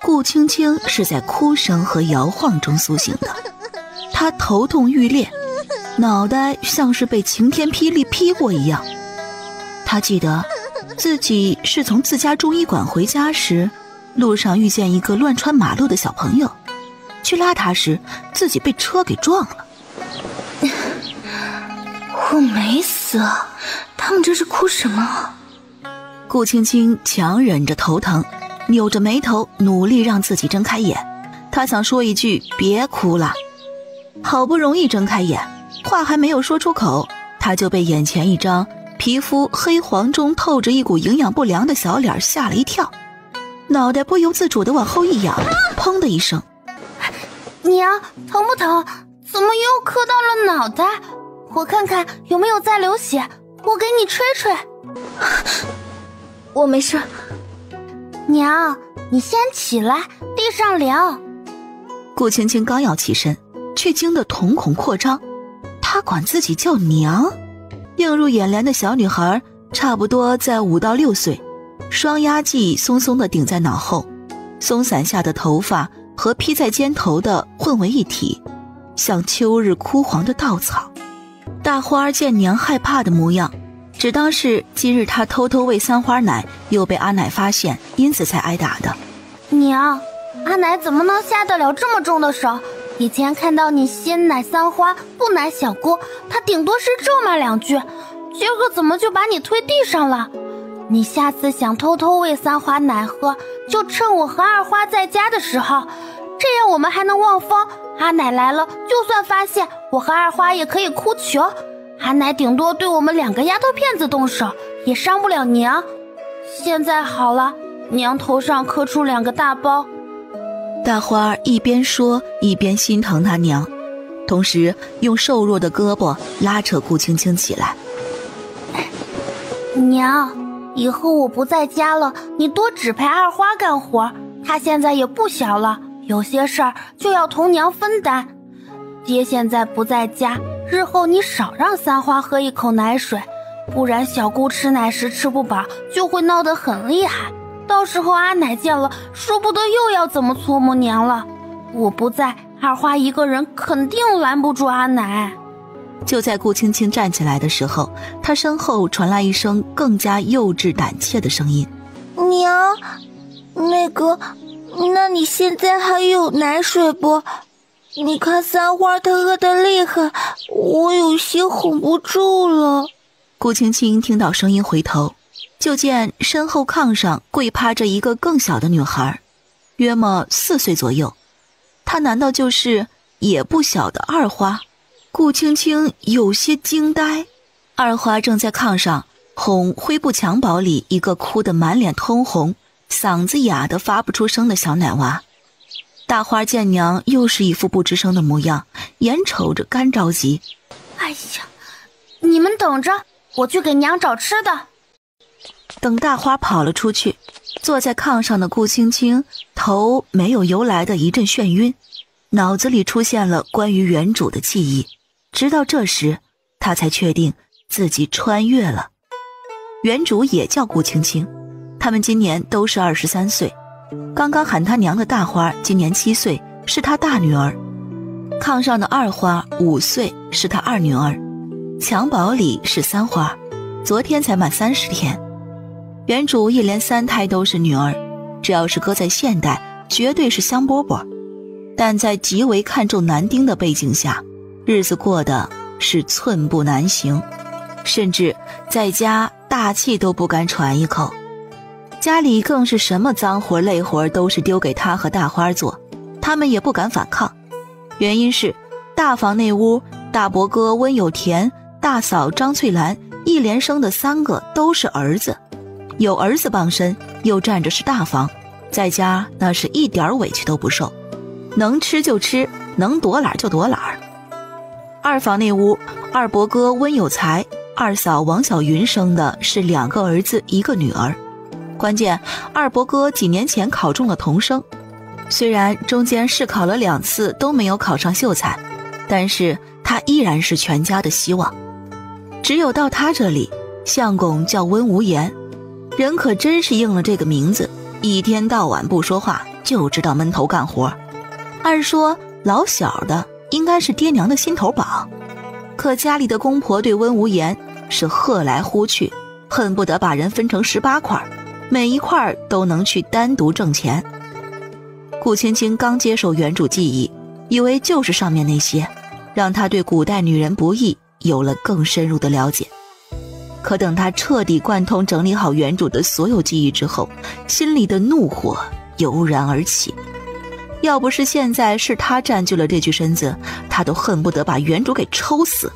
顾青青是在哭声和摇晃中苏醒的，她头痛欲裂，脑袋像是被晴天霹雳劈过一样。她记得自己是从自家中医馆回家时，路上遇见一个乱穿马路的小朋友，去拉他时自己被车给撞了。我没死，他们这是哭什么？顾青青强忍着头疼。扭着眉头，努力让自己睁开眼。他想说一句“别哭了”，好不容易睁开眼，话还没有说出口，他就被眼前一张皮肤黑黄中透着一股营养不良的小脸吓了一跳，脑袋不由自主的往后一仰，砰的一声：“娘，疼不疼？怎么又磕到了脑袋？我看看有没有在流血，我给你吹吹。我没事。”娘，你先起来，地上凉。顾青青刚要起身，却惊得瞳孔扩张。她管自己叫娘。映入眼帘的小女孩，差不多在五到六岁，双压髻松松的顶在脑后，松散下的头发和披在肩头的混为一体，像秋日枯黄的稻草。大花见娘害怕的模样。只当是今日他偷偷喂三花奶，又被阿奶发现，因此才挨打的。娘，阿奶怎么能下得了这么重的手？以前看到你先奶三花，不奶小姑，她顶多是咒骂两句，今个怎么就把你推地上了？你下次想偷偷喂三花奶喝，就趁我和二花在家的时候，这样我们还能望风。阿奶来了，就算发现我和二花，也可以哭求。阿奶顶多对我们两个丫头片子动手，也伤不了娘。现在好了，娘头上磕出两个大包。大花一边说一边心疼她娘，同时用瘦弱的胳膊拉扯顾青青起来。娘，以后我不在家了，你多指派二花干活。她现在也不小了，有些事儿就要同娘分担。爹现在不在家。日后你少让三花喝一口奶水，不然小姑吃奶时吃不饱，就会闹得很厉害。到时候阿奶见了，说不得又要怎么搓磨娘了。我不在，二花一个人肯定拦不住阿奶。就在顾青青站起来的时候，她身后传来一声更加幼稚胆怯的声音：“娘，那个，那你现在还有奶水不？”你看三花，她饿得厉害，我有些哄不住了。顾青青听到声音，回头就见身后炕上跪趴着一个更小的女孩，约莫四岁左右。她难道就是也不小的二花？顾青青有些惊呆。二花正在炕上哄灰布襁褓里一个哭得满脸通红、嗓子哑得发不出声的小奶娃。大花见娘又是一副不吱声的模样，眼瞅着干着急。哎呀，你们等着，我去给娘找吃的。等大花跑了出去，坐在炕上的顾青青头没有由来的一阵眩晕，脑子里出现了关于原主的记忆。直到这时，他才确定自己穿越了。原主也叫顾青青，他们今年都是二十三岁。刚刚喊他娘的大花今年七岁，是他大女儿；炕上的二花五岁，是他二女儿；襁褓里是三花，昨天才满三十天。原主一连三胎都是女儿，只要是搁在现代，绝对是香饽饽。但在极为看重男丁的背景下，日子过得是寸步难行，甚至在家大气都不敢喘一口。家里更是什么脏活累活都是丢给他和大花做，他们也不敢反抗。原因是大房那屋，大伯哥温有田，大嫂张翠兰一连生的三个都是儿子，有儿子傍身，又占着是大房，在家那是一点委屈都不受，能吃就吃，能躲懒就躲懒。二房那屋，二伯哥温有才，二嫂王小云生的是两个儿子，一个女儿。关键二伯哥几年前考中了童生，虽然中间试考了两次都没有考上秀才，但是他依然是全家的希望。只有到他这里，相公叫温无言，人可真是应了这个名字，一天到晚不说话，就知道闷头干活。按说老小的应该是爹娘的心头宝，可家里的公婆对温无言是喝来呼去，恨不得把人分成十八块，每一块都能去单独挣钱。顾青青刚接受原主记忆，以为就是上面那些，让她对古代女人不易有了更深入的了解。可等她彻底贯通整理好原主的所有记忆之后，心里的怒火油然而起。要不是现在是他占据了这具身子，他都恨不得把原主给抽死。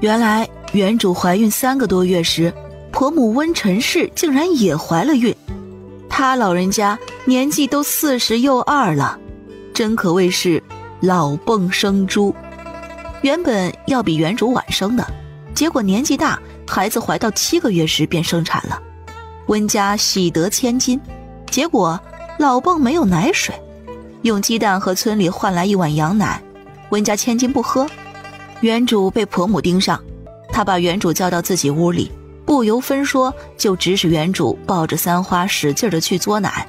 原来原主怀孕三个多月时，婆母温陈氏竟然也怀了孕。她老人家年纪都四十又二了，真可谓是老蚌生珠。原本要比原主晚生的，结果年纪大，孩子怀到七个月时便生产了。温家喜得千金，结果老蚌没有奶水。用鸡蛋和村里换来一碗羊奶，温家千金不喝。原主被婆母盯上，他把原主叫到自己屋里，不由分说就指使原主抱着三花使劲的去嘬奶。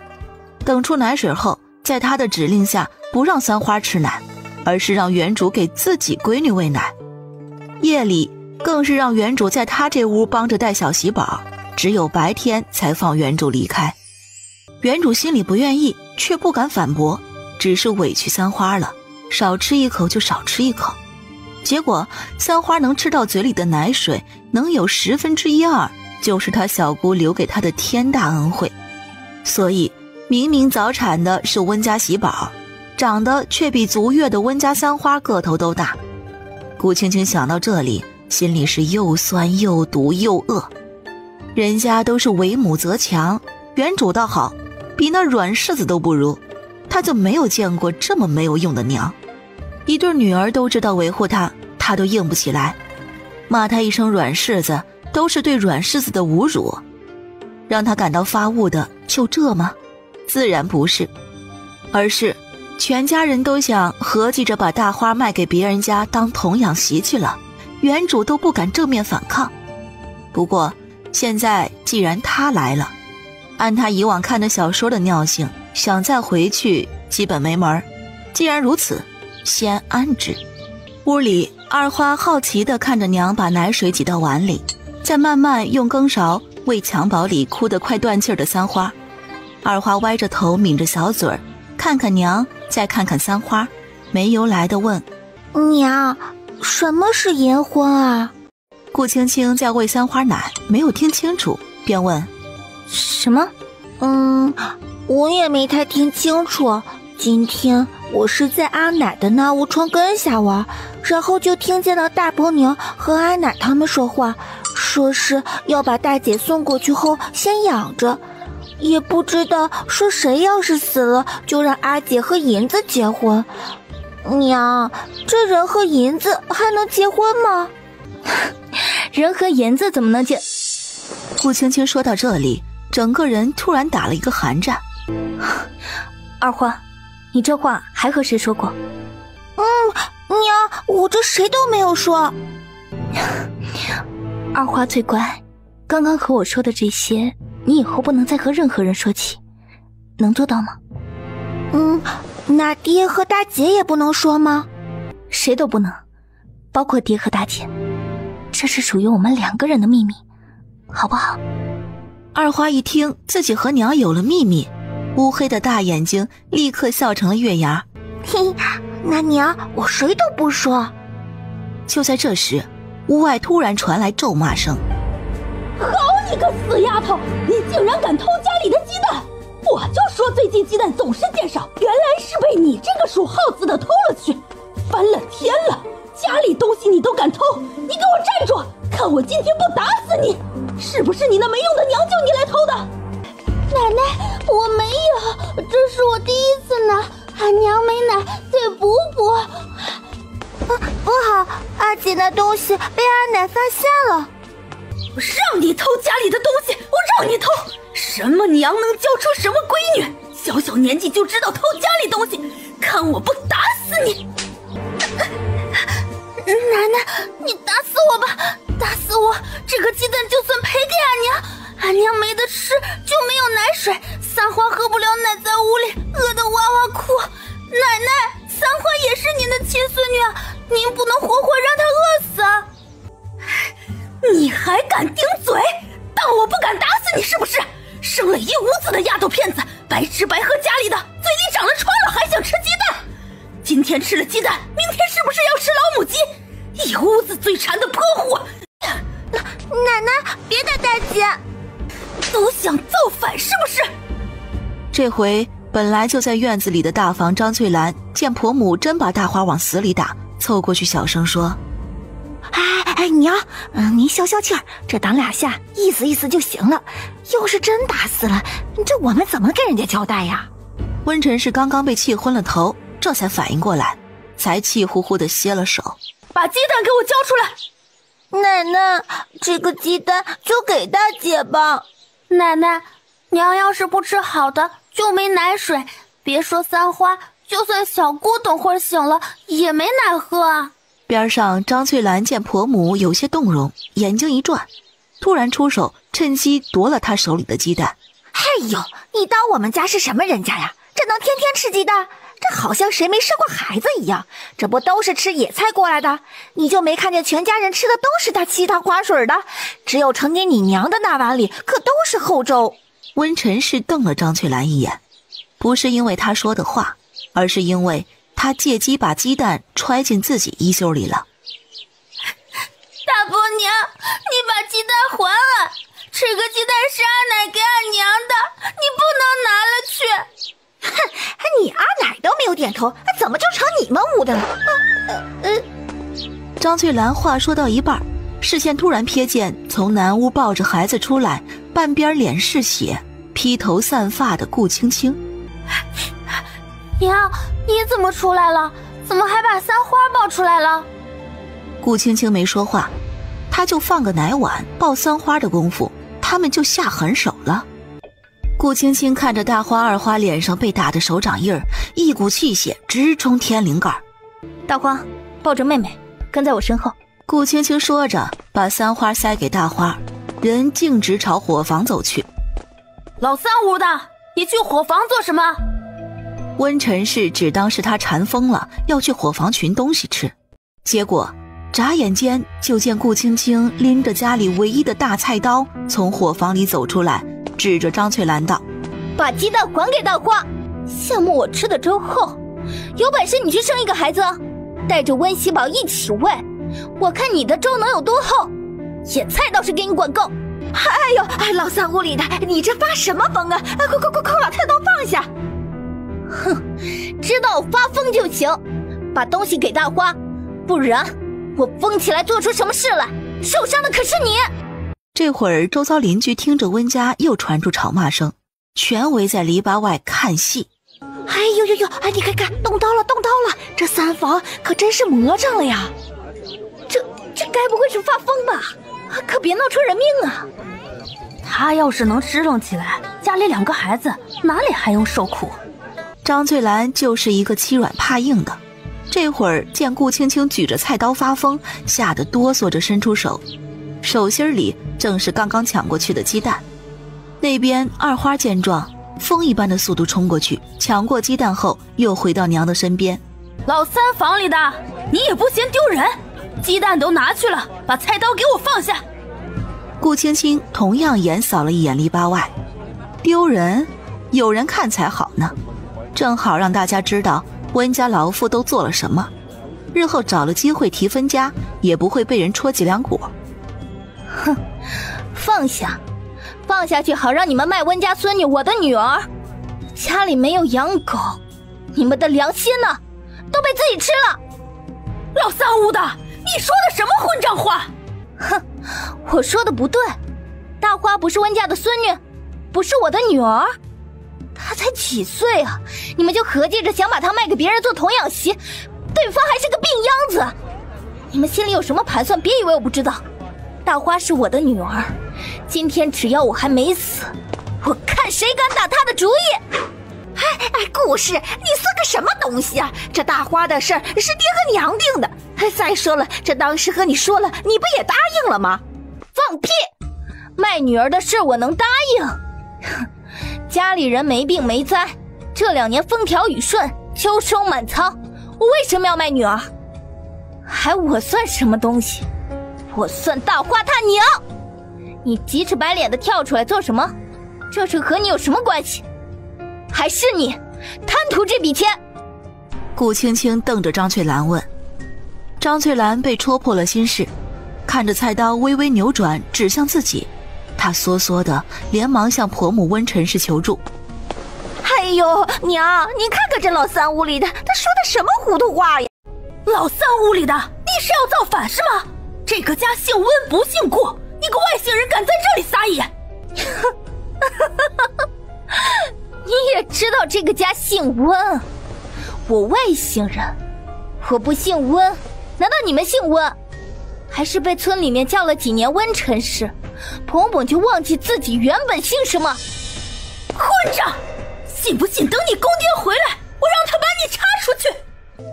等出奶水后，在他的指令下，不让三花吃奶，而是让原主给自己闺女喂奶。夜里更是让原主在他这屋帮着带小喜宝，只有白天才放原主离开。原主心里不愿意，却不敢反驳。只是委屈三花了，少吃一口就少吃一口，结果三花能吃到嘴里的奶水，能有十分之一二，就是他小姑留给他的天大恩惠。所以明明早产的是温家喜宝，长得却比足月的温家三花个头都大。顾青青想到这里，心里是又酸又毒又饿。人家都是为母则强，原主倒好，比那软柿子都不如。他就没有见过这么没有用的娘，一对女儿都知道维护他，他都硬不起来，骂他一声软柿子，都是对软柿子的侮辱。让他感到发怒的就这吗？自然不是，而是全家人都想合计着把大花卖给别人家当童养媳去了，原主都不敢正面反抗。不过现在既然他来了，按他以往看的小说的尿性。想再回去，基本没门。既然如此，先安之。屋里，二花好奇地看着娘把奶水挤到碗里，再慢慢用羹勺喂襁褓里哭得快断气儿的三花。二花歪着头，抿着小嘴儿，看看娘，再看看三花，没由来的问：“娘，什么是银婚啊？”顾青青在喂三花奶，没有听清楚，便问：“什么？嗯。”我也没太听清楚。今天我是在阿奶的那屋窗根下玩，然后就听见了大伯娘和阿奶他们说话，说是要把大姐送过去后先养着，也不知道说谁要是死了，就让阿姐和银子结婚。娘，这人和银子还能结婚吗？人和银子怎么能结？顾青青说到这里，整个人突然打了一个寒战。二花，你这话还和谁说过？嗯，娘，我这谁都没有说。二花最乖，刚刚和我说的这些，你以后不能再和任何人说起，能做到吗？嗯，那爹和大姐也不能说吗？谁都不能，包括爹和大姐。这是属于我们两个人的秘密，好不好？二花一听自己和娘有了秘密。乌黑的大眼睛立刻笑成了月牙。嘿，那娘，我谁都不说。就在这时，屋外突然传来咒骂声：“好你个死丫头，你竟然敢偷家里的鸡蛋！我就说最近鸡蛋总是见少，原来是被你这个属耗子的偷了去！翻了天了，家里东西你都敢偷！你给我站住，看我今天不打死你！是不是你那没用的娘舅你来偷的？”奶奶，我没有，这是我第一次拿，俺娘没奶，得补补。啊，不好，阿姐那东西被阿奶发现了。我让你偷家里的东西，我让你偷，什么娘能教出什么闺女？小小年纪就知道偷家里东西，看我不打死你！奶奶，你打死我吧，打死我，这个鸡蛋就算赔给俺娘。俺娘没得吃，就没有奶水。三花喝不了奶，在屋里饿得哇哇哭。奶奶，三花也是您的亲孙女啊，您不能活活让她饿死啊。你还敢顶嘴？当我不敢打死你是不是？生了一屋子的丫头片子，白吃白喝，家里的嘴里长了疮了，还想吃鸡蛋。今天吃了鸡蛋，明天是不是要吃老母鸡？一屋子嘴馋的泼妇。奶奶，别打大姐。都想造反是不是？这回本来就在院子里的大房张翠兰见婆母真把大花往死里打，凑过去小声说：“哎哎，娘，嗯，您消消气儿，这打两下，意思意思就行了。要是真打死了，这我们怎么跟人家交代呀？”温晨是刚刚被气昏了头，这才反应过来，才气呼呼的歇了手，把鸡蛋给我交出来。奶奶，这个鸡蛋就给大姐吧。奶奶，娘要是不吃好的。就没奶水，别说三花，就算小姑等会儿醒了也没奶喝啊！边上张翠兰见婆母有些动容，眼睛一转，突然出手，趁机夺了她手里的鸡蛋。哎呦，你当我们家是什么人家呀？这能天天吃鸡蛋？这好像谁没生过孩子一样。这不都是吃野菜过来的？你就没看见全家人吃的都是他沏汤划水的？只有盛给你娘的那碗里可都是厚粥。温晨是瞪了张翠兰一眼，不是因为他说的话，而是因为他借机把鸡蛋揣进自己衣袖里了。大伯娘，你把鸡蛋还俺，吃个鸡蛋是二奶给俺娘的，你不能拿了去。哼，你阿奶都没有点头，怎么就成你们屋的了？呃，张翠兰话说到一半，视线突然瞥见从南屋抱着孩子出来。半边脸是血、披头散发的顾青青，娘，你怎么出来了？怎么还把三花抱出来了？顾青青没说话，她就放个奶碗抱三花的功夫，他们就下狠手了。顾青青看着大花、二花脸上被打的手掌印儿，一股气血直冲天灵盖。大花，抱着妹妹，跟在我身后。顾青青说着，把三花塞给大花。人径直朝伙房走去。老三屋的，你去伙房做什么？温晨氏只当是他馋疯了，要去伙房寻东西吃。结果眨眼间就见顾青青拎着家里唯一的大菜刀从伙房里走出来，指着张翠兰道：“把鸡蛋还给大花，羡慕我吃的粥厚。有本事你去生一个孩子，带着温喜宝一起喂，我看你的粥能有多厚。”野菜倒是给你管够，哎呦，哎，老三屋里的，你这发什么疯啊？快快快快，把菜刀放下！哼，知道我发疯就行，把东西给大花，不然我疯起来做出什么事来，受伤的可是你。这会儿，周遭邻居听着温家又传出吵骂声，全围在篱笆外看戏。哎呦呦呦，哎，你看看，动刀了，动刀了！这三房可真是魔怔了呀！这这该不会是发疯吧？可别闹出人命啊！他要是能支棱起来，家里两个孩子哪里还用受苦？张翠兰就是一个欺软怕硬的，这会儿见顾青青举着菜刀发疯，吓得哆嗦着伸出手，手心里正是刚刚抢过去的鸡蛋。那边二花见状，风一般的速度冲过去，抢过鸡蛋后又回到娘的身边。老三房里的，你也不嫌丢人？鸡蛋都拿去了，把菜刀给我放下。顾青青同样眼扫了一眼篱笆外，丢人？有人看才好呢，正好让大家知道温家老父都做了什么，日后找了机会提分家，也不会被人戳脊梁骨。哼，放下，放下去，好让你们卖温家孙女我的女儿。家里没有养狗，你们的良心呢？都被自己吃了。老三屋的！你说的什么混账话？哼，我说的不对，大花不是温家的孙女，不是我的女儿，她才几岁啊？你们就合计着想把她卖给别人做童养媳，对方还是个病秧子，你们心里有什么盘算？别以为我不知道，大花是我的女儿，今天只要我还没死，我看谁敢打她的主意！哎哎，顾氏，你算个什么东西啊？这大花的事儿是爹和娘定的。再说了，这当时和你说了，你不也答应了吗？放屁！卖女儿的事我能答应？家里人没病没灾，这两年风调雨顺，秋收满仓，我为什么要卖女儿？还我算什么东西？我算大花他娘！你急赤白脸的跳出来做什么？这事和你有什么关系？还是你贪图这笔钱？顾青青瞪着张翠兰问。张翠兰被戳破了心事，看着菜刀微微扭转，指向自己，他缩缩的，连忙向婆母温陈氏求助。哎呦，娘，你看看这老三屋里的，他说的什么糊涂话呀？老三屋里的，你是要造反是吗？这个家姓温不姓顾，你个外姓人敢在这里撒野？你也知道这个家姓温，我外姓人，我不姓温，难道你们姓温？还是被村里面叫了几年温宸氏，彭彭就忘记自己原本姓什么？混账！信不信等你公爹回来，我让他把你插出去？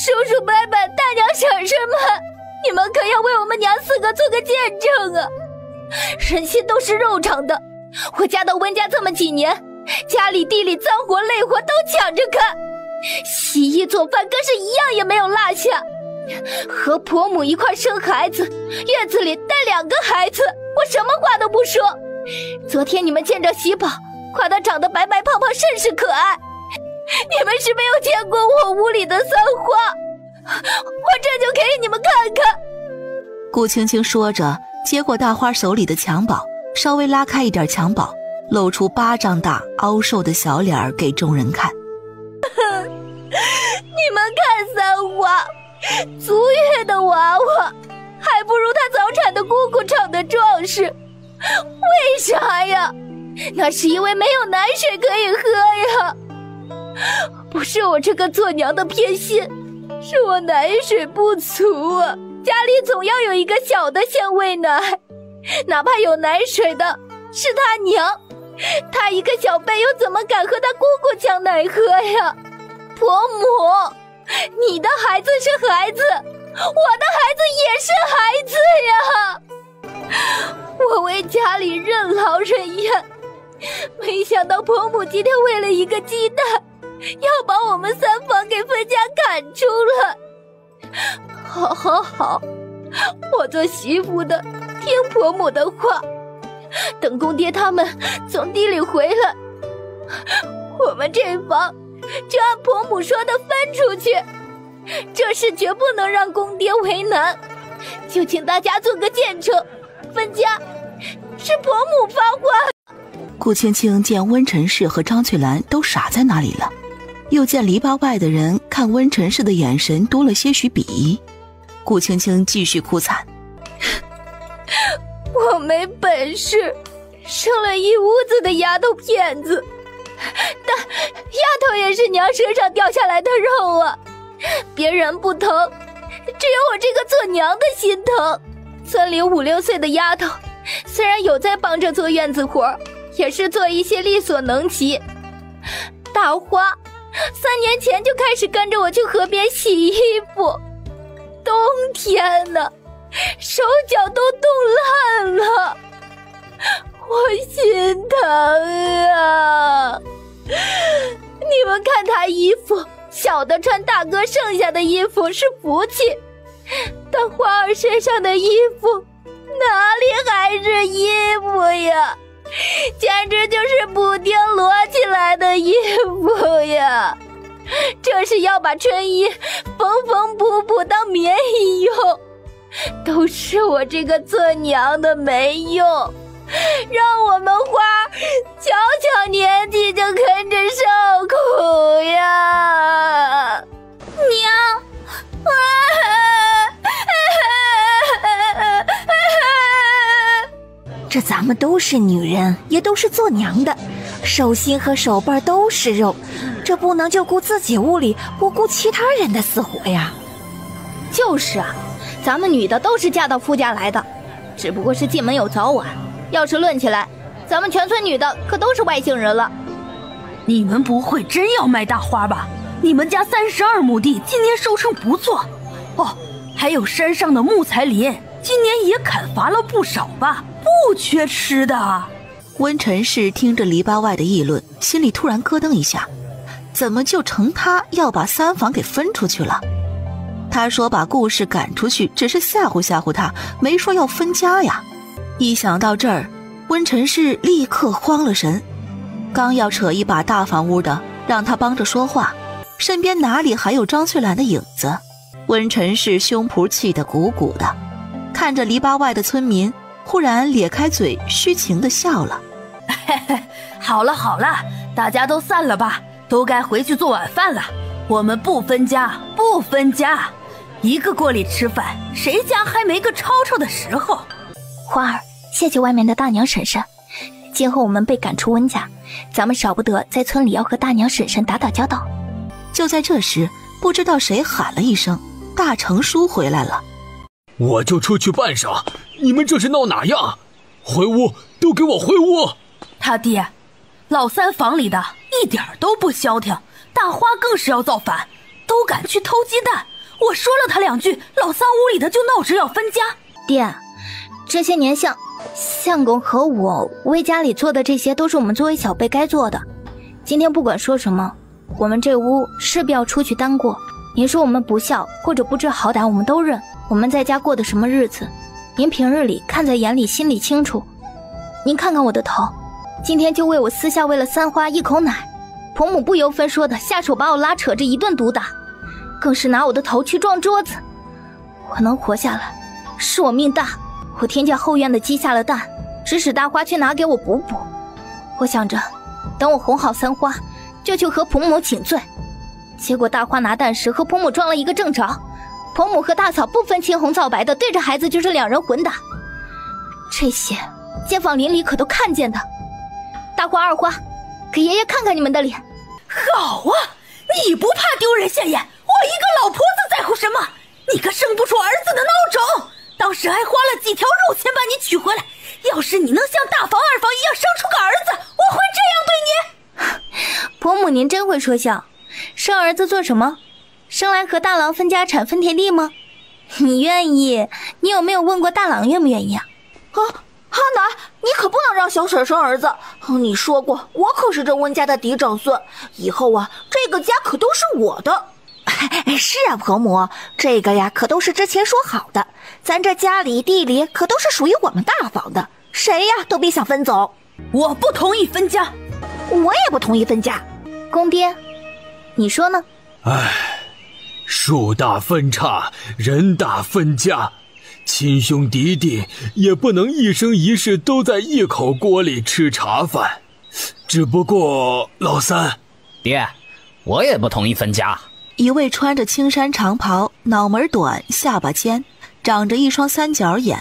叔叔伯伯、大娘婶婶们，你们可要为我们娘四个做个见证啊！人心都是肉长的，我嫁到温家这么几年，家里地里脏活累活都抢着干，洗衣做饭更是一样也没有落下。和婆母一块生孩子，院子里带两个孩子，我什么话都不说。昨天你们见着喜宝。夸她长得白白胖胖，甚是可爱。你们是没有见过我屋里的三花，我这就给你们看看。顾青青说着，接过大花手里的襁褓，稍微拉开一点襁褓，露出巴掌大凹瘦的小脸儿给众人看。你们看三花，足月的娃娃，还不如她早产的姑姑长得壮实。为啥呀？那是因为没有奶水可以喝呀，不是我这个做娘的偏心，是我奶水不足啊。家里总要有一个小的先喂奶，哪怕有奶水的是他娘，他一个小辈又怎么敢和他姑姑抢奶喝呀？婆母，你的孩子是孩子，我的孩子也是孩子呀。我为家里任劳任怨。没想到婆母今天为了一个鸡蛋，要把我们三房给分家赶出来。好，好，好，我做媳妇的听婆母的话，等公爹他们从地里回来，我们这房就按婆母说的分出去。这事绝不能让公爹为难，就请大家做个见证，分家是婆母发话。顾青青见温陈氏和张翠兰都傻在那里了，又见篱笆外的人看温陈氏的眼神多了些许鄙夷，顾青青继续哭惨：“我没本事，生了一屋子的丫头片子，但丫头也是娘身上掉下来的肉啊，别人不疼，只有我这个做娘的心疼。村里五六岁的丫头，虽然有在帮着做院子活。”也是做一些力所能及。大花三年前就开始跟着我去河边洗衣服，冬天呢，手脚都冻烂了，我心疼啊！你们看他衣服，小的穿大哥剩下的衣服是福气，但花儿身上的衣服哪里还是衣服呀？简直就是补丁摞起来的衣服呀！这是要把春衣缝缝补补当棉衣用，都是我这个做娘的没用，让我们花小小年纪就跟着受苦呀！娘。这咱们都是女人，也都是做娘的，手心和手背都是肉，这不能就顾自己屋里，不顾其他人的死活呀。就是啊，咱们女的都是嫁到夫家来的，只不过是进门有早晚。要是论起来，咱们全村女的可都是外姓人了。你们不会真要卖大花吧？你们家三十二亩地，今年收成不错。哦，还有山上的木材林，今年也砍伐了不少吧？不缺吃的。温宸氏听着篱笆外的议论，心里突然咯噔一下，怎么就成他要把三房给分出去了？他说把顾氏赶出去，只是吓唬吓唬他，没说要分家呀。一想到这儿，温宸氏立刻慌了神。刚要扯一把大房屋的，让他帮着说话，身边哪里还有张翠兰的影子？温尘氏胸脯气得鼓鼓的，看着篱笆外的村民，忽然咧开嘴，虚情的笑了。嘿嘿，好了好了，大家都散了吧，都该回去做晚饭了。我们不分家，不分家，一个锅里吃饭，谁家还没个吵吵的时候？花儿，谢谢外面的大娘婶婶。今后我们被赶出温家，咱们少不得在村里要和大娘婶婶打打交道。就在这时，不知道谁喊了一声：“大成叔回来了！”我就出去半晌，你们这是闹哪样？回屋，都给我回屋！他爹，老三房里的一点都不消停，大花更是要造反，都敢去偷鸡蛋。我说了他两句，老三屋里的就闹着要分家。爹，这些年相。相公和我为家里做的这些，都是我们作为小辈该做的。今天不管说什么，我们这屋势必要出去单过。您说我们不孝或者不知好歹，我们都认。我们在家过的什么日子，您平日里看在眼里，心里清楚。您看看我的头，今天就为我私下喂了三花一口奶，婆母不由分说的下手把我拉扯着一顿毒打，更是拿我的头去撞桌子。我能活下来，是我命大。我听见后院的鸡下了蛋，指使大花去拿给我补补。我想着，等我哄好三花，就去和婆母请罪。结果大花拿蛋时和婆母撞了一个正着，婆母和大嫂不分青红皂白的对着孩子就是两人混打。这些街坊邻里可都看见的。大花二花，给爷爷看看你们的脸。好啊，你不怕丢人现眼？我一个老婆子在乎什么？你个生不出儿子的孬种！当时还花了几条肉钱把你娶回来。要是你能像大房、二房一样生出个儿子，我会这样对你。婆母，您真会说笑。生儿子做什么？生来和大郎分家产、分田地吗？你愿意？你有没有问过大郎愿不愿意啊？啊，阿南，你可不能让小婶生儿子。你说过，我可是这温家的嫡长孙，以后啊，这个家可都是我的。是啊，婆母，这个呀可都是之前说好的。咱这家里地里可都是属于我们大房的，谁呀都别想分走。我不同意分家，我也不同意分家。公爹，你说呢？唉，树大分叉，人大分家，亲兄弟弟也不能一生一世都在一口锅里吃茶饭。只不过老三，爹，我也不同意分家。一位穿着青衫长袍、脑门短、下巴尖、长着一双三角眼，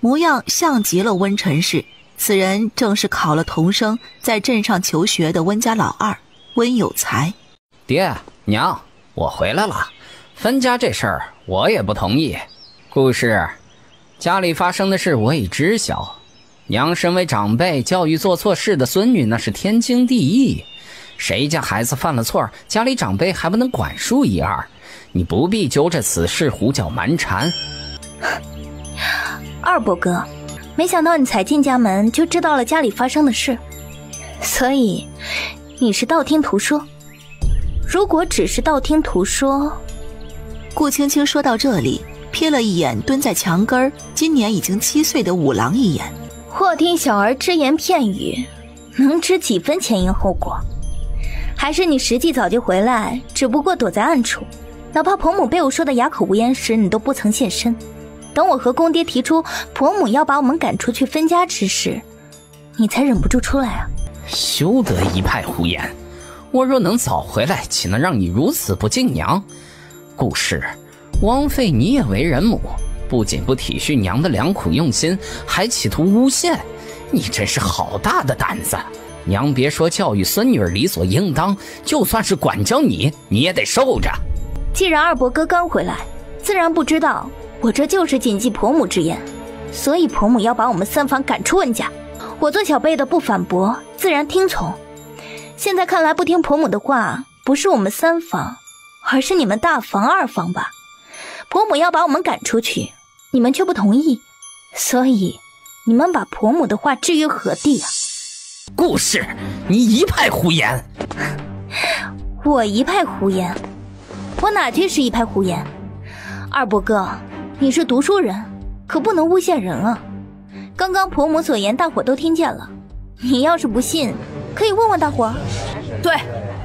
模样像极了温尘氏。此人正是考了童生，在镇上求学的温家老二温有才。爹娘，我回来了。分家这事儿我也不同意。故事，家里发生的事我已知晓。娘身为长辈，教育做错事的孙女那是天经地义。谁家孩子犯了错，家里长辈还不能管束一二？你不必揪着此事胡搅蛮缠。二伯哥，没想到你才进家门就知道了家里发生的事，所以你是道听途说。如果只是道听途说，顾青青说到这里，瞥了一眼蹲在墙根儿、今年已经七岁的五郎一眼。或听小儿只言片语，能知几分前因后果？还是你实际早就回来，只不过躲在暗处，哪怕婆母被我说的哑口无言时，你都不曾现身。等我和公爹提出婆母要把我们赶出去分家之时，你才忍不住出来啊！休得一派胡言！我若能早回来，岂能让你如此不敬娘？顾氏，枉费你也为人母，不仅不体恤娘的良苦用心，还企图诬陷，你真是好大的胆子！娘别说教育孙女儿理所应当，就算是管教你，你也得受着。既然二伯哥刚回来，自然不知道我这就是谨记婆母之言，所以婆母要把我们三房赶出温家。我做小辈的不反驳，自然听从。现在看来不听婆母的话，不是我们三房，而是你们大房二房吧？婆母要把我们赶出去，你们却不同意，所以你们把婆母的话置于何地啊？顾氏，你一派胡言！我一派胡言？我哪句是一派胡言？二伯哥，你是读书人，可不能诬陷人啊！刚刚婆母所言，大伙都听见了。你要是不信，可以问问大伙。对，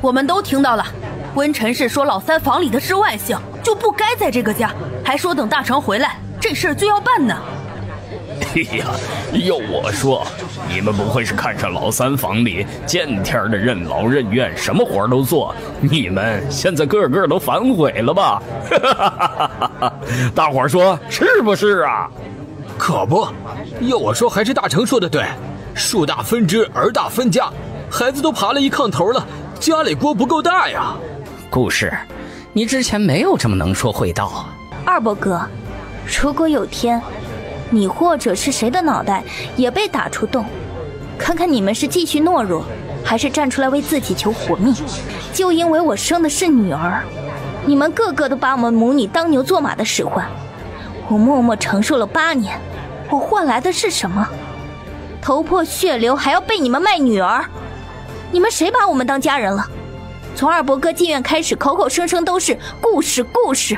我们都听到了。温晨是说老三房里的是外姓，就不该在这个家，还说等大成回来，这事儿就要办呢。哎呀，要我说，你们不会是看上老三房里见天的任劳任怨，什么活都做？你们现在个个都反悔了吧？大伙说是不是啊？可不，要我说还是大成说的对，树大分枝，儿大分家，孩子都爬了一炕头了，家里锅不够大呀。故事，你之前没有这么能说会道。二伯哥，如果有天，你或者是谁的脑袋也被打出洞，看看你们是继续懦弱，还是站出来为自己求活命？就因为我生的是女儿，你们个个都把我们母女当牛做马的使唤，我默默承受了八年，我换来的是什么？头破血流，还要被你们卖女儿？你们谁把我们当家人了？从二伯哥进院开始，口口声声都是故事故事，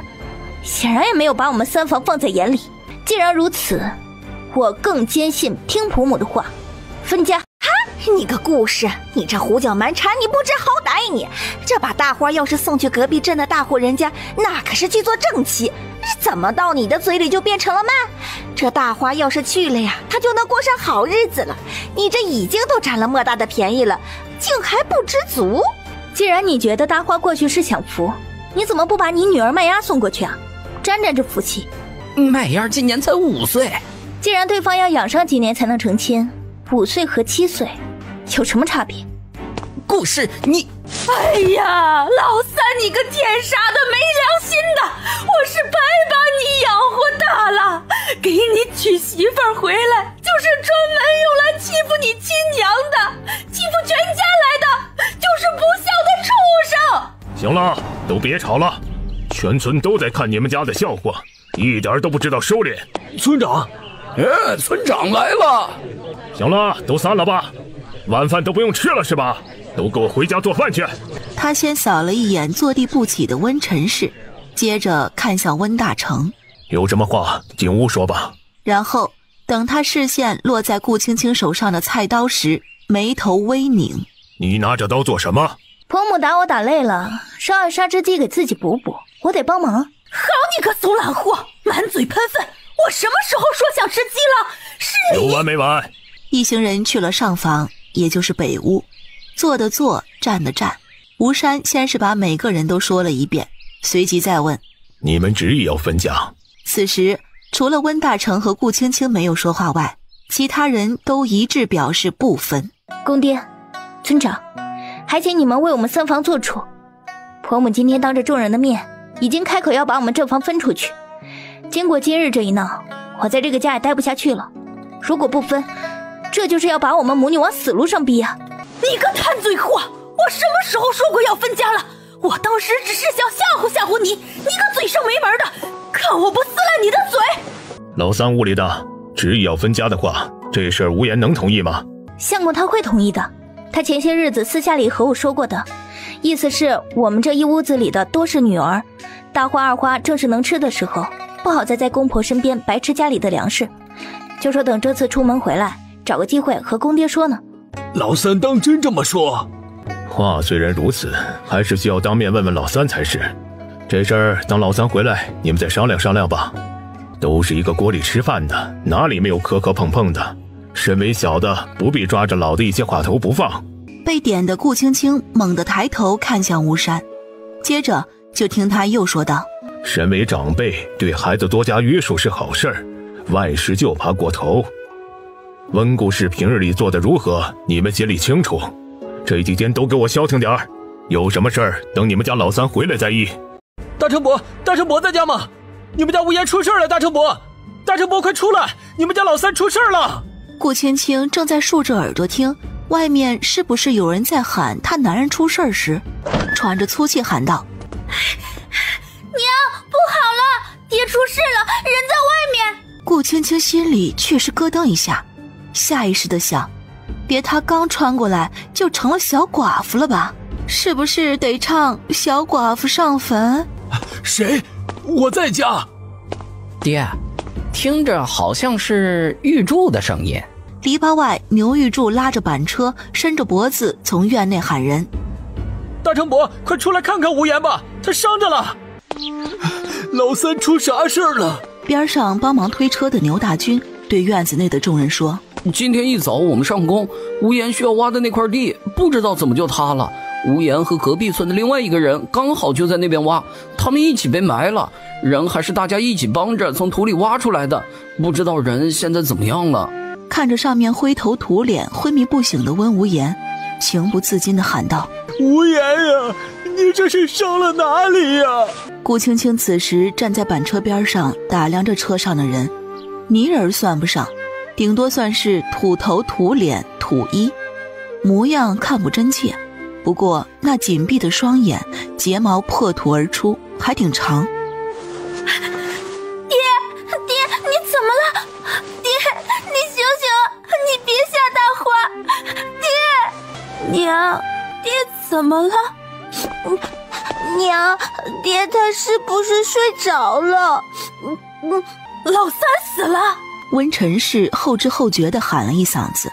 显然也没有把我们三房放在眼里。既然如此，我更坚信听婆母的话，分家。哈，你个故事，你这胡搅蛮缠，你不知好歹！你这把大花要是送去隔壁镇的大户人家，那可是去做正妻，怎么到你的嘴里就变成了慢？这大花要是去了呀，她就能过上好日子了。你这已经都占了莫大的便宜了，竟还不知足？既然你觉得大花过去是享福，你怎么不把你女儿麦芽送过去啊？沾沾这福气。麦芽今年才五岁，既然对方要养上几年才能成亲，五岁和七岁有什么差别？顾氏，你，哎呀，老三，你个天杀的、没良心的，我是白把你养活大了，给你娶媳妇儿回来，就是专门用来欺负你亲娘的，欺负全家来的，就是不孝的畜生！行了，都别吵了，全村都在看你们家的笑话。一点都不知道收敛，村长，哎，村长来了。行了，都散了吧，晚饭都不用吃了是吧？都给我回家做饭去。他先扫了一眼坐地不起的温陈氏，接着看向温大成，有什么话进屋说吧。然后等他视线落在顾青青手上的菜刀时，眉头微拧。你拿着刀做什么？婆母打我打累了，烧二杀只鸡给自己补补，我得帮忙。好你个怂懒货，满嘴喷粪！我什么时候说想吃鸡了？是你有完没完？一行人去了上房，也就是北屋，坐的坐，站的站。吴山先是把每个人都说了一遍，随即再问：“你们执意要分家？”此时除了温大成和顾青青没有说话外，其他人都一致表示不分。公爹，村长，还请你们为我们三房做主。婆母今天当着众人的面。已经开口要把我们正房分出去。经过今日这一闹，我在这个家也待不下去了。如果不分，这就是要把我们母女往死路上逼啊！你个贪嘴货！我什么时候说过要分家了？我当时只是想吓唬吓唬你。你个嘴上没门的，看我不撕烂你的嘴！老三屋里的执意要分家的话，这事儿无言能同意吗？相公他会同意的。他前些日子私下里和我说过的。意思是我们这一屋子里的都是女儿，大花二花正是能吃的时候，不好再在公婆身边白吃家里的粮食，就说等这次出门回来，找个机会和公爹说呢。老三当真这么说？话虽然如此，还是需要当面问问老三才是。这事儿等老三回来，你们再商量商量吧。都是一个锅里吃饭的，哪里没有磕磕碰碰的？身为小的，不必抓着老的一些话头不放。被点的顾青青猛地抬头看向吴山，接着就听他又说道：“身为长辈，对孩子多加约束是好事儿，万事就怕过头。温故事平日里做的如何，你们心里清楚。这几天都给我消停点儿，有什么事儿等你们家老三回来再议。”大成伯，大成伯在家吗？你们家无言出事了！大成伯，大成伯快出来！你们家老三出事了！顾青青正在竖着耳朵听。外面是不是有人在喊他男人出事儿时，喘着粗气喊道：“ 娘，不好了，爹出事了，人在外面。”顾青青心里却是咯噔一下，下意识的想：别他刚穿过来就成了小寡妇了吧？是不是得唱小寡妇上坟？谁？我在家。爹，听着好像是玉柱的声音。篱笆外，牛玉柱拉着板车，伸着脖子从院内喊人：“大成伯，快出来看看无言吧，他伤着了。老三出啥事儿了？”边上帮忙推车的牛大军对院子内的众人说：“今天一早我们上工，无言需要挖的那块地，不知道怎么就塌了。无言和隔壁村的另外一个人刚好就在那边挖，他们一起被埋了。人还是大家一起帮着从土里挖出来的，不知道人现在怎么样了。”看着上面灰头土脸、昏迷不醒的温无言，情不自禁地喊道：“无言呀，你这是伤了哪里呀？”顾青青此时站在板车边上打量着车上的人，泥人算不上，顶多算是土头土脸土衣，模样看不真切。不过那紧闭的双眼，睫毛破土而出，还挺长。爹，爹，你怎么了？娘，爹他是不是睡着了？嗯嗯，老三死了！温晨氏后知后觉的喊了一嗓子，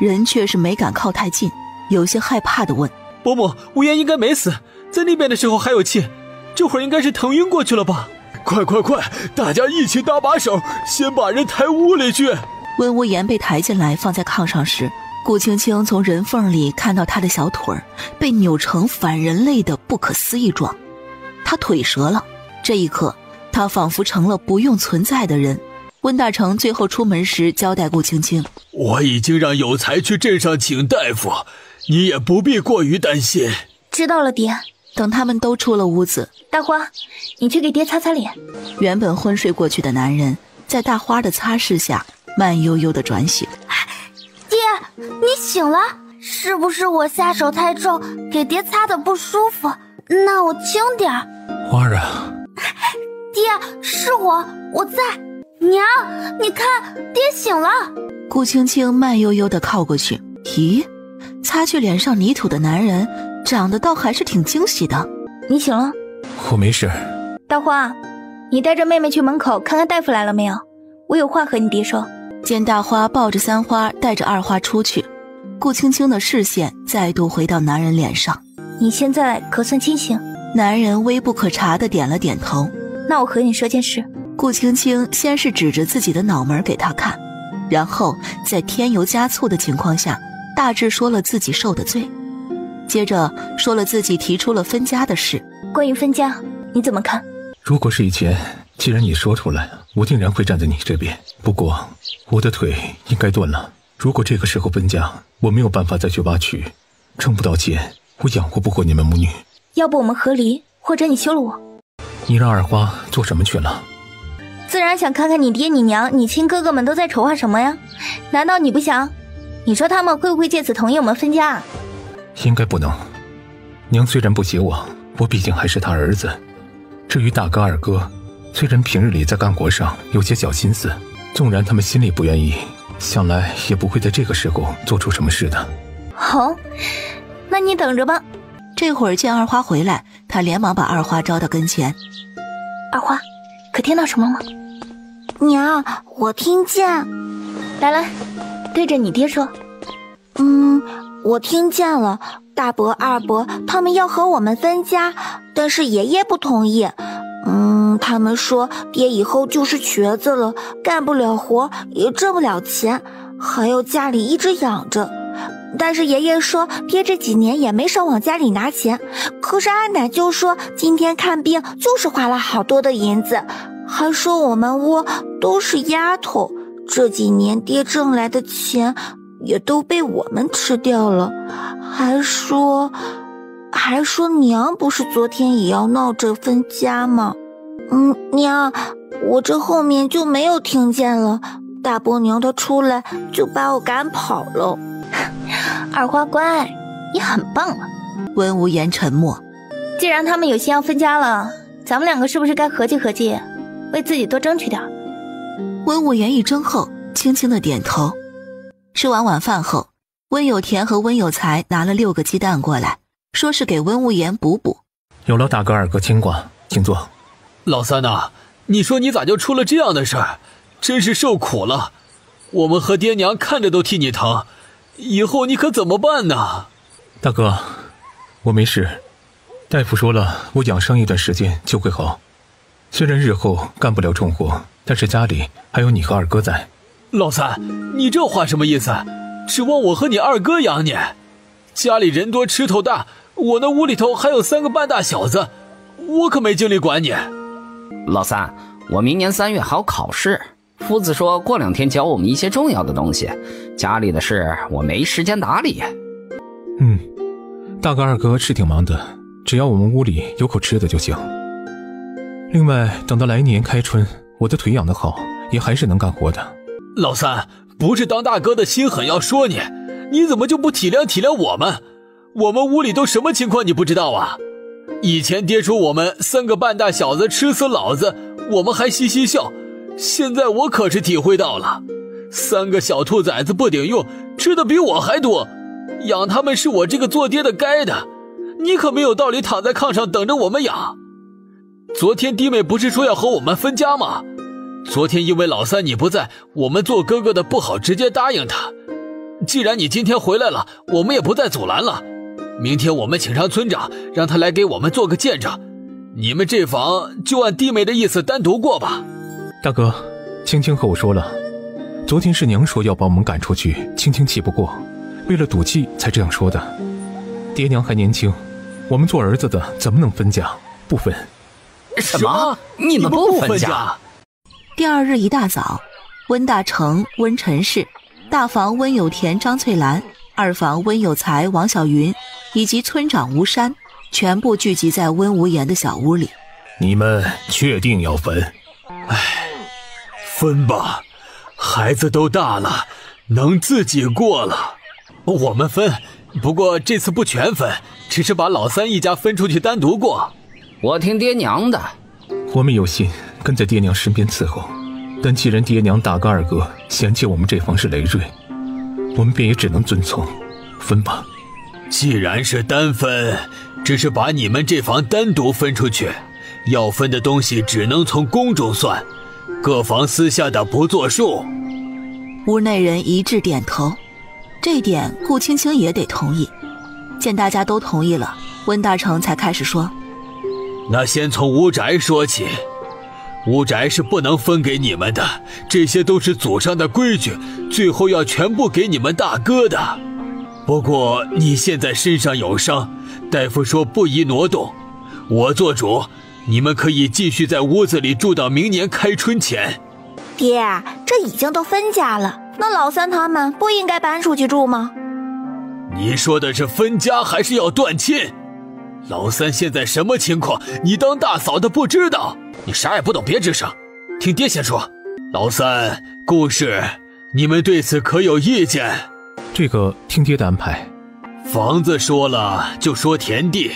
人却是没敢靠太近，有些害怕的问：“伯母，无言应该没死，在那边的时候还有气，这会儿应该是疼晕过去了吧？快快快，大家一起搭把手，先把人抬屋里去。”温无言被抬进来，放在炕上时。顾青青从人缝里看到他的小腿儿被扭成反人类的不可思议状，他腿折了。这一刻，他仿佛成了不用存在的人。温大成最后出门时交代顾青青：“我已经让有才去镇上请大夫，你也不必过于担心。”知道了，爹。等他们都出了屋子，大花，你去给爹擦擦脸。原本昏睡过去的男人，在大花的擦拭下，慢悠悠的转醒。爹，你醒了？是不是我下手太重，给爹擦的不舒服？那我轻点儿。花儿啊，爹，是我，我在。娘，你看，爹醒了。顾青青慢悠悠的靠过去，咦，擦去脸上泥土的男人，长得倒还是挺惊喜的。你醒了？我没事。大花，你带着妹妹去门口看看大夫来了没有？我有话和你爹说。见大花抱着三花，带着二花出去，顾青青的视线再度回到男人脸上。你现在可算清醒？男人微不可察的点了点头。那我和你说件事。顾青青先是指着自己的脑门给他看，然后在添油加醋的情况下，大致说了自己受的罪，接着说了自己提出了分家的事。关于分家，你怎么看？如果是以前，既然你说出来，我定然会站在你这边。不过，我的腿应该断了。如果这个时候分家，我没有办法再去挖渠，挣不到钱，我养活不过你们母女。要不我们和离，或者你休了我。你让二花做什么去了？自然想看看你爹、你娘、你亲哥哥们都在筹划什么呀？难道你不想？你说他们会不会借此同意我们分家？啊应该不能。娘虽然不喜我，我毕竟还是她儿子。至于大哥、二哥，虽然平日里在干活上有些小心思，纵然他们心里不愿意，想来也不会在这个时候做出什么事的。好，那你等着吧。这会儿见二花回来，他连忙把二花招到跟前。二花，可听到什么吗？娘，我听见。来来，对着你爹说。嗯，我听见了。大伯、二伯他们要和我们分家，但是爷爷不同意。他们说爹以后就是瘸子了，干不了活，也挣不了钱，还要家里一直养着。但是爷爷说爹这几年也没少往家里拿钱，可是阿奶就说今天看病就是花了好多的银子，还说我们窝都是丫头，这几年爹挣来的钱也都被我们吃掉了，还说。还说娘不是昨天也要闹着分家吗？嗯，娘，我这后面就没有听见了。大伯娘她出来就把我赶跑了。二花乖，你很棒了。温无言沉默。既然他们有心要分家了，咱们两个是不是该合计合计，为自己多争取点？温无言一怔后，轻轻的点头。吃完晚饭后，温有田和温有才拿了六个鸡蛋过来。说是给温无言补补，有劳大哥二哥牵挂，请坐。老三呐，你说你咋就出了这样的事儿？真是受苦了。我们和爹娘看着都替你疼，以后你可怎么办呢？大哥，我没事，大夫说了，我养伤一段时间就会好。虽然日后干不了重活，但是家里还有你和二哥在。老三，你这话什么意思？指望我和你二哥养你？家里人多吃头大，我那屋里头还有三个半大小子，我可没精力管你。老三，我明年三月还要考试，夫子说过两天教我们一些重要的东西，家里的事我没时间打理。嗯，大哥二哥是挺忙的，只要我们屋里有口吃的就行。另外，等到来年开春，我的腿养得好，也还是能干活的。老三，不是当大哥的心狠要说你，你怎么就不体谅体谅我们？我们屋里都什么情况你不知道啊？以前爹说我们三个半大小子吃死老子，我们还嘻嘻笑。现在我可是体会到了，三个小兔崽子不顶用，吃的比我还多，养他们是我这个做爹的该的。你可没有道理躺在炕上等着我们养。昨天弟妹不是说要和我们分家吗？昨天因为老三你不在，我们做哥哥的不好直接答应他。既然你今天回来了，我们也不再阻拦了。明天我们请上村长，让他来给我们做个见证。你们这房就按弟妹的意思单独过吧。大哥，青青和我说了，昨天是娘说要把我们赶出去，青青气不过，为了赌气才这样说的。爹娘还年轻，我们做儿子的怎么能分家？不分。什么？你们不分家？第二日一大早，温大成、温陈氏、大房温有田、张翠兰。二房温有才、王小云以及村长吴山全部聚集在温无言的小屋里。你们确定要分？唉，分吧，孩子都大了，能自己过了。我们分，不过这次不全分，只是把老三一家分出去单独过。我听爹娘的。我们有心跟在爹娘身边伺候，但既然爹娘大哥二哥嫌弃我们这房是累赘。我们便也只能遵从，分吧。既然是单分，只是把你们这房单独分出去，要分的东西只能从宫中算，各房私下的不作数。屋内人一致点头，这点顾青青也得同意。见大家都同意了，温大成才开始说：“那先从吴宅说起。”屋宅是不能分给你们的，这些都是祖上的规矩，最后要全部给你们大哥的。不过你现在身上有伤，大夫说不宜挪动，我做主，你们可以继续在屋子里住到明年开春前。爹，这已经都分家了，那老三他们不应该搬出去住吗？你说的是分家还是要断亲？老三现在什么情况？你当大嫂的不知道？你啥也不懂，别吱声，听爹先说。老三，故事，你们对此可有意见？这个听爹的安排。房子说了就说田地，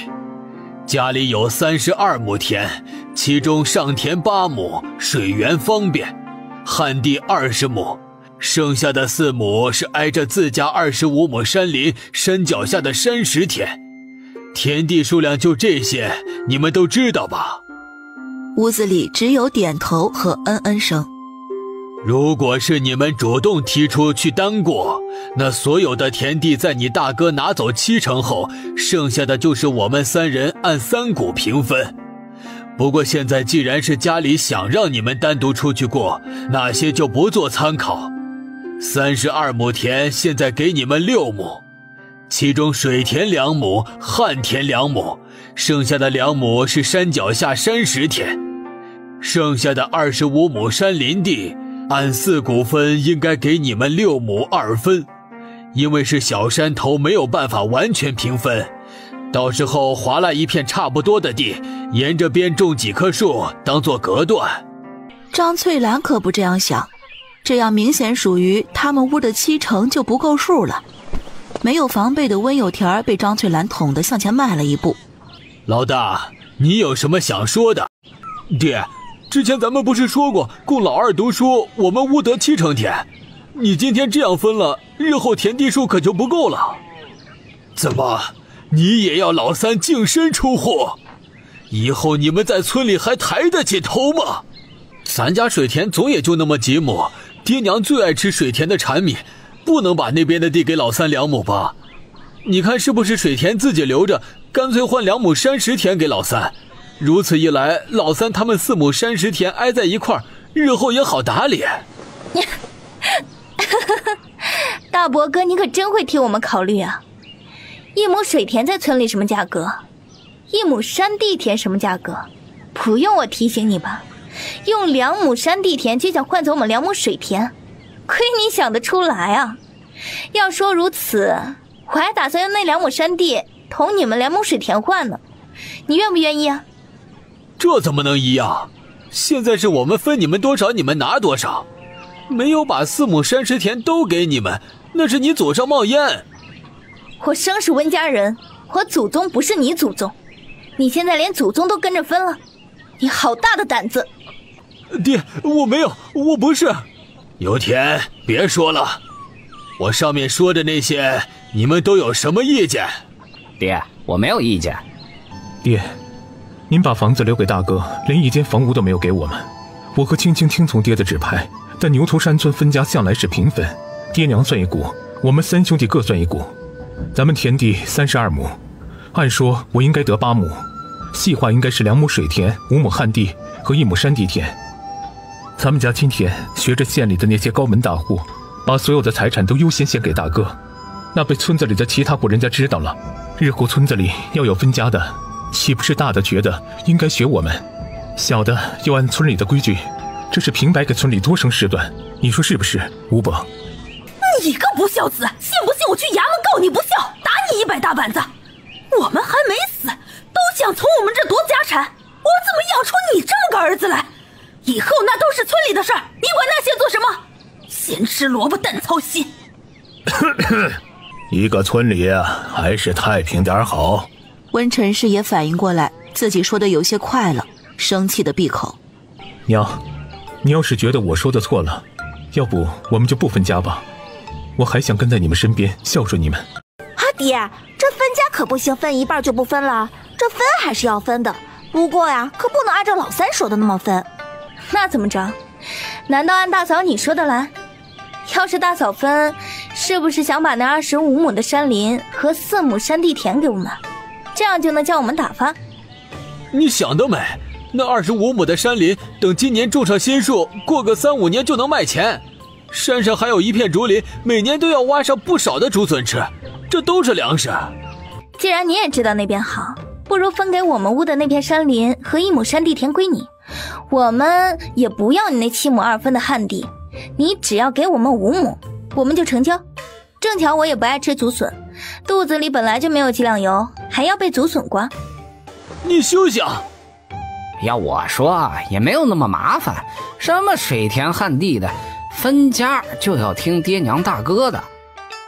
家里有三十二亩田，其中上田八亩，水源方便；旱地二十亩，剩下的四亩是挨着自家二十五亩山林山脚下的山石田。田地数量就这些，你们都知道吧？屋子里只有点头和嗯嗯声。如果是你们主动提出去单过，那所有的田地在你大哥拿走七成后，剩下的就是我们三人按三股平分。不过现在既然是家里想让你们单独出去过，那些就不做参考。三十二亩田现在给你们六亩。其中水田两亩，旱田两亩，剩下的两亩是山脚下山石田，剩下的二十五亩山林地，按四股分应该给你们六亩二分，因为是小山头，没有办法完全平分，到时候划拉一片差不多的地，沿着边种几棵树当做隔断。张翠兰可不这样想，这样明显属于他们屋的七成就不够数了。没有防备的温有田被张翠兰捅得向前迈了一步。老大，你有什么想说的？爹，之前咱们不是说过供老二读书，我们屋得七成田。你今天这样分了，日后田地数可就不够了。怎么，你也要老三净身出户？以后你们在村里还抬得起头吗？咱家水田总也就那么几亩。爹娘最爱吃水田的产米，不能把那边的地给老三两亩吧？你看是不是水田自己留着，干脆换两亩山石田给老三？如此一来，老三他们四亩山石田挨在一块儿，日后也好打理。大伯哥，你可真会替我们考虑啊！一亩水田在村里什么价格？一亩山地田什么价格？不用我提醒你吧？用两亩山地田就想换走我们两亩水田，亏你想得出来啊！要说如此，我还打算用那两亩山地同你们两亩水田换呢，你愿不愿意啊？这怎么能一样？现在是我们分你们多少，你们拿多少，没有把四亩山石田都给你们，那是你祖上冒烟。我生是温家人，我祖宗不是你祖宗，你现在连祖宗都跟着分了，你好大的胆子！爹，我没有，我不是。油田，别说了，我上面说的那些，你们都有什么意见？爹，我没有意见。爹，您把房子留给大哥，连一间房屋都没有给我们。我和青青听从爹的指派，但牛头山村分家向来是平分，爹娘算一股，我们三兄弟各算一股。咱们田地三十二亩，按说我应该得八亩，细化应该是两亩水田、五亩旱地和一亩山地田。咱们家今天学着县里的那些高门大户，把所有的财产都优先献给大哥，那被村子里的其他户人家知道了，日后村子里要有分家的，岂不是大的觉得应该学我们，小的又按村里的规矩，这是平白给村里多生事端，你说是不是，吴伯？你个不孝子，信不信我去衙门告你不孝，打你一百大板子？我们还没死，都想从我们这夺家产，我怎么养出你这么个儿子来？以后那都是村里的事儿，你管那些做什么？咸吃萝卜淡操心。一个村里啊，还是太平点好。温陈氏也反应过来，自己说的有些快了，生气的闭口。娘，你要是觉得我说的错了，要不我们就不分家吧。我还想跟在你们身边孝顺你们。阿爹，这分家可不行，分一半就不分了。这分还是要分的，不过呀，可不能按照老三说的那么分。那怎么着？难道按大嫂你说的来？要是大嫂分，是不是想把那二十五亩的山林和四亩山地田给我们，这样就能将我们打发？你想得美！那二十五亩的山林，等今年种上新树，过个三五年就能卖钱。山上还有一片竹林，每年都要挖上不少的竹笋吃，这都是粮食。既然你也知道那边好，不如分给我们屋的那片山林和一亩山地田归你。我们也不要你那七亩二分的旱地，你只要给我们五亩，我们就成交。正巧我也不爱吃竹笋，肚子里本来就没有几两油，还要被竹笋刮。你休想！要我说也没有那么麻烦，什么水田旱地的。分家就要听爹娘大哥的，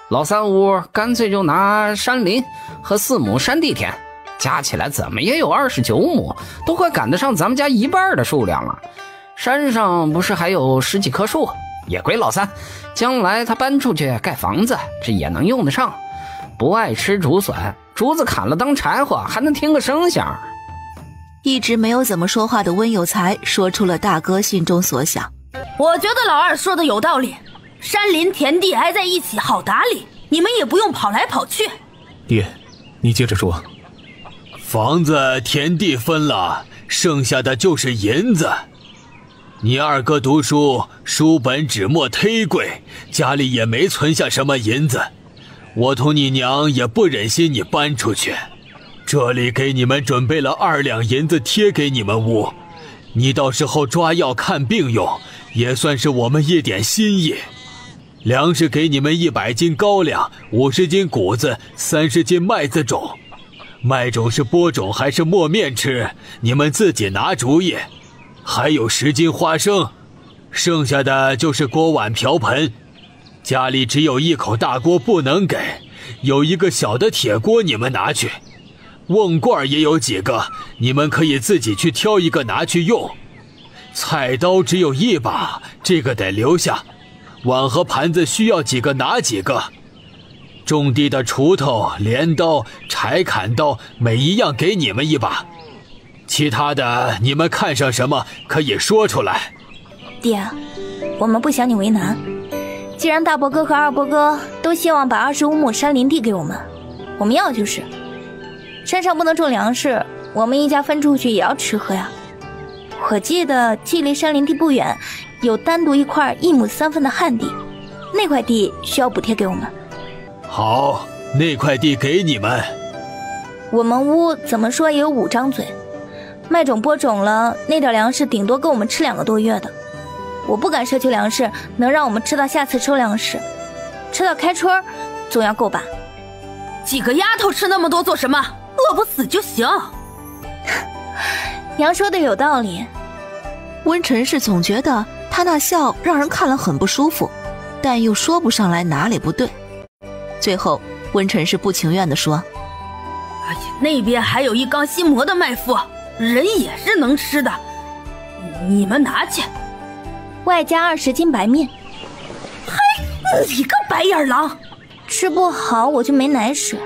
老三屋干脆就拿山林和四亩山地田，加起来怎么也有二十九亩，都快赶得上咱们家一半的数量了。山上不是还有十几棵树，也归老三，将来他搬出去盖房子，这也能用得上。不爱吃竹笋，竹子砍了当柴火，还能听个声响。一直没有怎么说话的温有才说出了大哥心中所想。我觉得老二说的有道理，山林田地挨在一起好打理，你们也不用跑来跑去。爹，你接着说。房子田地分了，剩下的就是银子。你二哥读书，书本纸墨忒贵，家里也没存下什么银子。我同你娘也不忍心你搬出去，这里给你们准备了二两银子贴给你们屋，你到时候抓药看病用。也算是我们一点心意，粮食给你们一百斤高粱，五十斤谷子，三十斤麦子种。麦种是播种还是磨面吃，你们自己拿主意。还有十斤花生，剩下的就是锅碗瓢盆。家里只有一口大锅不能给，有一个小的铁锅，你们拿去。瓮罐也有几个，你们可以自己去挑一个拿去用。菜刀只有一把，这个得留下。碗和盘子需要几个拿几个。种地的锄头、镰刀、柴砍刀，每一样给你们一把。其他的你们看上什么可以说出来。爹，我们不想你为难。既然大伯哥和二伯哥都希望把二十五亩山林地给我们，我们要就是。山上不能种粮食，我们一家分出去也要吃喝呀。我记得距离山林地不远，有单独一块一亩三分的旱地，那块地需要补贴给我们。好，那块地给你们。我们屋怎么说也有五张嘴，麦种播种了，那点粮食顶多够我们吃两个多月的。我不敢奢求粮食能让我们吃到下次收粮食，吃到开春总要够吧？几个丫头吃那么多做什么？饿不死就行。娘说的有道理。温晨是总觉得他那笑让人看了很不舒服，但又说不上来哪里不对。最后，温晨是不情愿地说。哎呀，那边还有一缸新磨的麦麸，人也是能吃的，你们拿去，外加二十斤白面。嘿，你个白眼狼，吃不好我就没奶水，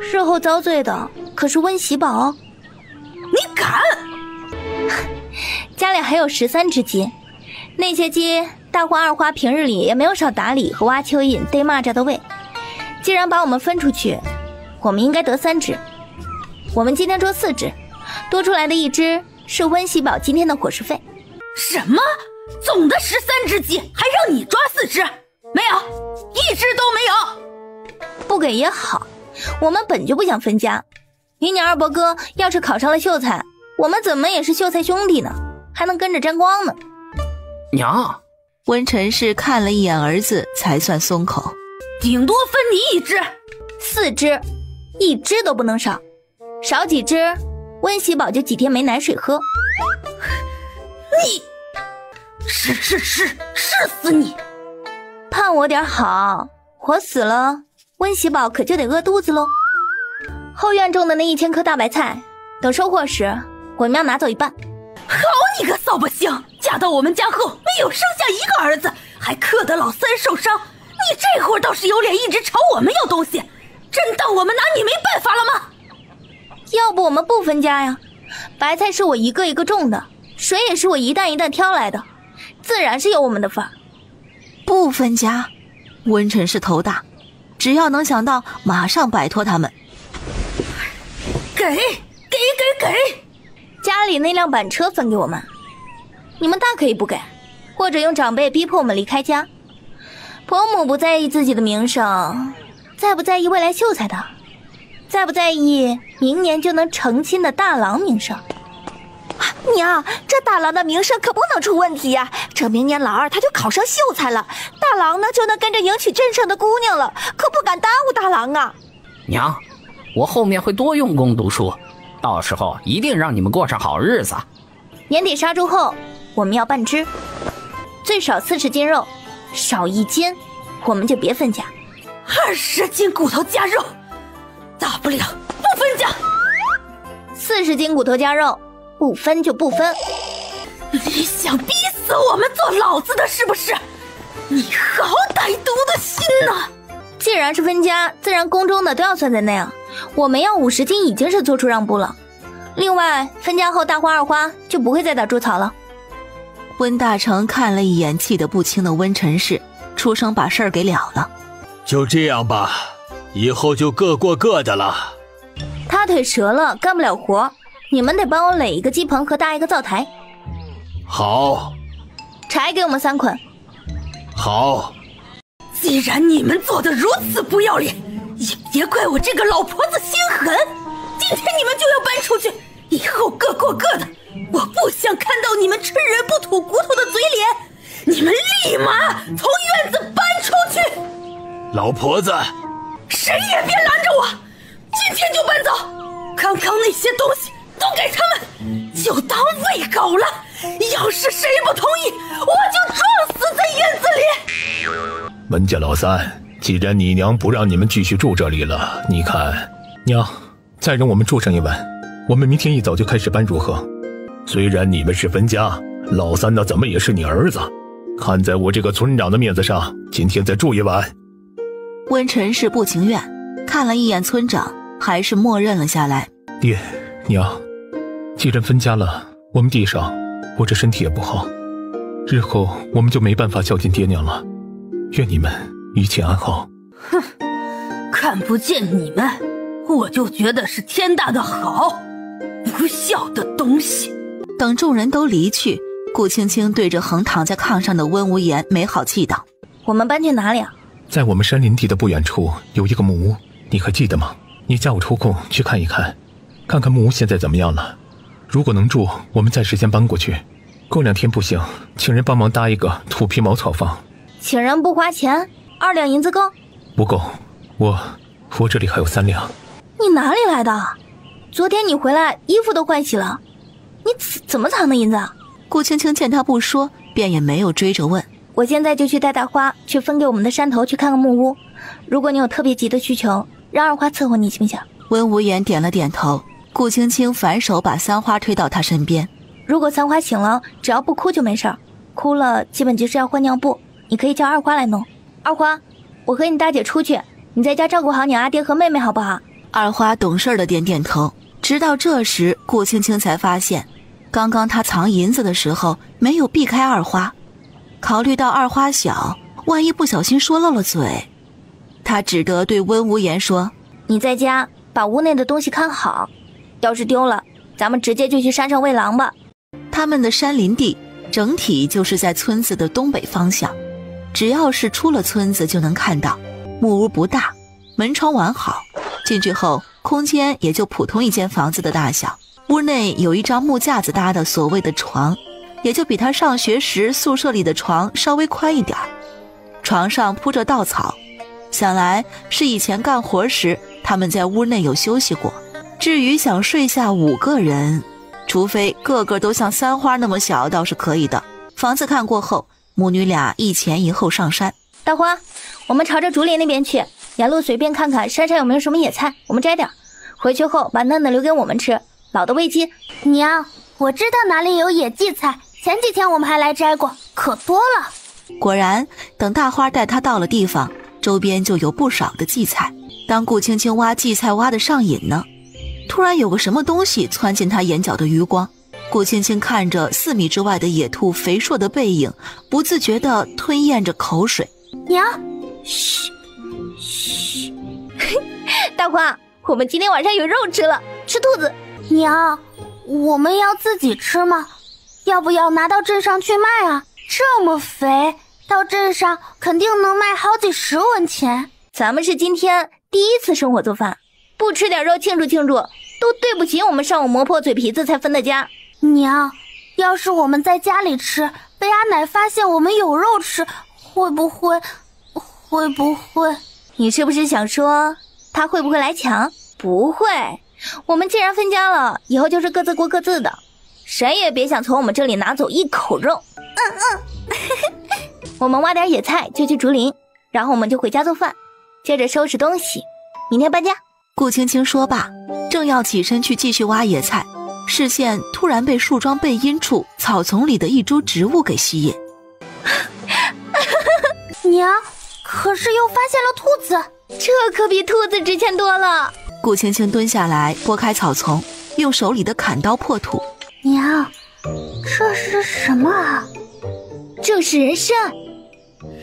日后遭罪的可是温喜宝哦。你敢？家里还有十三只鸡，那些鸡大花二花平日里也没有少打理和挖蚯蚓、逮蚂蚱的喂，既然把我们分出去。我们应该得三只，我们今天捉四只，多出来的一只是温喜宝今天的伙食费。什么？总的十三只鸡，还让你抓四只？没有，一只都没有。不给也好，我们本就不想分家。你你二伯哥要是考上了秀才，我们怎么也是秀才兄弟呢，还能跟着沾光呢。娘，温晨氏看了一眼儿子，才算松口。顶多分你一只，四只。一只都不能少，少几只，温喜宝就几天没奶水喝。你吃吃吃，吃死你！盼我点好，我死了，温喜宝可就得饿肚子喽。后院种的那一千颗大白菜，等收获时，我们要拿走一半。好你个扫把星，嫁到我们家后没有生下一个儿子，还克得老三受伤，你这会儿倒是有脸一直朝我们要东西。真当我们拿你没办法了吗？要不我们不分家呀？白菜是我一个一个种的，水也是我一担一担挑来的，自然是有我们的份儿。不分家，温晨是头大，只要能想到，马上摆脱他们。给给给给！家里那辆板车分给我们，你们大可以不给，或者用长辈逼迫我们离开家。婆母不在意自己的名声。在不在意未来秀才的？在不在意明年就能成亲的大郎名声？娘，这大郎的名声可不能出问题呀！这明年老二他就考上秀才了，大郎呢就能跟着迎娶镇上的姑娘了，可不敢耽误大郎啊！娘，我后面会多用功读书，到时候一定让你们过上好日子。年底杀猪后，我们要半只，最少四十斤肉，少一斤，我们就别分家。二十斤骨头加肉，大不了不分家；四十斤骨头加肉，不分就不分。你想逼死我们做老子的是不是？你好歹毒的心呐！既然是分家，自然宫中的都要算在内啊。我们要五十斤已经是做出让步了。另外，分家后大花二花就不会再打猪草了。温大成看了一眼气得不轻的温陈氏，出声把事儿给了了。就这样吧，以后就各过各的了。他腿折了，干不了活，你们得帮我垒一个鸡棚和搭一个灶台。好。柴给我们三捆。好。既然你们做的如此不要脸，也别怪我这个老婆子心狠。今天你们就要搬出去，以后各过各的。我不想看到你们吃人不吐骨头的嘴脸，你们立马从院子搬出去。老婆子，谁也别拦着我！今天就搬走，刚刚那些东西都给他们，就当喂狗了。要是谁不同意，我就撞死在院子里。门家老三，既然你娘不让你们继续住这里了，你看，娘，再让我们住上一晚，我们明天一早就开始搬，如何？虽然你们是分家，老三那怎么也是你儿子，看在我这个村长的面子上，今天再住一晚。温晨是不情愿，看了一眼村长，还是默认了下来。爹娘，既然分家了，我们弟上，我这身体也不好，日后我们就没办法孝敬爹娘了。愿你们一切安好。哼，看不见你们，我就觉得是天大的好。不孝的东西。等众人都离去，顾青青对着横躺在炕上的温无言没好气道：“我们搬去哪里啊？”在我们山林地的不远处有一个木屋，你还记得吗？你下午抽空去看一看，看看木屋现在怎么样了。如果能住，我们暂时先搬过去。过两天不行，请人帮忙搭一个土坯茅草房。请人不花钱，二两银子够？不够，我我这里还有三两。你哪里来的？昨天你回来衣服都换洗了，你怎怎么藏的银子？顾青青见他不说，便也没有追着问。我现在就去带大花去分给我们的山头去看看木屋。如果你有特别急的需求，让二花伺候你行不行？温无言点了点头。顾青青反手把三花推到他身边。如果三花醒了，只要不哭就没事儿，哭了基本就是要换尿布。你可以叫二花来弄。二花，我和你大姐出去，你在家照顾好你阿爹和妹妹，好不好？二花懂事的点点头。直到这时，顾青青才发现，刚刚她藏银子的时候没有避开二花。考虑到二花小，万一不小心说漏了嘴，她只得对温无言说：“你在家把屋内的东西看好，要是丢了，咱们直接就去山上喂狼吧。”他们的山林地整体就是在村子的东北方向，只要是出了村子就能看到。木屋不大，门窗完好，进去后空间也就普通一间房子的大小。屋内有一张木架子搭的所谓的床，也就比他上学时宿舍里的床稍微宽一点床上铺着稻草，想来是以前干活时他们在屋内有休息过。至于想睡下五个人。除非个个都像三花那么小，倒是可以的。房子看过后，母女俩一前一后上山。大花，我们朝着竹林那边去，沿路随便看看山上有没有什么野菜，我们摘点。回去后把嫩的留给我们吃，老的喂鸡。娘，我知道哪里有野荠菜，前几天我们还来摘过，可多了。果然，等大花带他到了地方，周边就有不少的荠菜。当顾青青挖荠菜挖的上瘾呢。突然有个什么东西窜进他眼角的余光，顾青青看着四米之外的野兔肥硕的背影，不自觉地吞咽着口水。娘，嘘，嘘，大花，我们今天晚上有肉吃了，吃兔子。娘，我们要自己吃吗？要不要拿到镇上去卖啊？这么肥，到镇上肯定能卖好几十文钱。咱们是今天第一次生火做饭。不吃点肉庆祝庆祝，都对不起我们上午磨破嘴皮子才分的家。娘，要是我们在家里吃，被阿奶发现我们有肉吃，会不会？会不会？你是不是想说他会不会来抢？不会，我们既然分家了，以后就是各自过各自的，谁也别想从我们这里拿走一口肉。嗯嗯，我们挖点野菜就去竹林，然后我们就回家做饭，接着收拾东西，明天搬家。顾青青说罢，正要起身去继续挖野菜，视线突然被树桩背阴处草丛里的一株植物给吸引。娘，可是又发现了兔子，这可比兔子值钱多了。顾青青蹲下来拨开草丛，用手里的砍刀破土。娘，这是什么啊？这是人参。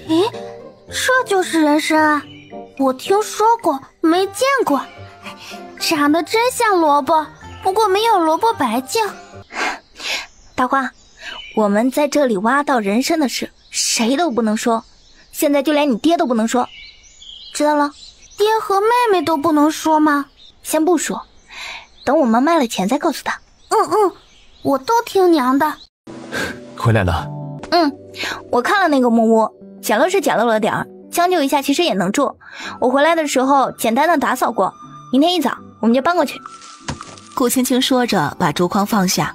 咦，这就是人参啊！我听说过，没见过，长得真像萝卜，不过没有萝卜白净。大花，我们在这里挖到人参的事，谁都不能说，现在就连你爹都不能说，知道了？爹和妹妹都不能说吗？先不说，等我们卖了钱再告诉他。嗯嗯，我都听娘的。回来了。嗯，我看了那个木屋，简陋是简陋了点儿。将就一下，其实也能住。我回来的时候简单的打扫过，明天一早我们就搬过去。顾青青说着，把竹筐放下，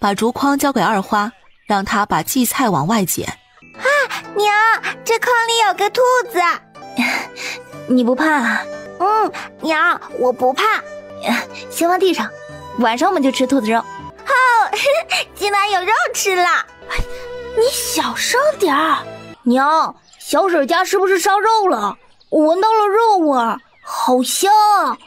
把竹筐交给二花，让她把荠菜往外捡。啊，娘，这筐里有个兔子，你不怕？啊嗯，娘，我不怕。先放地上，晚上我们就吃兔子肉。哦，今晚有肉吃了。你小声点儿，娘。小婶家是不是烧肉了？我闻到了肉味儿，好香啊！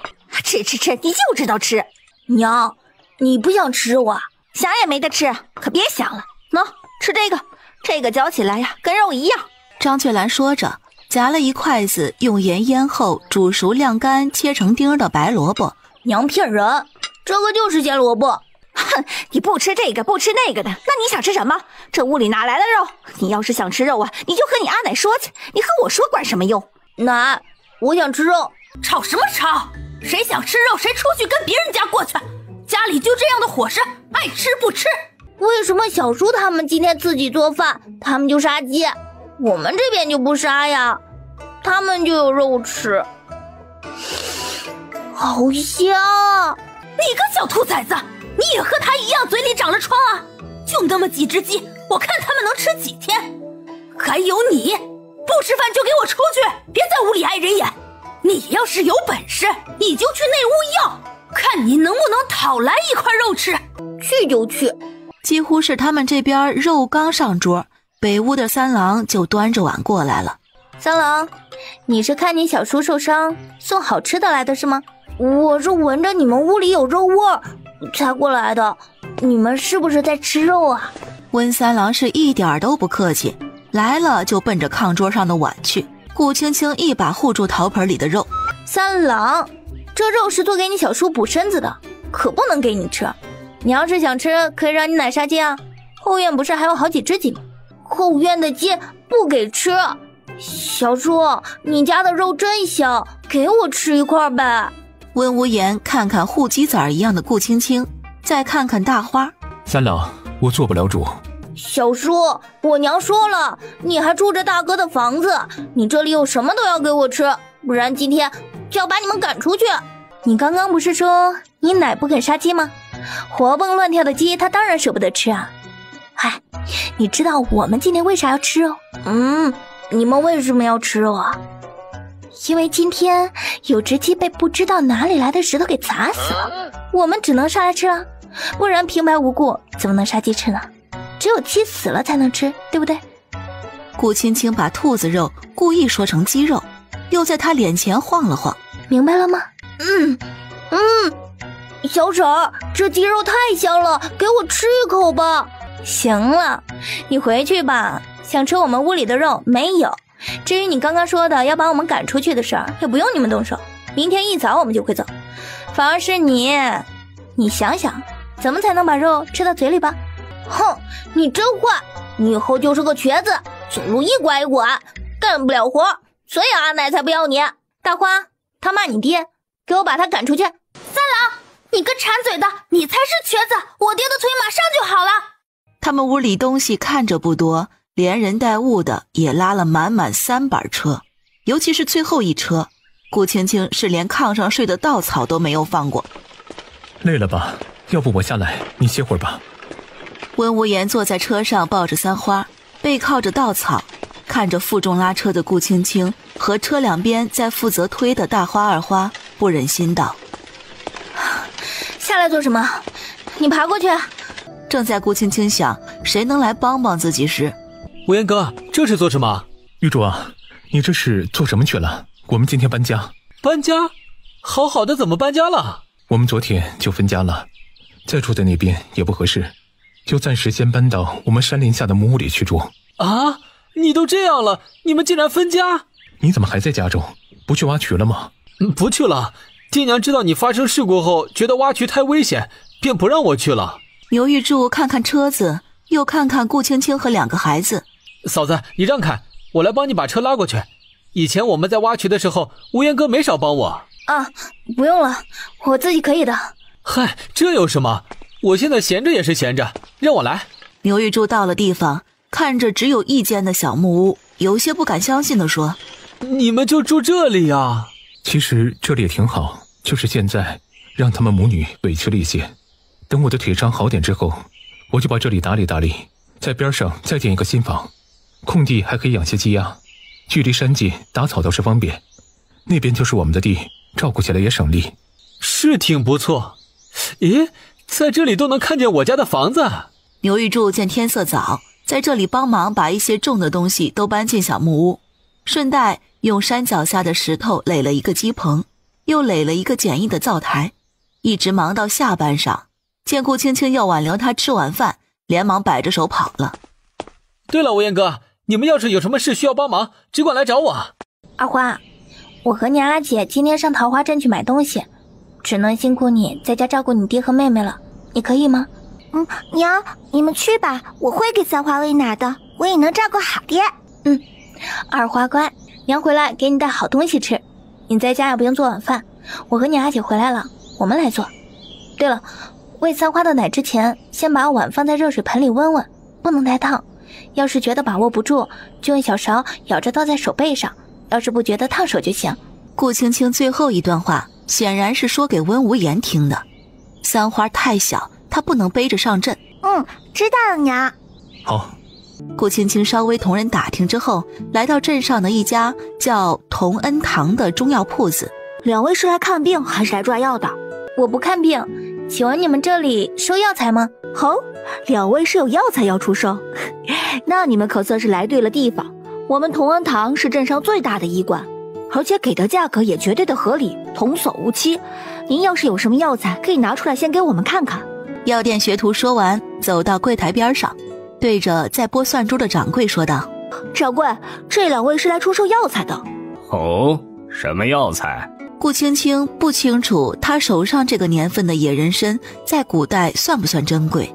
吃吃吃，你就知道吃。娘，你不想吃肉啊？想也没得吃，可别想了。喏，吃这个，这个嚼起来呀，跟肉一样。张翠兰说着，夹了一筷子用盐腌后、煮熟晾干、切成丁的白萝卜。娘骗人，这个就是咸萝卜。哼，你不吃这个，不吃那个的，那你想吃什么？这屋里哪来的肉？你要是想吃肉啊，你就和你阿奶说去，你和我说管什么用？奶，我想吃肉。吵什么吵？谁想吃肉，谁出去跟别人家过去。家里就这样的伙食，爱吃不吃。为什么小叔他们今天自己做饭，他们就杀鸡，我们这边就不杀呀？他们就有肉吃，好香！啊！你个小兔崽子，你也和他一样嘴里长了疮啊？就那么几只鸡，我看他们能吃几天？还有你，不吃饭就给我出去，别在屋里碍人眼。你要是有本事，你就去内屋要，看你能不能讨来一块肉吃。去就去。几乎是他们这边肉刚上桌，北屋的三郎就端着碗过来了。三郎，你是看你小叔受伤，送好吃的来的是吗？我是闻着你们屋里有肉味儿才过来的。你们是不是在吃肉啊？温三郎是一点都不客气，来了就奔着炕桌上的碗去。顾青青一把护住陶盆里的肉。三郎，这肉是做给你小叔补身子的，可不能给你吃。你要是想吃，可以让你奶杀鸡啊。后院不是还有好几只鸡吗？后院的鸡不给吃。小叔，你家的肉真香，给我吃一块呗。温无言看看护鸡崽儿一样的顾青青，再看看大花。三郎，我做不了主。小叔，我娘说了，你还住着大哥的房子，你这里有什么都要给我吃，不然今天就要把你们赶出去。你刚刚不是说你奶不肯杀鸡吗？活蹦乱跳的鸡，他当然舍不得吃啊！嗨，你知道我们今天为啥要吃肉？嗯，你们为什么要吃肉啊？因为今天有只鸡被不知道哪里来的石头给砸死了，我们只能杀来吃了，不然平白无故怎么能杀鸡吃呢？只有鸡死了才能吃，对不对？顾青青把兔子肉故意说成鸡肉，又在他脸前晃了晃，明白了吗？嗯嗯。小婶儿，这鸡肉太香了，给我吃一口吧。行了，你回去吧。想吃我们屋里的肉没有？至于你刚刚说的要把我们赶出去的事儿，也不用你们动手。明天一早我们就会走。反而是你，你想想，怎么才能把肉吃到嘴里吧？哼，你真坏！你以后就是个瘸子，走路一拐一拐，干不了活，所以阿奶才不要你。大花，他骂你爹，给我把他赶出去。三郎你个馋嘴的，你才是瘸子！我爹的腿马上就好了。他们屋里东西看着不多，连人带物的也拉了满满三板车，尤其是最后一车，顾青青是连炕上睡的稻草都没有放过。累了吧？要不我下来，你歇会儿吧。温无言坐在车上，抱着三花，背靠着稻草，看着负重拉车的顾青青和车两边在负责推的大花二花，不忍心道。下来做什么？你爬过去。正在顾青青想谁能来帮帮自己时，无言哥，这是做什么？玉竹啊，你这是做什么去了？我们今天搬家。搬家？好好的怎么搬家了？我们昨天就分家了，再住在那边也不合适，就暂时先搬到我们山林下的木屋里去住。啊！你都这样了，你们竟然分家？你怎么还在家中？不去挖渠了吗？不去了。爹娘知道你发生事故后，觉得挖渠太危险，便不让我去了。牛玉柱看看车子，又看看顾青青和两个孩子。嫂子，你让开，我来帮你把车拉过去。以前我们在挖渠的时候，无言哥没少帮我。啊，不用了，我自己可以的。嗨，这有什么？我现在闲着也是闲着，让我来。牛玉柱到了地方，看着只有一间的小木屋，有些不敢相信的说：“你们就住这里呀？”其实这里也挺好，就是现在让他们母女委屈了一些。等我的腿伤好点之后，我就把这里打理打理，在边上再建一个新房，空地还可以养些鸡鸭，距离山近，打草倒是方便。那边就是我们的地，照顾起来也省力。是挺不错。咦，在这里都能看见我家的房子。牛玉柱见天色早，在这里帮忙把一些重的东西都搬进小木屋，顺带。用山脚下的石头垒了一个鸡棚，又垒了一个简易的灶台，一直忙到下班上。见顾青青要挽留他吃晚饭，连忙摆着手跑了。对了，吴彦哥，你们要是有什么事需要帮忙，只管来找我。二花，我和你阿姐今天上桃花镇去买东西，只能辛苦你在家照顾你爹和妹妹了，你可以吗？嗯，娘，你们去吧，我会给三花喂奶的，我也能照顾好爹。嗯，二花乖，娘回来给你带好东西吃。你在家也不用做晚饭，我和你阿姐回来了，我们来做。对了，喂三花的奶之前，先把碗放在热水盆里温温，不能太烫。要是觉得把握不住，就用小勺舀着倒在手背上；要是不觉得烫手就行。顾青青最后一段话显然是说给温无言听的。三花太小。他不能背着上阵。嗯，知道了，娘。好。顾青青稍微同人打听之后，来到镇上的一家叫同恩堂的中药铺子。两位是来看病还是来抓药的？我不看病，请问你们这里收药材吗？哦，两位是有药材要出售，那你们可算是来对了地方。我们同安堂是镇上最大的医馆，而且给的价格也绝对的合理，童叟无欺。您要是有什么药材，可以拿出来先给我们看看。药店学徒说完，走到柜台边上，对着在剥蒜珠的掌柜说道：“掌柜，这两位是来出售药材的。”“哦，什么药材？”顾青青不清楚他手上这个年份的野人参在古代算不算珍贵，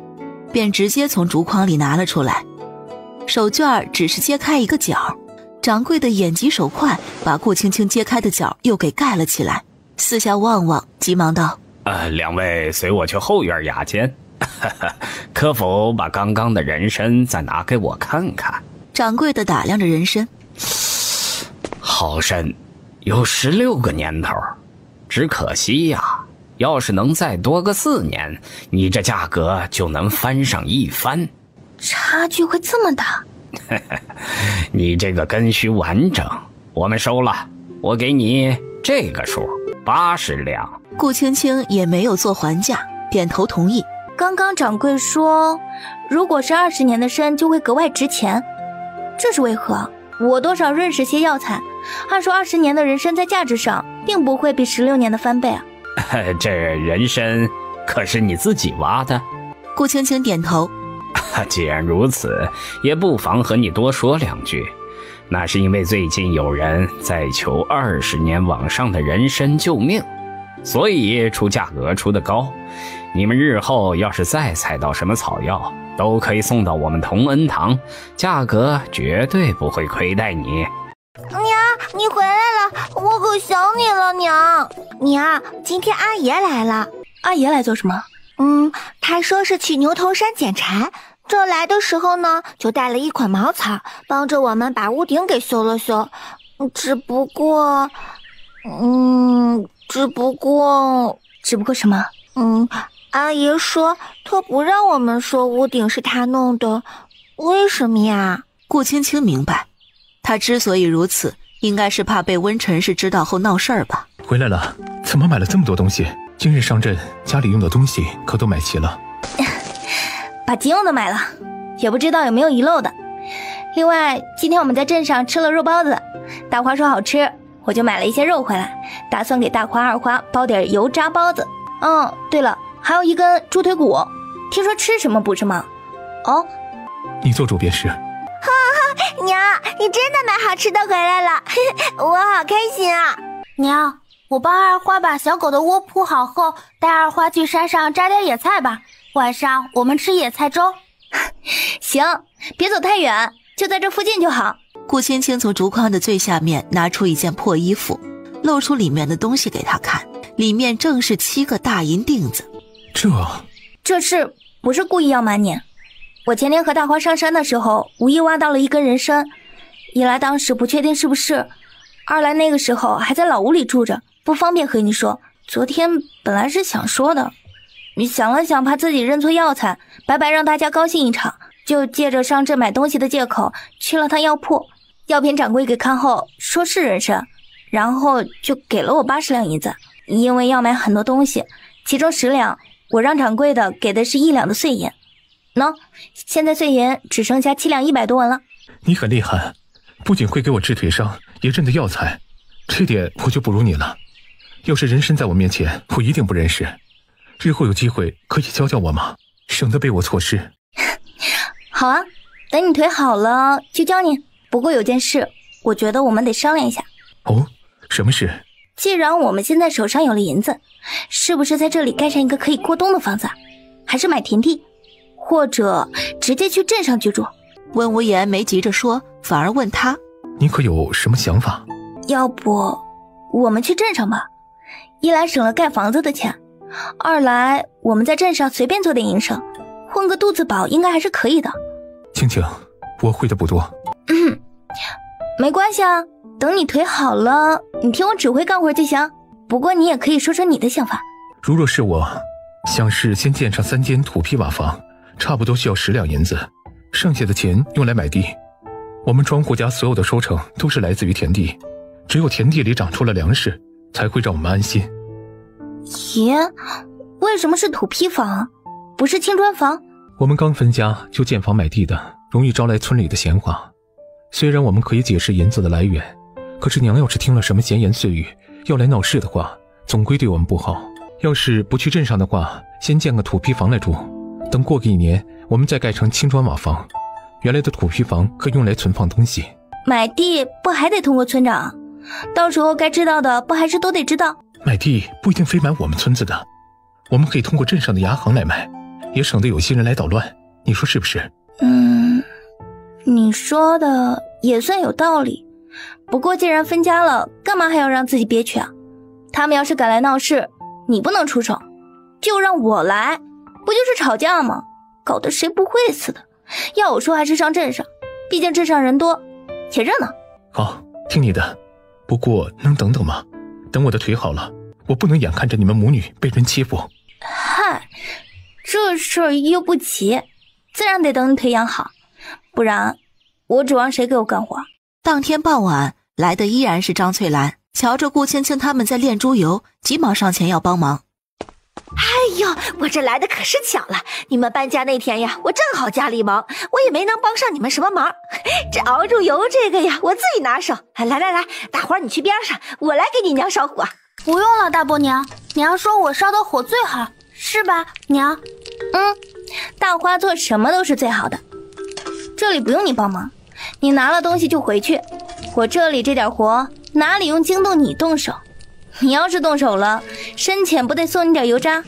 便直接从竹筐里拿了出来。手绢只是揭开一个角，掌柜的眼疾手快，把顾青青揭开的角又给盖了起来，四下望望，急忙道。呃，两位随我去后院雅间，可否把刚刚的人参再拿给我看看？掌柜的打量着人参，好参，有十六个年头，只可惜呀，要是能再多个四年，你这价格就能翻上一番。差距会这么大？你这个根须完整，我们收了，我给你这个数，八十两。顾青青也没有做还价，点头同意。刚刚掌柜说，如果是二十年的参就会格外值钱，这是为何？我多少认识些药材，按说二十年的人参在价值上并不会比十六年的翻倍啊。这人参可是你自己挖的？顾青青点头。既然如此，也不妨和你多说两句。那是因为最近有人在求二十年往上的人参救命。所以出价格出的高，你们日后要是再采到什么草药，都可以送到我们同恩堂，价格绝对不会亏待你。娘，你回来了，我可想你了，娘。娘，今天阿爷来了。阿爷来做什么？嗯，他说是去牛头山捡柴，这来的时候呢，就带了一捆茅草，帮着我们把屋顶给修了修。只不过，嗯。只不过，只不过什么？嗯，阿姨说她不让我们说屋顶是她弄的，为什么呀？顾青青明白，她之所以如此，应该是怕被温尘氏知道后闹事儿吧。回来了，怎么买了这么多东西？今日上阵，家里用的东西可都买齐了。把急用的买了，也不知道有没有遗漏的。另外，今天我们在镇上吃了肉包子，大花说好吃。我就买了一些肉回来，打算给大花二花包点油炸包子。嗯，对了，还有一根猪腿骨，听说吃什么补什么。哦，你做主便是。哈哈，娘，你真的买好吃的回来了，我好开心啊！娘，我帮二花把小狗的窝铺好后，带二花去山上摘点野菜吧。晚上我们吃野菜粥。行，别走太远，就在这附近就好。顾青青从竹筐的最下面拿出一件破衣服，露出里面的东西给他看，里面正是七个大银锭子。这，这事不是故意要瞒你。我前天和大花上山的时候，无意挖到了一根人参，一来当时不确定是不是，二来那个时候还在老屋里住着，不方便和你说。昨天本来是想说的，你想了想，怕自己认错药材，白白让大家高兴一场，就借着上镇买东西的借口去了趟药铺。药品掌柜给看后说是人参，然后就给了我八十两银子。因为要买很多东西，其中十两我让掌柜的给的是一两的碎银。喏，现在碎银只剩下七两一百多文了。你很厉害，不仅会给我治腿伤，也认得药材，这点我就不如你了。要是人参在我面前，我一定不认识。日后有机会可以教教我吗？省得被我错失。好啊，等你腿好了就教你。不过有件事，我觉得我们得商量一下。哦，什么事？既然我们现在手上有了银子，是不是在这里盖上一个可以过冬的房子？还是买田地，或者直接去镇上居住？温无言没急着说，反而问他：“你可有什么想法？”要不，我们去镇上吧。一来省了盖房子的钱，二来我们在镇上随便做点营生，混个肚子饱应该还是可以的。青青，我会的不多。嗯，没关系啊，等你腿好了，你听我指挥干活就行。不过你也可以说说你的想法。如若是我，想是先建上三间土坯瓦房，差不多需要十两银子，剩下的钱用来买地。我们庄户家所有的收成都是来自于田地，只有田地里长出了粮食，才会让我们安心。爷，为什么是土坯房，不是青砖房？我们刚分家就建房买地的，容易招来村里的闲话。虽然我们可以解释银子的来源，可是娘要是听了什么闲言碎语，要来闹事的话，总归对我们不好。要是不去镇上的话，先建个土坯房来住，等过个一年，我们再盖成青砖瓦房。原来的土坯房可用来存放东西。买地不还得通过村长？到时候该知道的不还是都得知道？买地不一定非买我们村子的，我们可以通过镇上的牙行来买，也省得有些人来捣乱。你说是不是？嗯，你说的也算有道理。不过既然分家了，干嘛还要让自己憋屈啊？他们要是敢来闹事，你不能出手，就让我来，不就是吵架吗？搞得谁不会似的。要我说，还是上镇上，毕竟镇上人多，且热闹。好，听你的。不过能等等吗？等我的腿好了，我不能眼看着你们母女被人欺负。嗨，这事儿又不急，自然得等你腿养好，不然我指望谁给我干活？当天傍晚来的依然是张翠兰，瞧着顾青青他们在炼猪油，急忙上前要帮忙。哎呦，我这来的可是巧了！你们搬家那天呀，我正好家里忙，我也没能帮上你们什么忙。这熬猪油这个呀，我自己拿手。来来来，大花你去边上，我来给你娘烧火。不用了，大伯娘，娘说我烧的火最好，是吧，娘？嗯，大花做什么都是最好的。这里不用你帮忙，你拿了东西就回去。我这里这点活，哪里用惊动你动手？你要是动手了，深浅不得送你点油渣？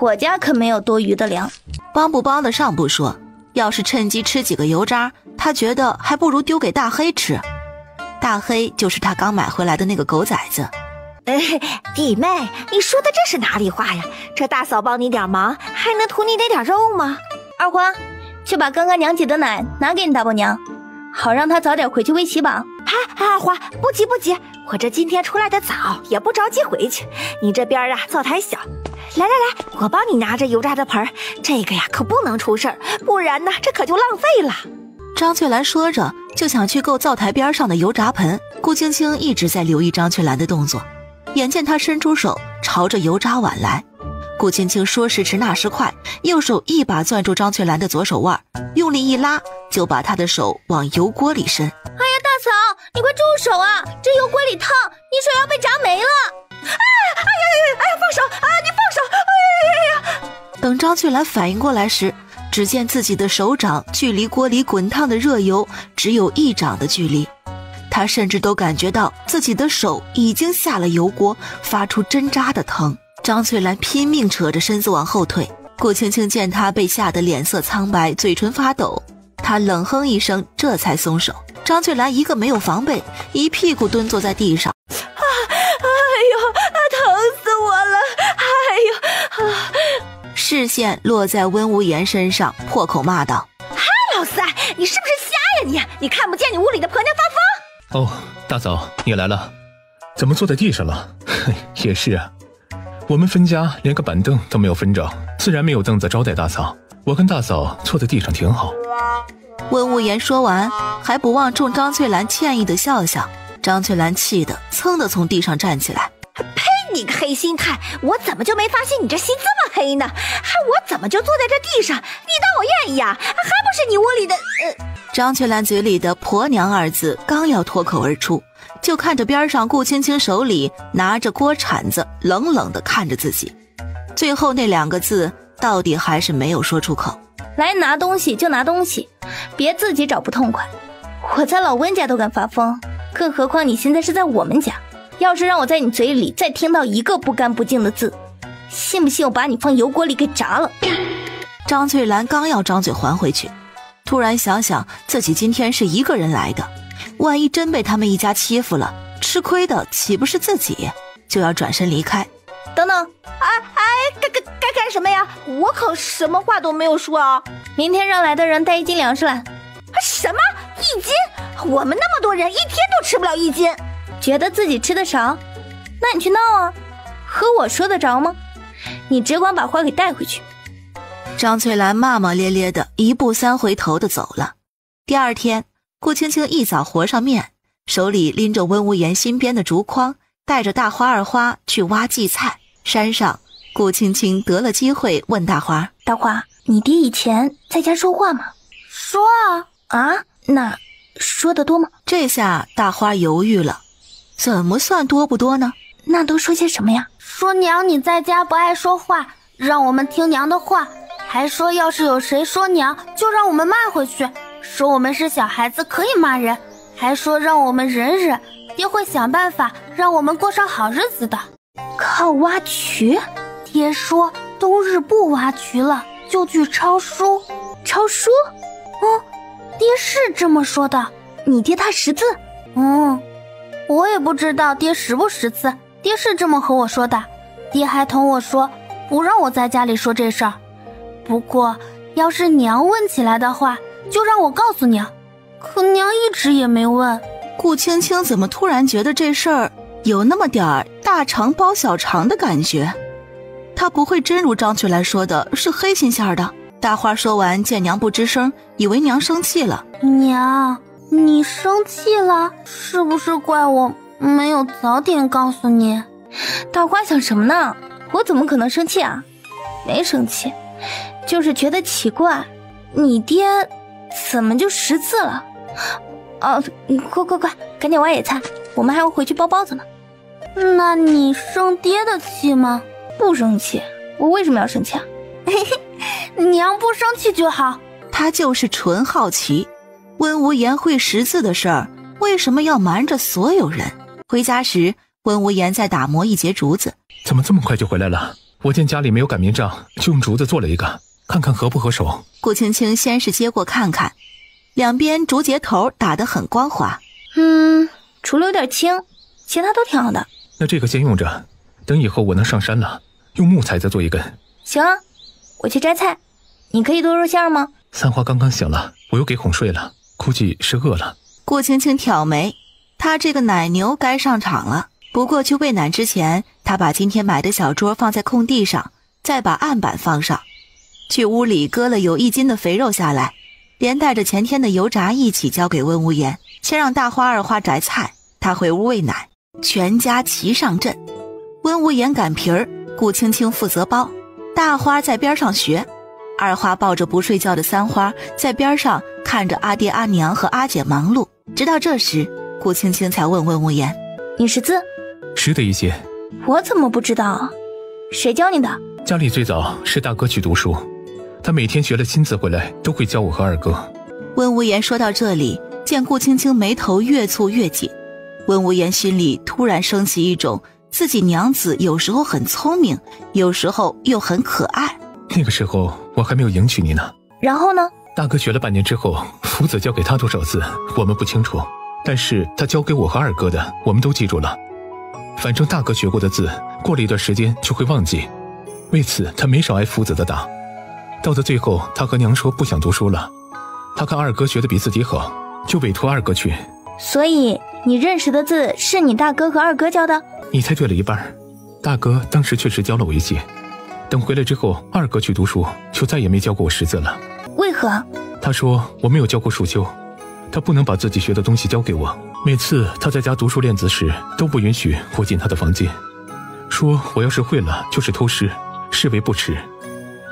我家可没有多余的粮，帮不帮得上不说，要是趁机吃几个油渣，他觉得还不如丢给大黑吃。大黑就是他刚买回来的那个狗崽子。哎，弟妹，你说的这是哪里话呀？这大嫂帮你点忙，还能图你那点肉吗？二花，去把刚刚娘挤的奶拿给你大伯娘，好让他早点回去喂喜宝。嗨，二花，不急不急。我这今天出来的早，也不着急回去。你这边啊，灶台小，来来来，我帮你拿着油炸的盆这个呀，可不能出事儿，不然呢，这可就浪费了。张翠兰说着，就想去够灶台边上的油炸盆。顾青青一直在留意张翠兰的动作，眼见她伸出手朝着油炸碗来，顾青青说时迟那时快，右手一把攥住张翠兰的左手腕，用力一拉，就把她的手往油锅里伸。哎呀，大嫂，你快住手啊！这油锅里烫，你手要被炸没了！哎呀，哎呀呀，哎呀，放手啊！你放手！哎呀呀呀！等张翠兰反应过来时，只见自己的手掌距离锅里滚烫的热油只有一掌的距离，她甚至都感觉到自己的手已经下了油锅，发出针扎的疼。张翠兰拼命扯着身子往后退，顾青青见她被吓得脸色苍白，嘴唇发抖，她冷哼一声，这才松手。张翠兰一个没有防备，一屁股蹲坐在地上。啊！哎呦，疼死我了！哎呦！啊！视线落在温无言身上，破口骂道：“嗨，老三，你是不是瞎呀？你你看不见你屋里的婆娘发疯？”哦，大嫂，你来了，怎么坐在地上了？也是啊，我们分家连个板凳都没有分着，自然没有凳子招待大嫂。我跟大嫂坐在地上挺好。温无言说完，还不忘冲张翠兰歉意的笑笑。张翠兰气得噌的从地上站起来：“呸！你个黑心太，我怎么就没发现你这心这么黑呢？还我怎么就坐在这地上？你当我愿意呀？还不是你窝里的……”呃，张翠兰嘴里的“婆娘”二字刚要脱口而出，就看着边上顾青青手里拿着锅铲子，冷冷的看着自己，最后那两个字到底还是没有说出口。来拿东西就拿东西，别自己找不痛快。我在老温家都敢发疯，更何况你现在是在我们家。要是让我在你嘴里再听到一个不干不净的字，信不信我把你放油锅里给炸了？张翠兰刚要张嘴还回去，突然想想自己今天是一个人来的，万一真被他们一家欺负了，吃亏的岂不是自己？就要转身离开。等等，哎哎，该该该干什么呀？我可什么话都没有说啊！明天让来的人带一斤粮食来。什么一斤？我们那么多人，一天都吃不了一斤。觉得自己吃的少？那你去闹啊！和我说得着吗？你只管把花给带回去。张翠兰骂骂咧咧的，一步三回头的走了。第二天，顾青青一早和上面，手里拎着温无言新编的竹筐，带着大花二花去挖荠菜。山上，顾青青得了机会问大花：“大花，你爹以前在家说话吗？”“说啊。”“啊，那说的多吗？”这下大花犹豫了。怎么算多不多呢？那都说些什么呀？说娘你在家不爱说话，让我们听娘的话，还说要是有谁说娘，就让我们骂回去。说我们是小孩子可以骂人，还说让我们忍忍，爹会想办法让我们过上好日子的。靠挖渠？爹说冬日不挖渠了，就去抄书。抄书？嗯，爹是这么说的。你爹他识字？嗯。我也不知道爹识不识字，爹是这么和我说的。爹还同我说，不让我在家里说这事儿。不过，要是娘问起来的话，就让我告诉娘。可娘一直也没问。顾青青怎么突然觉得这事儿有那么点儿大肠包小肠的感觉？她不会真如张翠兰说的是黑心馅儿的。大花说完，见娘不吱声，以为娘生气了。娘。你生气了，是不是怪我没有早点告诉你？大花想什么呢？我怎么可能生气啊？没生气，就是觉得奇怪，你爹怎么就识字了？哦，快快快，赶紧挖野菜，我们还要回去包包子呢。那你生爹的气吗？不生气，我为什么要生气啊？嘿嘿，娘不生气就好。他就是纯好奇。温无言会识字的事儿，为什么要瞒着所有人？回家时，温无言在打磨一节竹子。怎么这么快就回来了？我见家里没有擀面杖，就用竹子做了一个，看看合不合手。顾青青先是接过看看，两边竹节头打得很光滑。嗯，除了有点轻，其他都挺好的。那这个先用着，等以后我能上山了，用木材再做一根。行啊，我去摘菜，你可以多肉馅吗？三花刚刚醒了，我又给哄睡了。估计是饿了。顾青青挑眉，她这个奶牛该上场了。不过去喂奶之前，她把今天买的小桌放在空地上，再把案板放上，去屋里割了有一斤的肥肉下来，连带着前天的油炸一起交给温无言。先让大花二花摘菜，他回屋喂奶，全家齐上阵。温无言擀皮儿，顾青青负责包，大花在边上学。二花抱着不睡觉的三花，在边上看着阿爹、阿娘和阿姐忙碌。直到这时，顾青青才问温无言：“你识字？识得一些。我怎么不知道？谁教你的？家里最早是大哥去读书，他每天学了新字回来，都会教我和二哥。”温无言说到这里，见顾青青眉头越蹙越紧，温无言心里突然升起一种自己娘子有时候很聪明，有时候又很可爱。那个时候我还没有迎娶你呢。然后呢？大哥学了半年之后，福子教给他多少字，我们不清楚。但是他教给我和二哥的，我们都记住了。反正大哥学过的字，过了一段时间就会忘记。为此，他没少挨福子的打。到了最后，他和娘说不想读书了。他看二哥学的比自己好，就委托二哥去。所以你认识的字是你大哥和二哥教的？你猜对了一半。大哥当时确实教了我一些。等回来之后，二哥去读书，就再也没教过我识字了。为何？他说我没有教过树修，他不能把自己学的东西教给我。每次他在家读书练字时，都不允许我进他的房间，说我要是会了就是偷师，视为不耻。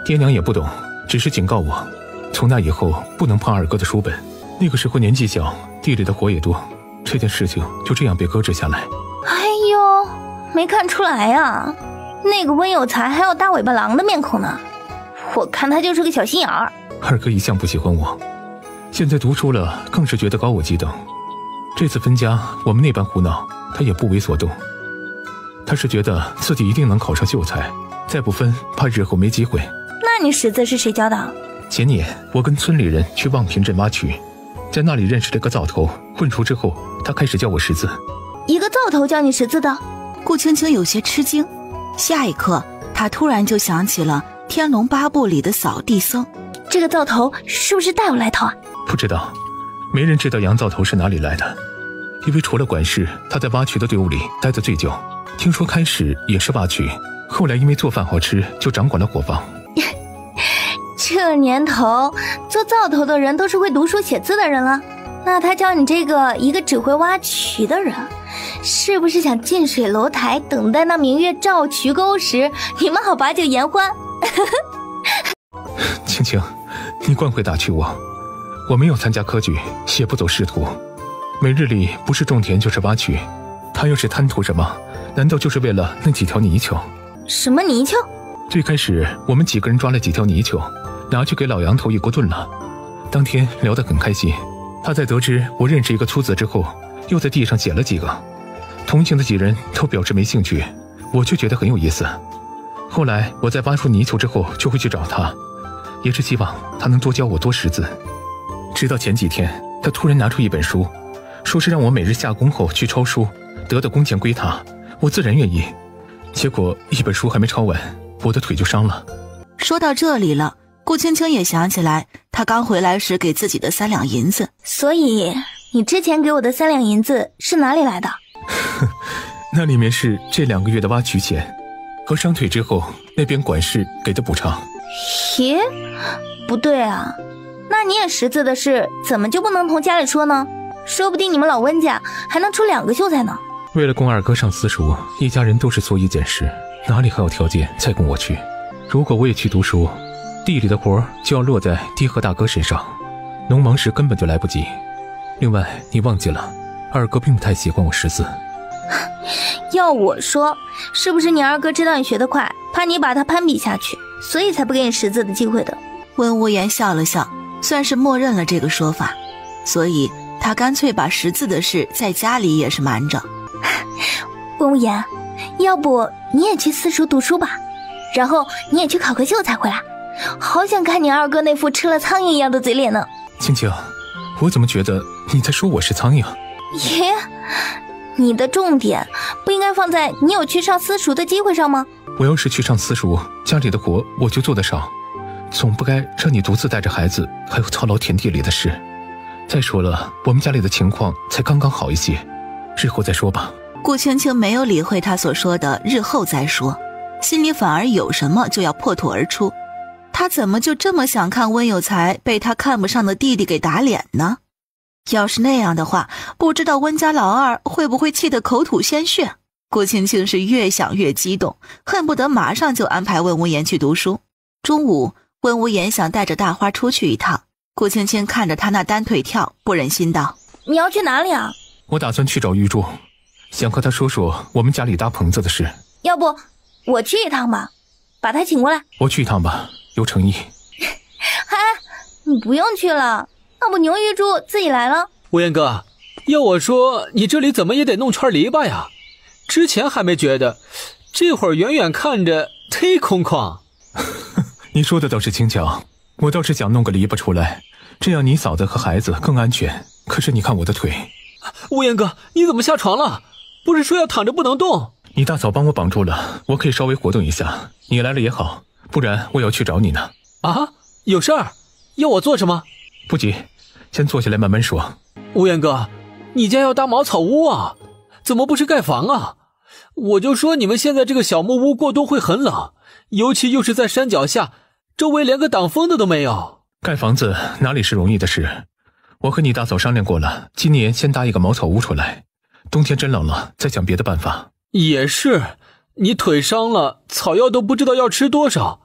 爹娘也不懂，只是警告我，从那以后不能碰二哥的书本。那个时候年纪小，地里的活也多，这件事情就这样被搁置下来。哎呦，没看出来呀。那个温有才还有大尾巴狼的面孔呢，我看他就是个小心眼儿。二哥一向不喜欢我，现在读书了，更是觉得高我几等。这次分家，我们那般胡闹，他也不为所动。他是觉得自己一定能考上秀才，再不分，怕日后没机会。那你识字是谁教的？前年我跟村里人去望平镇挖渠，在那里认识了个灶头。混熟之后，他开始教我识字。一个灶头教你识字的？顾青青有些吃惊，下一刻，他突然就想起了《天龙八部》里的扫地僧。这个灶头是不是大有来头啊？不知道，没人知道杨灶头是哪里来的，因为除了管事，他在挖渠的队伍里待得最久。听说开始也是挖渠，后来因为做饭好吃，就掌管了伙房。这年头，做灶头的人都是会读书写字的人了。那他教你这个一个只会挖渠的人，是不是想近水楼台，等待那明月照渠沟时，你们好把酒言欢？青青，你惯会打趣我。我没有参加科举，也不走仕途，每日里不是种田就是挖渠。他又是贪图什么，难道就是为了那几条泥鳅？什么泥鳅？最开始我们几个人抓了几条泥鳅。拿去给老杨头一锅炖了。当天聊得很开心。他在得知我认识一个粗子之后，又在地上写了几个。同行的几人都表示没兴趣，我却觉得很有意思。后来我在挖出泥鳅之后，就会去找他，也是希望他能多教我多识字。直到前几天，他突然拿出一本书，说是让我每日下工后去抄书，得的工钱归他。我自然愿意。结果一本书还没抄完，我的腿就伤了。说到这里了。顾青青也想起来，她刚回来时给自己的三两银子。所以，你之前给我的三两银子是哪里来的？那里面是这两个月的挖渠钱，和伤腿之后那边管事给的补偿。咦，不对啊，那你也识字的事，怎么就不能同家里说呢？说不定你们老温家还能出两个秀才呢。为了供二哥上私塾，一家人都是缩衣减食，哪里还有条件再供我去？如果我也去读书。地里的活就要落在爹和大哥身上，农忙时根本就来不及。另外，你忘记了，二哥并不太喜欢我识字。要我说，是不是你二哥知道你学得快，怕你把他攀比下去，所以才不给你识字的机会的？温无言笑了笑，算是默认了这个说法，所以他干脆把识字的事在家里也是瞒着。温无言，要不你也去私塾读书吧，然后你也去考个秀才回来。好想看你二哥那副吃了苍蝇一样的嘴脸呢，青青，我怎么觉得你在说我是苍蝇？耶，你的重点不应该放在你有去上私塾的机会上吗？我要是去上私塾，家里的活我就做得少，总不该让你独自带着孩子，还有操劳田地里的事。再说了，我们家里的情况才刚刚好一些，日后再说吧。顾青青没有理会他所说的“日后再说”，心里反而有什么就要破土而出。他怎么就这么想看温有才被他看不上的弟弟给打脸呢？要是那样的话，不知道温家老二会不会气得口吐鲜血？顾青青是越想越激动，恨不得马上就安排温无言去读书。中午，温无言想带着大花出去一趟，顾青青看着他那单腿跳，不忍心道：“你要去哪里啊？”“我打算去找玉柱，想和他说说我们家里搭棚子的事。”“要不我去一趟吧，把他请过来。”“我去一趟吧。”有诚意，嗨，你不用去了，要不牛玉柱自己来了。无言哥，要我说，你这里怎么也得弄圈篱笆呀？之前还没觉得，这会儿远远看着忒空旷。你说的倒是轻巧，我倒是想弄个篱笆出来，这样你嫂子和孩子更安全。可是你看我的腿，无言哥，你怎么下床了？不是说要躺着不能动？你大嫂帮我绑住了，我可以稍微活动一下。你来了也好。不然我要去找你呢。啊，有事儿，要我做什么？不急，先坐下来慢慢说。无言哥，你家要搭茅草屋啊？怎么不是盖房啊？我就说你们现在这个小木屋过冬会很冷，尤其又是在山脚下，周围连个挡风的都没有。盖房子哪里是容易的事？我和你大嫂商量过了，今年先搭一个茅草屋出来，冬天真冷了再想别的办法。也是。你腿伤了，草药都不知道要吃多少。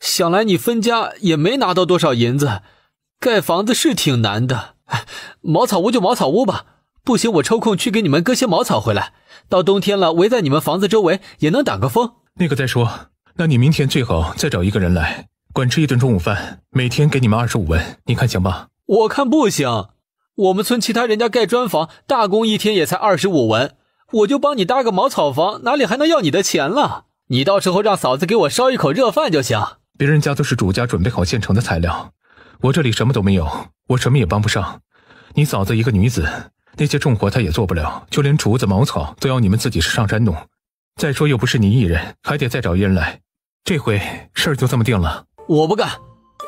想来你分家也没拿到多少银子，盖房子是挺难的。茅草屋就茅草屋吧，不行我抽空去给你们割些茅草回来。到冬天了，围在你们房子周围也能挡个风。那个再说，那你明天最好再找一个人来，管吃一顿中午饭，每天给你们二十五文，你看行吧？我看不行。我们村其他人家盖砖房，大工一天也才二十五文，我就帮你搭个茅草房，哪里还能要你的钱了？你到时候让嫂子给我烧一口热饭就行。别人家都是主家准备好现成的材料，我这里什么都没有，我什么也帮不上。你嫂子一个女子，那些重活她也做不了，就连竹子、茅草都要你们自己上山弄。再说又不是你一人，还得再找一人来。这回事儿就这么定了。我不干，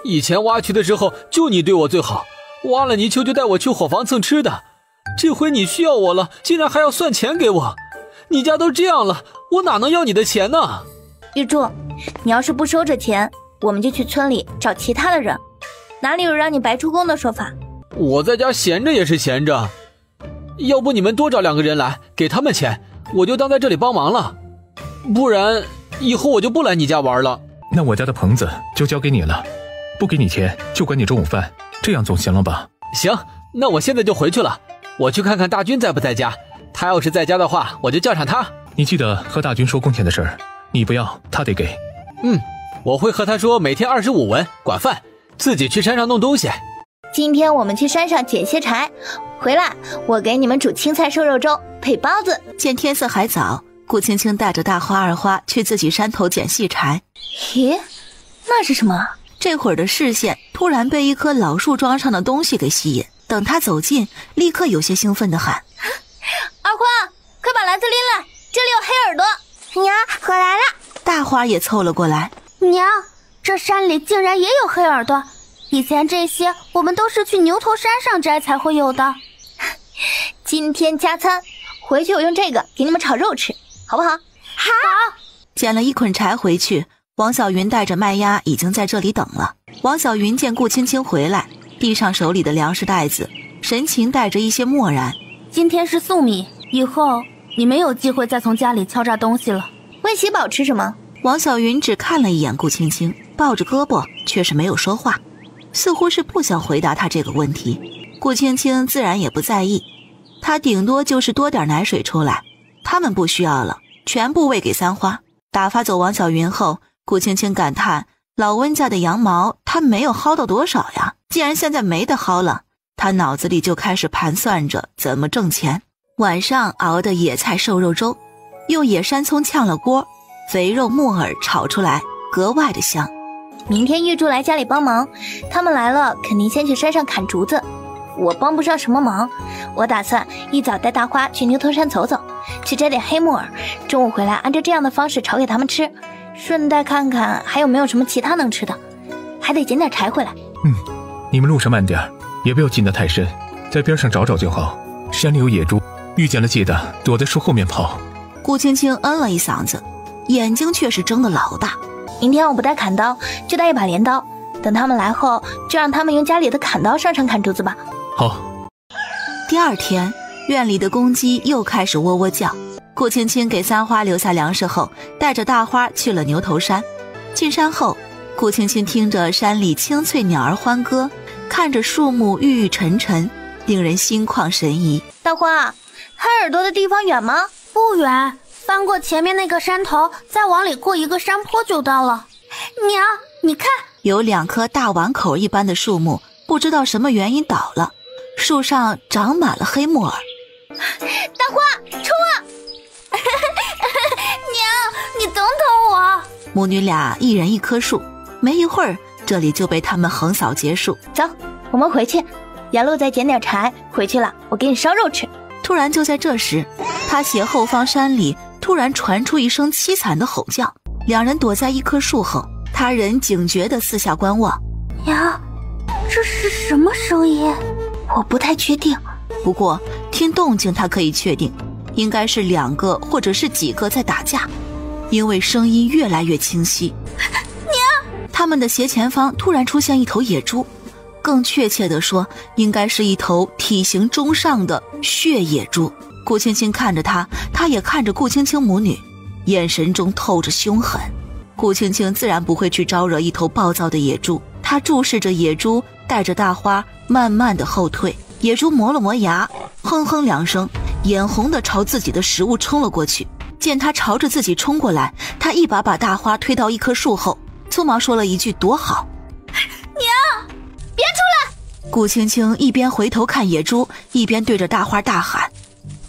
以前挖渠的时候就你对我最好。挖了泥鳅就带我去伙房蹭吃的，这回你需要我了，竟然还要算钱给我，你家都这样了，我哪能要你的钱呢？玉柱，你要是不收这钱，我们就去村里找其他的人，哪里有让你白出工的说法？我在家闲着也是闲着，要不你们多找两个人来，给他们钱，我就当在这里帮忙了，不然以后我就不来你家玩了。那我家的棚子就交给你了，不给你钱就管你中午饭。这样总行了吧？行，那我现在就回去了。我去看看大军在不在家。他要是在家的话，我就叫上他。你记得和大军说工钱的事儿，你不要，他得给。嗯，我会和他说每天二十五文管饭，自己去山上弄东西。今天我们去山上捡些柴，回来我给你们煮青菜瘦肉粥配包子。见天色还早，顾青青带着大花二花去自己山头捡细柴。咦，那是什么？这会儿的视线突然被一棵老树桩上的东西给吸引，等他走近，立刻有些兴奋的喊：“ 二宽，快把篮子拎来，这里有黑耳朵！”娘，我来了。大花也凑了过来：“娘，这山里竟然也有黑耳朵，以前这些我们都是去牛头山上摘才会有的。今天加餐，回去我用这个给你们炒肉吃，好不好？”“好。”捡了一捆柴回去。王小云带着麦芽已经在这里等了。王小云见顾青青回来，递上手里的粮食袋子，神情带着一些漠然。今天是粟米，以后你没有机会再从家里敲诈东西了。温喜宝吃什么？王小云只看了一眼顾青青，抱着胳膊，却是没有说话，似乎是不想回答他这个问题。顾青青自然也不在意，他顶多就是多点奶水出来，他们不需要了，全部喂给三花。打发走王小云后。顾青青感叹：“老温家的羊毛，他没有薅到多少呀！既然现在没得薅了，他脑子里就开始盘算着怎么挣钱。晚上熬的野菜瘦肉粥，用野山葱炝了锅，肥肉木耳炒出来，格外的香。明天玉柱来家里帮忙，他们来了肯定先去山上砍竹子，我帮不上什么忙。我打算一早带大花去牛头山走走，去摘点黑木耳，中午回来按照这样的方式炒给他们吃。”顺带看看还有没有什么其他能吃的，还得捡点柴回来。嗯，你们路上慢点，也不要进得太深，在边上找找就好。山里有野猪，遇见了记得躲在树后面跑。顾青青嗯了一嗓子，眼睛却是睁得老大。明天我不带砍刀，就带一把镰刀。等他们来后，就让他们用家里的砍刀上山砍竹子吧。好。第二天，院里的公鸡又开始喔喔叫。顾青青给三花留下粮食后，带着大花去了牛头山。进山后，顾青青听着山里清脆鸟儿欢歌，看着树木郁郁沉沉，令人心旷神怡。大花，黑耳朵的地方远吗？不远，翻过前面那个山头，再往里过一个山坡就到了。娘，你看，有两棵大碗口一般的树木，不知道什么原因倒了，树上长满了黑木耳。大花，冲啊！娘，你等等我。母女俩一人一棵树，没一会儿，这里就被他们横扫结束。走，我们回去。沿路再捡点柴，回去了我给你烧肉吃。突然，就在这时，他斜后方山里突然传出一声凄惨的吼叫。两人躲在一棵树后，他人警觉地四下观望。娘，这是什么声音？我不太确定，不过听动静，他可以确定。应该是两个或者是几个在打架，因为声音越来越清晰。娘，他们的斜前方突然出现一头野猪，更确切的说，应该是一头体型中上的血野猪。顾青青看着他，他也看着顾青青母女，眼神中透着凶狠。顾青青自然不会去招惹一头暴躁的野猪，她注视着野猪，带着大花慢慢的后退。野猪磨了磨牙，哼哼两声。眼红的朝自己的食物冲了过去，见他朝着自己冲过来，他一把把大花推到一棵树后，匆忙说了一句：“多好。”娘，别出来！顾青青一边回头看野猪，一边对着大花大喊，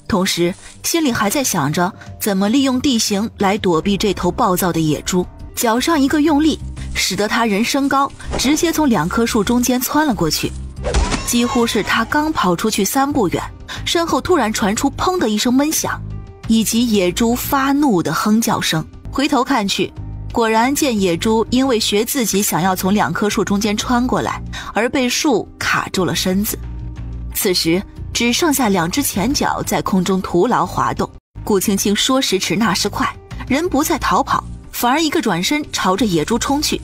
同时心里还在想着怎么利用地形来躲避这头暴躁的野猪。脚上一个用力，使得他人升高，直接从两棵树中间窜了过去。几乎是他刚跑出去三步远，身后突然传出“砰”的一声闷响，以及野猪发怒的哼叫声。回头看去，果然见野猪因为学自己想要从两棵树中间穿过来，而被树卡住了身子。此时只剩下两只前脚在空中徒劳滑动。顾青青说时迟，那时快，人不再逃跑。反而一个转身朝着野猪冲去，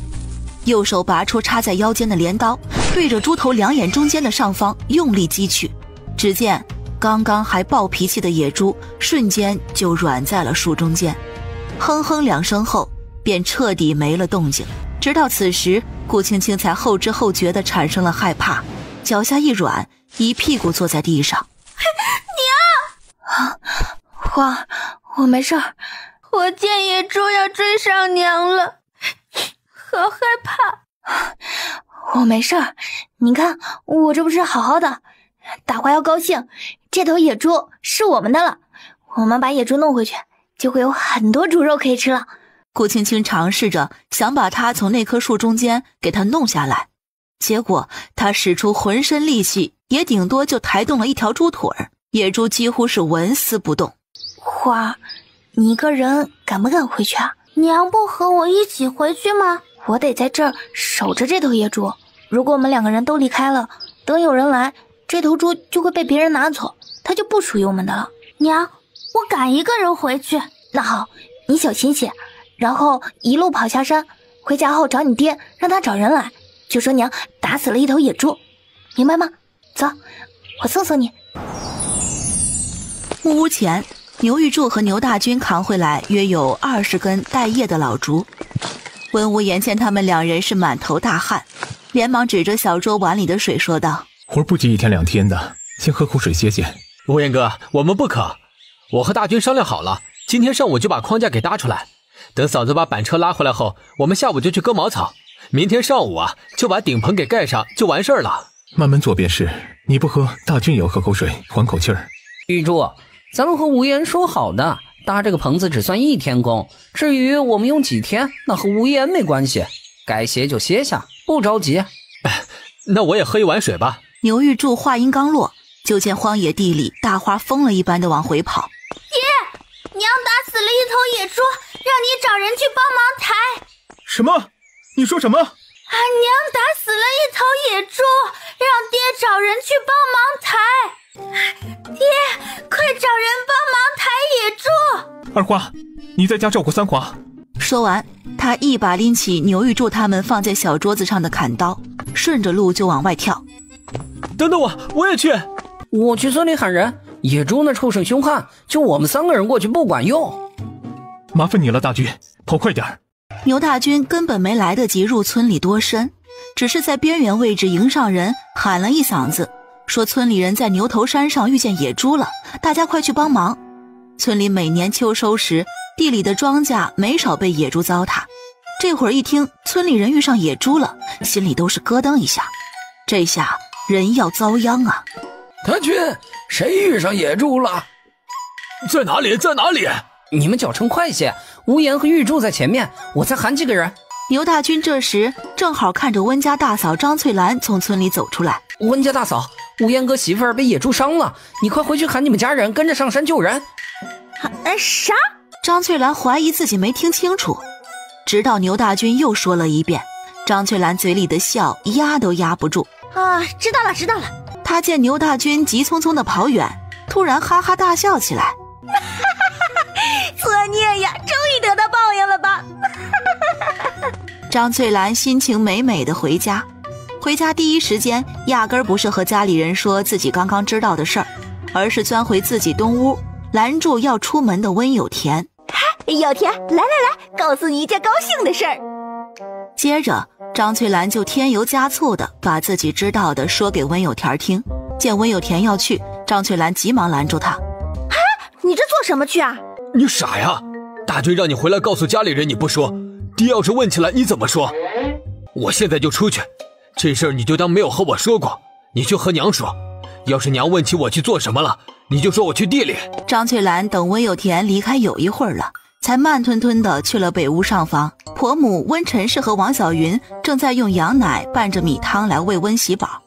右手拔出插在腰间的镰刀，对着猪头两眼中间的上方用力击去。只见刚刚还暴脾气的野猪瞬间就软在了树中间，哼哼两声后便彻底没了动静。直到此时，顾青青才后知后觉地产生了害怕，脚下一软，一屁股坐在地上。娘，啊，花，我没事儿。我见野猪要追上娘了，好害怕。我没事儿，你看我这不是好好的。大花要高兴，这头野猪是我们的了。我们把野猪弄回去，就会有很多猪肉可以吃了。顾青青尝试着想把它从那棵树中间给它弄下来，结果他使出浑身力气，也顶多就抬动了一条猪腿儿，野猪几乎是纹丝不动。花儿。你一个人敢不敢回去啊？娘不和我一起回去吗？我得在这儿守着这头野猪。如果我们两个人都离开了，等有人来，这头猪就会被别人拿走，它就不属于我们的了。娘，我敢一个人回去。那好，你小心些，然后一路跑下山，回家后找你爹，让他找人来，就说娘打死了一头野猪，明白吗？走，我送送你。木屋前。牛玉柱和牛大军扛回来约有二十根带叶的老竹，温无言见他们两人是满头大汗，连忙指着小桌碗里的水说道：“活不急一天两天的，先喝口水歇歇。”无言哥，我们不渴。我和大军商量好了，今天上午就把框架给搭出来，等嫂子把板车拉回来后，我们下午就去割茅草，明天上午啊就把顶棚给盖上，就完事儿了。慢慢做便是。你不喝，大军也要喝口水，缓口气儿。玉珠。咱们和无言说好的，搭这个棚子只算一天工。至于我们用几天，那和无言没关系。该歇就歇下，不着急。那我也喝一碗水吧。牛玉柱话音刚落，就见荒野地里大花疯了一般的往回跑。爹，娘打死了一头野猪，让你找人去帮忙抬。什么？你说什么？俺娘打死了一头野猪，让爹找人去帮忙抬。爹，快找人帮忙抬野猪！二花，你在家照顾三花。说完，他一把拎起牛玉柱他们放在小桌子上的砍刀，顺着路就往外跳。等等我，我也去。我去村里喊人。野猪那畜生凶悍，就我们三个人过去不管用。麻烦你了，大军，跑快点牛大军根本没来得及入村里多深，只是在边缘位置迎上人，喊了一嗓子。说村里人在牛头山上遇见野猪了，大家快去帮忙。村里每年秋收时，地里的庄稼没少被野猪糟蹋。这会儿一听村里人遇上野猪了，心里都是咯噔一下。这下人要遭殃啊！谭军，谁遇上野猪了？在哪里？在哪里？你们脚程快些，无言和玉柱在前面，我再喊几个人。牛大军这时正好看着温家大嫂张翠兰从村里走出来。温家大嫂。无烟哥媳妇儿被野猪伤了，你快回去喊你们家人跟着上山救人。哎，啥？张翠兰怀疑自己没听清楚，直到牛大军又说了一遍，张翠兰嘴里的笑压都压不住。啊，知道了，知道了。他见牛大军急匆匆的跑远，突然哈哈大笑起来。哈哈哈！作孽呀，终于得到报应了吧？张翠兰心情美美的回家。回家第一时间，压根儿不是和家里人说自己刚刚知道的事儿，而是钻回自己东屋，拦住要出门的温有田。嗨，有田，来来来，告诉你一件高兴的事儿。接着，张翠兰就添油加醋的把自己知道的说给温有田听。见温有田要去，张翠兰急忙拦住他：“啊，你这做什么去啊？你傻呀！大军让你回来告诉家里人，你不说，爹要是问起来，你怎么说？我现在就出去，这事儿你就当没有和我说过。你去和娘说，要是娘问起我去做什么了，你就说我去地里。张翠兰等温有田离开有一会儿了，才慢吞吞的去了北屋上房。婆母温陈氏和王小云正在用羊奶拌着米汤来喂温喜宝。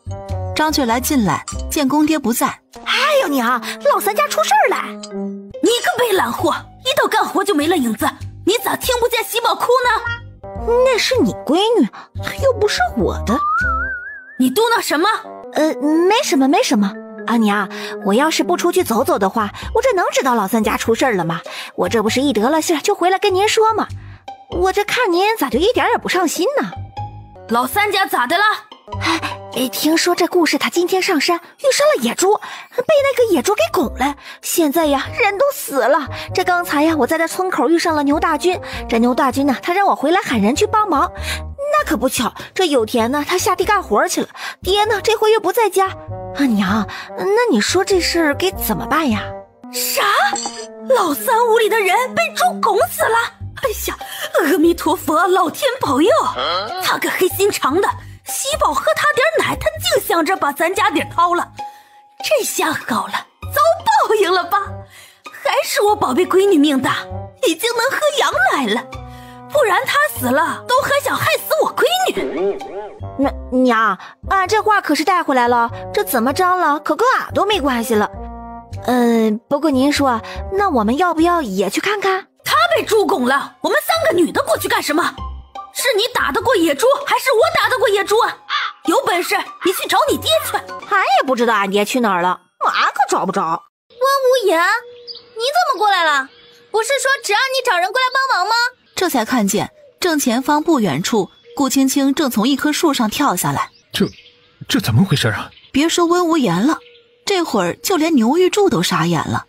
张翠兰进来，见公爹不在，哎呦娘，老三家出事儿了！你个背懒货，一到干活就没了影子，你咋听不见喜宝哭呢？那是你闺女，又不是我的。你嘟囔什么？呃，没什么，没什么。阿娘，我要是不出去走走的话，我这能知道老三家出事了吗？我这不是一得了信儿就回来跟您说吗？我这看您咋就一点也不上心呢？老三家咋的了？哎，听说这故事他今天上山遇上了野猪，被那个野猪给拱了，现在呀人都死了。这刚才呀我在这村口遇上了牛大军，这牛大军呢他让我回来喊人去帮忙。那可不巧，这有田呢，他下地干活去了。爹呢，这回又不在家。啊娘，那你说这事儿该怎么办呀？啥？老三屋里的人被猪拱死了？哎呀，阿弥陀佛，老天保佑！他个黑心肠的，喜宝喝他点奶，他净想着把咱家底掏了。这下好了，遭报应了吧？还是我宝贝闺女命大，已经能喝羊奶了。不然他死了，都还想害死我闺女。那娘，俺这话可是带回来了，这怎么着了，可跟俺都没关系了。嗯，不过您说，那我们要不要也去看看？他被猪拱了，我们三个女的过去干什么？是你打得过野猪，还是我打得过野猪啊？有本事你去找你爹去。俺也不知道俺爹去哪儿了，俺可找不着。温无言，你怎么过来了？不是说只让你找人过来帮忙吗？这才看见正前方不远处，顾青青正从一棵树上跳下来。这，这怎么回事啊？别说温无言了，这会儿就连牛玉柱都傻眼了，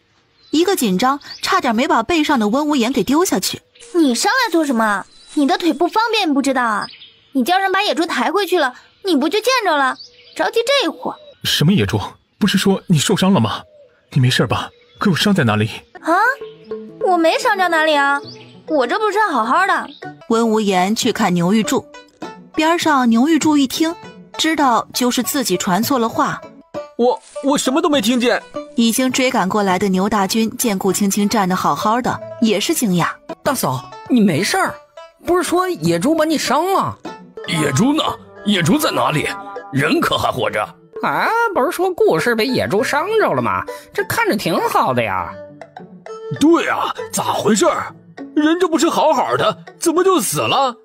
一个紧张，差点没把背上的温无言给丢下去。你上来做什么？你的腿不方便，不知道啊？你叫人把野猪抬回去了，你不就见着了？着急这会儿？什么野猪？不是说你受伤了吗？你没事吧？可我伤在哪里？啊，我没伤着哪里啊。我这不是好好的。温无言去看牛玉柱，边上牛玉柱一听，知道就是自己传错了话。我我什么都没听见。已经追赶过来的牛大军见顾青青站得好好的，也是惊讶。大嫂，你没事儿？不是说野猪把你伤了？野猪呢？野猪在哪里？人可还活着？啊，不是说故事被野猪伤着了吗？这看着挺好的呀。对啊，咋回事？人这不是好好的，怎么就死了？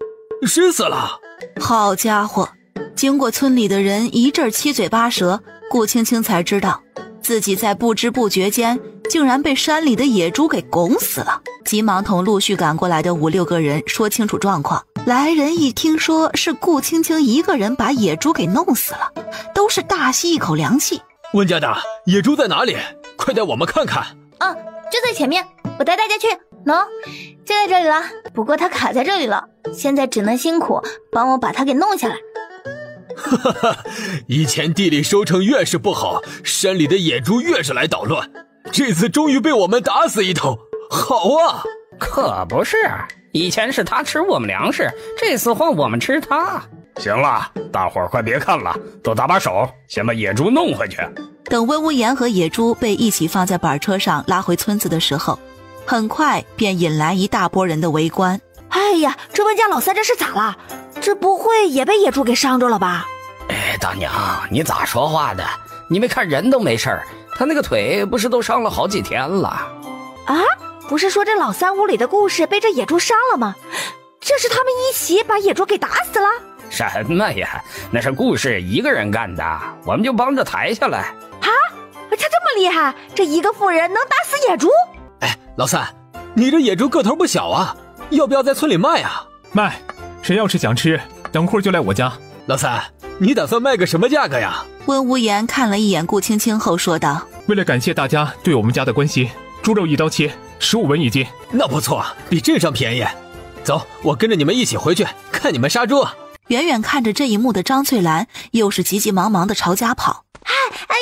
谁死了？好家伙！经过村里的人一阵七嘴八舌，顾青青才知道，自己在不知不觉间竟然被山里的野猪给拱死了。急忙同陆续赶过来的五六个人说清楚状况。来人一听说是顾青青一个人把野猪给弄死了，都是大吸一口凉气。温家的野猪在哪里？快带我们看看。啊，就在前面，我带大家去。喏，就在这里了。不过它卡在这里了，现在只能辛苦帮我把它给弄下来。哈哈，以前地里收成越是不好，山里的野猪越是来捣乱。这次终于被我们打死一头，好啊！可不是，以前是他吃我们粮食，这次换我们吃他。行了，大伙儿快别看了，都搭把手，先把野猪弄回去。等温无言和野猪被一起放在板车上拉回村子的时候。很快便引来一大波人的围观。哎呀，这温家老三这是咋了？这不会也被野猪给伤着了吧？哎，大娘，你咋说话的？你没看人都没事儿，他那个腿不是都伤了好几天了？啊，不是说这老三屋里的故事被这野猪伤了吗？这是他们一起把野猪给打死了？什么呀？那是故事一个人干的，我们就帮着抬下来。啊，他这么厉害，这一个妇人能打死野猪？哎，老三，你这野猪个头不小啊，要不要在村里卖啊？卖，谁要是想吃，等会儿就来我家。老三，你打算卖个什么价格呀？温无言看了一眼顾青青后说道：“为了感谢大家对我们家的关心，猪肉一刀切，十五文一斤。那不错，比镇上便宜。走，我跟着你们一起回去看你们杀猪。”远远看着这一幕的张翠兰又是急急忙忙的朝家跑。哎哎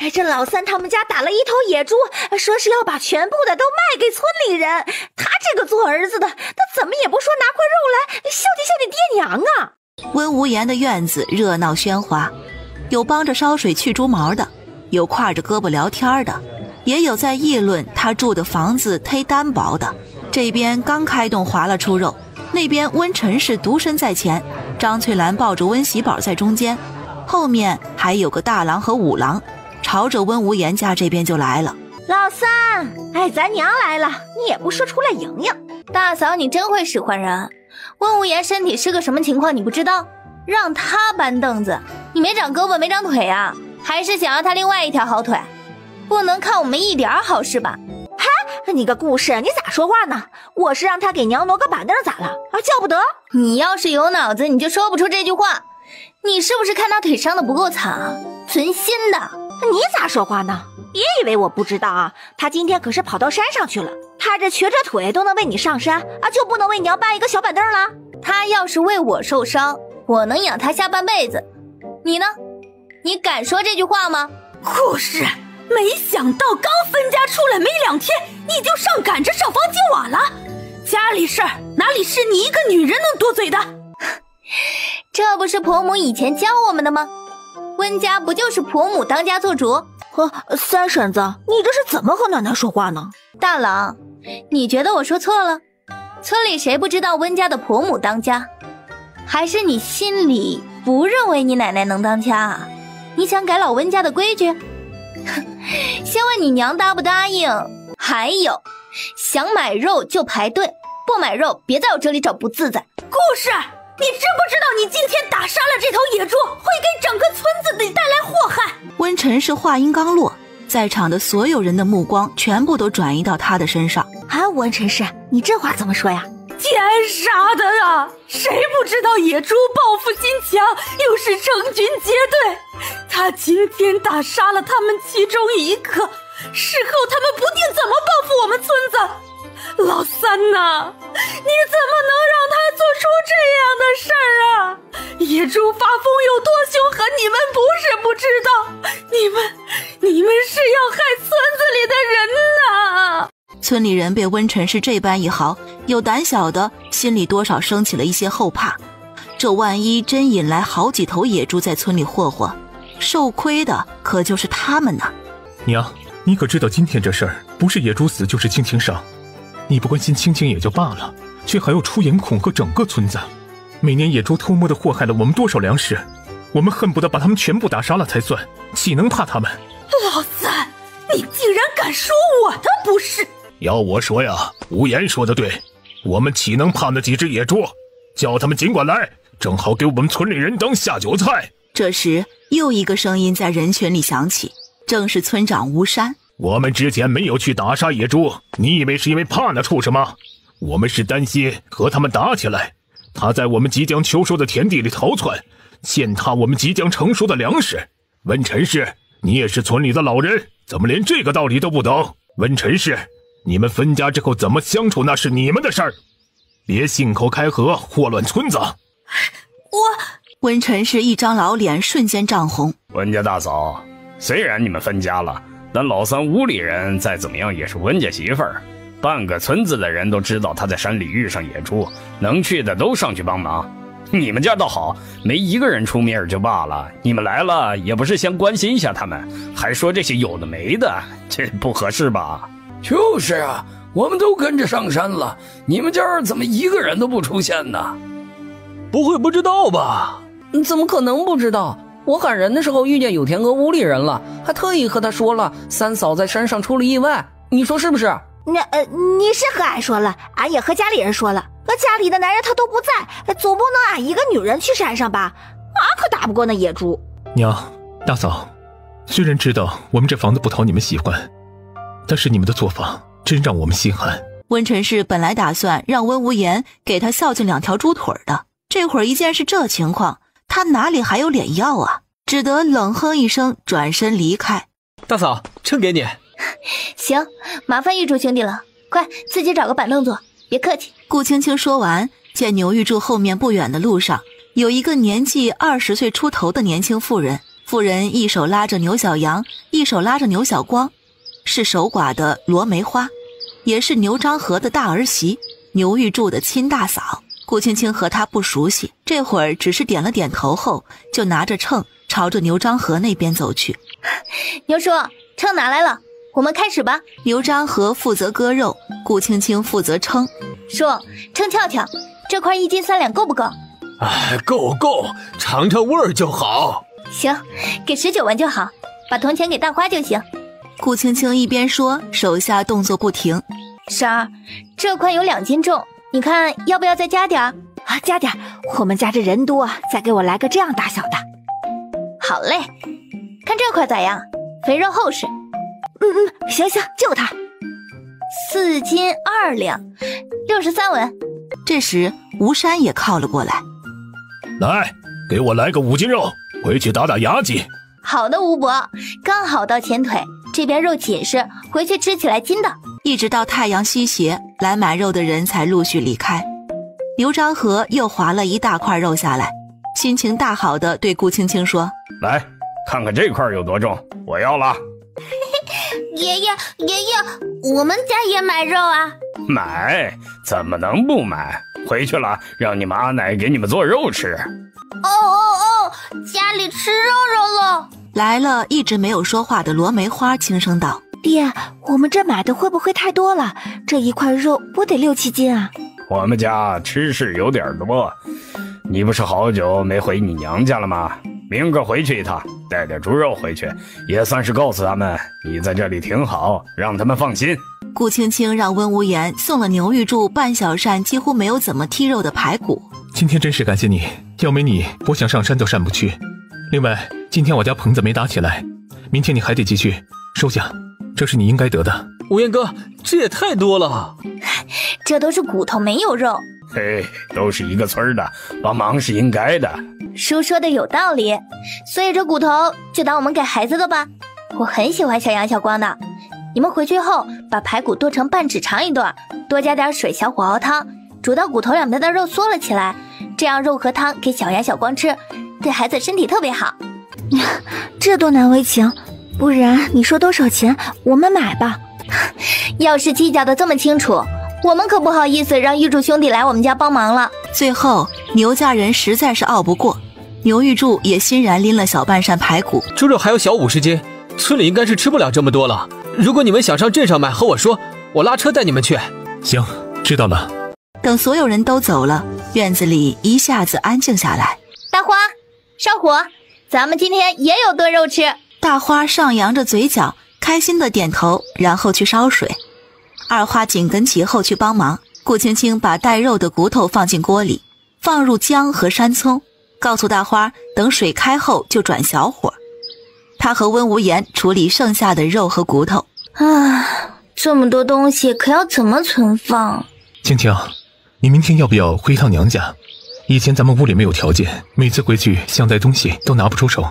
娘！这老三他们家打了一头野猪，说是要把全部的都卖给村里人。他这个做儿子的，他怎么也不说拿块肉来孝敬孝敬爹娘啊？温无言的院子热闹喧哗，有帮着烧水去猪毛的，有挎着胳膊聊天的，也有在议论他住的房子忒单薄的。这边刚开动划了出肉，那边温晨氏独身在前，张翠兰抱着温喜宝在中间。后面还有个大郎和五郎，朝着温无言家这边就来了。老三，哎，咱娘来了，你也不说出来迎迎。大嫂，你真会使唤人。温无言身体是个什么情况，你不知道？让他搬凳子，你没长胳膊没长腿啊？还是想要他另外一条好腿？不能看我们一点好事吧？哈，你个故事，你咋说话呢？我是让他给娘挪个板凳，咋了？啊，叫不得？你要是有脑子，你就说不出这句话。你是不是看他腿伤的不够惨啊？存心的？你咋说话呢？别以为我不知道啊！他今天可是跑到山上去了，他这瘸着腿都能为你上山啊，就不能为娘搬一个小板凳了？他要是为我受伤，我能养他下半辈子。你呢？你敢说这句话吗？护士，没想到刚分家出来没两天，你就上赶着上房揭瓦了。家里事儿哪里是你一个女人能多嘴的？这不是婆母以前教我们的吗？温家不就是婆母当家做主？呵，三婶子，你这是怎么和奶奶说话呢？大郎，你觉得我说错了？村里谁不知道温家的婆母当家？还是你心里不认为你奶奶能当家啊？你想改老温家的规矩？哼，先问你娘答不答应？还有，想买肉就排队，不买肉别在我这里找不自在。故事。你知不知道，你今天打杀了这头野猪，会给整个村子里带来祸害？温晨是话音刚落，在场的所有人的目光全部都转移到他的身上。啊，温晨氏，你这话怎么说呀？天杀的啊！谁不知道野猪报复心强，又是成群结队？他今天打杀了他们其中一个，事后他们不定怎么报复我们村子。老三呐，你怎么能让他做出这样的事儿啊？野猪发疯有多凶狠，你们不是不知道，你们，你们是要害村子里的人呐！村里人被温晨是这般一嚎，有胆小的心里多少升起了一些后怕。这万一真引来好几头野猪在村里霍霍，受亏的可就是他们呢。娘，你可知道今天这事儿不是野猪死就是青青伤。你不关心青青也就罢了，却还要出言恐吓整个村子。每年野猪偷摸的祸害了我们多少粮食，我们恨不得把他们全部打杀了才算，岂能怕他们？老三，你竟然敢说我的不是？要我说呀，无言说的对，我们岂能怕那几只野猪？叫他们尽管来，正好给我们村里人当下酒菜。这时，又一个声音在人群里响起，正是村长吴山。我们之前没有去打杀野猪，你以为是因为怕那畜生吗？我们是担心和他们打起来，他在我们即将秋收的田地里逃窜，践踏我们即将成熟的粮食。温陈氏，你也是村里的老人，怎么连这个道理都不懂？温陈氏，你们分家之后怎么相处那是你们的事儿，别信口开河，祸乱村子。我温陈氏一张老脸瞬间涨红。温家大嫂，虽然你们分家了。但老三屋里人再怎么样也是温家媳妇儿，半个村子的人都知道他在山里遇上野猪，能去的都上去帮忙。你们家倒好，没一个人出面就罢了，你们来了也不是先关心一下他们，还说这些有的没的，这不合适吧？就是啊，我们都跟着上山了，你们家怎么一个人都不出现呢？不会不知道吧？怎么可能不知道？我喊人的时候遇见有田哥屋里人了，还特意和他说了三嫂在山上出了意外，你说是不是？那呃，你是和俺说了，俺也和家里人说了，那家里的男人他都不在，总不能俺一个女人去山上吧？俺可打不过那野猪。娘，大嫂，虽然知道我们这房子不讨你们喜欢，但是你们的做法真让我们心寒。温晨氏本来打算让温无言给他孝敬两条猪腿的，这会儿一见是这情况。他哪里还有脸要啊？只得冷哼一声，转身离开。大嫂，秤给你。行，麻烦玉柱兄弟了。快，自己找个板凳坐，别客气。顾青青说完，见牛玉柱后面不远的路上有一个年纪二十岁出头的年轻妇人，妇人一手拉着牛小阳，一手拉着牛小光，是守寡的罗梅花，也是牛张和的大儿媳，牛玉柱的亲大嫂。顾青青和他不熟悉，这会儿只是点了点头后，就拿着秤朝着牛张河那边走去。牛叔，秤拿来了，我们开始吧。牛张河负责割肉，顾青青负责称。叔，称跳跳，这块一斤三两够不够？哎，够够，尝尝味儿就好。行，给十九文就好，把铜钱给大花就行。顾青青一边说，手下动作不停。婶儿，这块有两斤重。你看要不要再加点儿啊？加点儿，我们家这人多，再给我来个这样大小的。好嘞，看这块咋样？肥肉厚实。嗯嗯，行行，就它。四斤二两，六十三文。这时吴山也靠了过来，来，给我来个五斤肉，回去打打牙祭。好的，吴伯，刚好到前腿，这边肉紧实，回去吃起来筋道。一直到太阳西斜，来买肉的人才陆续离开。刘章和又划了一大块肉下来，心情大好的对顾青青说：“来看看这块有多重，我要了。”爷爷，爷爷，我们家也买肉啊！买？怎么能不买？回去了，让你们阿奶给你们做肉吃。哦哦哦，家里吃肉肉了！来了，一直没有说话的罗梅花轻声道。爹，我们这买的会不会太多了？这一块肉不得六七斤啊！我们家吃是有点多，你不是好久没回你娘家了吗？明个回去一趟，带点猪肉回去，也算是告诉他们你在这里挺好，让他们放心。顾青青让温无言送了牛玉柱半小扇几乎没有怎么剔肉的排骨。今天真是感谢你，要没你，我想上山都上不去。另外，今天我家棚子没搭起来，明天你还得继续收下。这是你应该得的，无言哥，这也太多了。这都是骨头，没有肉。嘿，都是一个村的，帮忙是应该的。叔说的有道理，所以这骨头就当我们给孩子的吧。我很喜欢小杨小光的。你们回去后把排骨剁成半指长一段，多加点水，小火熬汤，煮到骨头两边的肉缩了起来，这样肉和汤给小杨小光吃，对孩子身体特别好。这多难为情。不然你说多少钱，我们买吧。要是计较的这么清楚，我们可不好意思让玉柱兄弟来我们家帮忙了。最后牛家人实在是拗不过，牛玉柱也欣然拎了小半扇排骨。猪肉还有小五十斤，村里应该是吃不了这么多了。如果你们想上镇上买，和我说，我拉车带你们去。行，知道了。等所有人都走了，院子里一下子安静下来。大花，烧火，咱们今天也有炖肉吃。大花上扬着嘴角，开心的点头，然后去烧水。二花紧跟其后去帮忙。顾青青把带肉的骨头放进锅里，放入姜和山葱，告诉大花等水开后就转小火。他和温无言处理剩下的肉和骨头。啊，这么多东西可要怎么存放？青青，你明天要不要回一趟娘家？以前咱们屋里没有条件，每次回去想带东西都拿不出手。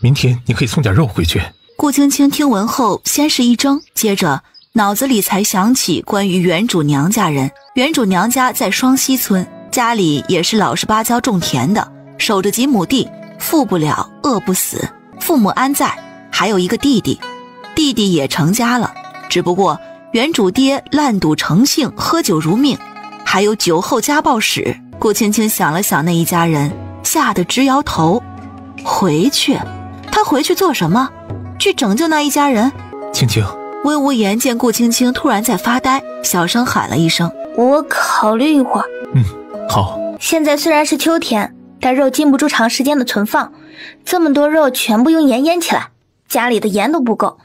明天你可以送点肉回去。顾青青听闻后，先是一怔，接着脑子里才想起关于原主娘家人。原主娘家在双溪村，家里也是老实巴交种田的，守着几亩地，富不了，饿不死，父母安在，还有一个弟弟，弟弟也成家了，只不过原主爹烂赌成性，喝酒如命，还有酒后家暴史。顾青青想了想那一家人，吓得直摇头，回去。他回去做什么？去拯救那一家人？青青，魏无言见顾青青突然在发呆，小声喊了一声：“我考虑一会儿。”嗯，好。现在虽然是秋天，但肉禁不住长时间的存放，这么多肉全部用盐腌起来，家里的盐都不够，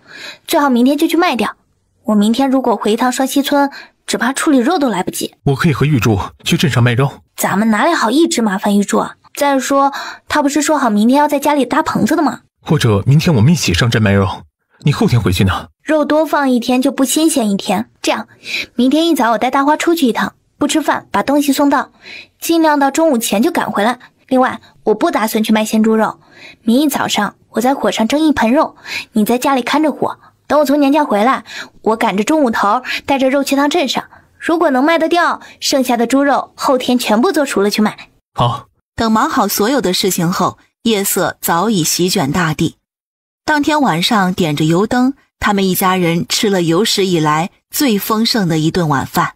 最好明天就去卖掉。我明天如果回一趟双溪村，只怕处理肉都来不及。我可以和玉柱去镇上卖肉。咱们哪里好一直麻烦玉柱啊？再说他不是说好明天要在家里搭棚子的吗？或者明天我们一起上镇卖肉，你后天回去呢？肉多放一天就不新鲜一天。这样，明天一早我带大花出去一趟，不吃饭，把东西送到，尽量到中午前就赶回来。另外，我不打算去卖鲜猪肉。明一早上我在火上蒸一盆肉，你在家里看着火。等我从娘家回来，我赶着中午头带着肉去趟镇上。如果能卖得掉，剩下的猪肉后天全部做熟了去卖。好。等忙好所有的事情后。夜色早已席卷大地。当天晚上点着油灯，他们一家人吃了有史以来最丰盛的一顿晚饭，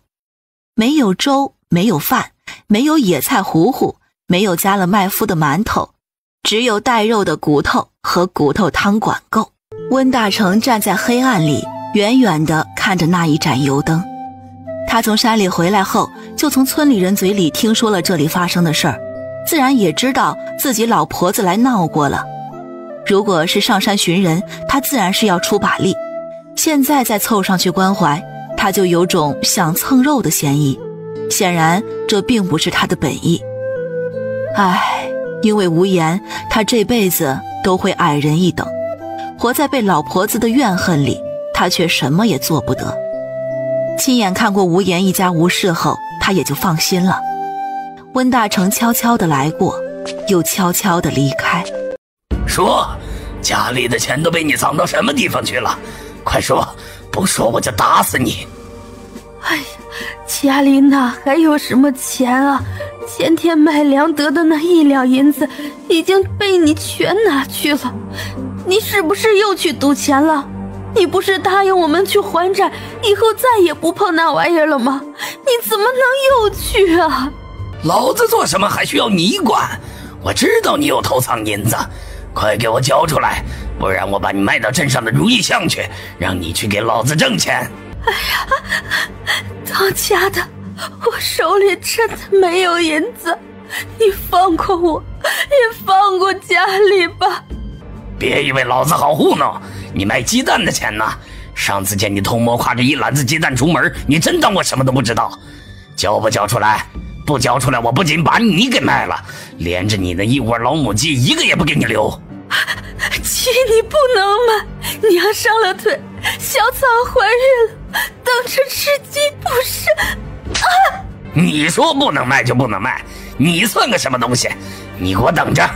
没有粥，没有饭，没有野菜糊糊，没有加了麦麸的馒头，只有带肉的骨头和骨头汤管够。温大成站在黑暗里，远远地看着那一盏油灯。他从山里回来后，就从村里人嘴里听说了这里发生的事儿，自然也知道自己老婆子来闹过了。如果是上山寻人，他自然是要出把力。现在再凑上去关怀，他就有种想蹭肉的嫌疑。显然，这并不是他的本意。唉，因为无言，他这辈子都会矮人一等，活在被老婆子的怨恨里，他却什么也做不得。亲眼看过无言一家无事后，他也就放心了。温大成悄悄地来过，又悄悄地离开。说，家里的钱都被你藏到什么地方去了？快说，不说我就打死你！哎呀，家里哪还有什么钱啊？前天卖粮得的那一两银子已经被你全拿去了。你是不是又去赌钱了？你不是答应我们去还债，以后再也不碰那玩意儿了吗？你怎么能又去啊？老子做什么还需要你管？我知道你有偷藏银子。快给我交出来，不然我把你卖到镇上的如意巷去，让你去给老子挣钱。哎呀，当家的，我手里真的没有银子，你放过我，也放过家里吧。别以为老子好糊弄，你卖鸡蛋的钱呢？上次见你偷摸挎着一篮子鸡蛋出门，你真当我什么都不知道？交不交出来？不交出来，我不仅把你给卖了，连着你那一窝老母鸡一个也不给你留。鸡你不能卖，娘伤了腿，小草怀孕了，等着吃鸡不是？啊！你说不能卖就不能卖，你算个什么东西？你给我等着！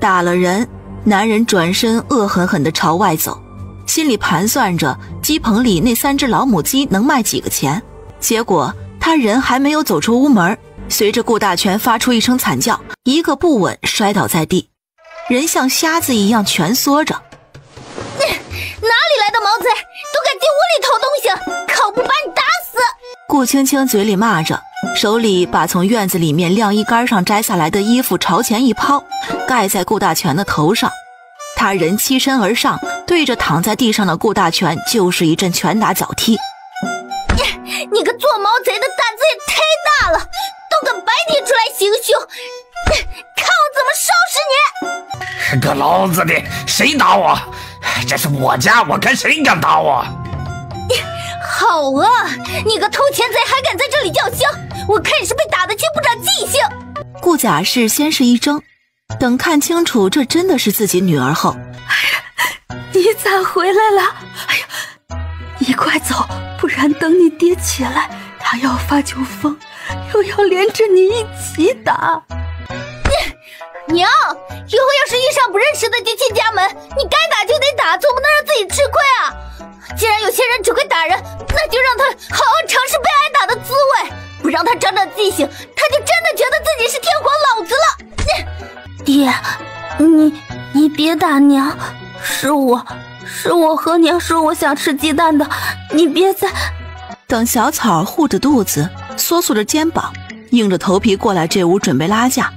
打了人，男人转身恶狠狠地朝外走，心里盘算着鸡棚里那三只老母鸡能卖几个钱。结果。他人还没有走出屋门，随着顾大全发出一声惨叫，一个不稳摔倒在地，人像瞎子一样蜷缩着。你哪里来的毛贼，都敢进屋里偷东西，靠不把你打死！顾青青嘴里骂着，手里把从院子里面晾衣杆上摘下来的衣服朝前一抛，盖在顾大全的头上。他人欺身而上，对着躺在地上的顾大全就是一阵拳打脚踢。你个做毛贼的胆子也太大了，都敢白天出来行凶，看我怎么收拾你！个老子的，谁打我？这是我家，我看谁敢打我！好啊，你个偷钱贼还敢在这里叫嚣！我看你是被打的轻，不长记性。顾贾氏先是一怔，等看清楚这真的是自己女儿后，哎呀，你咋回来了？哎呀，你快走！不然等你爹起来，他要发酒疯，又要连着你一起打。娘，以后要是遇上不认识的就进家门，你该打就得打，总不能让自己吃亏啊！既然有些人只会打人，那就让他好好尝试被挨打的滋味，不让他长长记性，他就真的觉得自己是天皇老子了。爹，你你别打娘，是我。是我和娘说我想吃鸡蛋的，你别再等小草护着肚子，缩缩着肩膀，硬着头皮过来这屋准备拉架。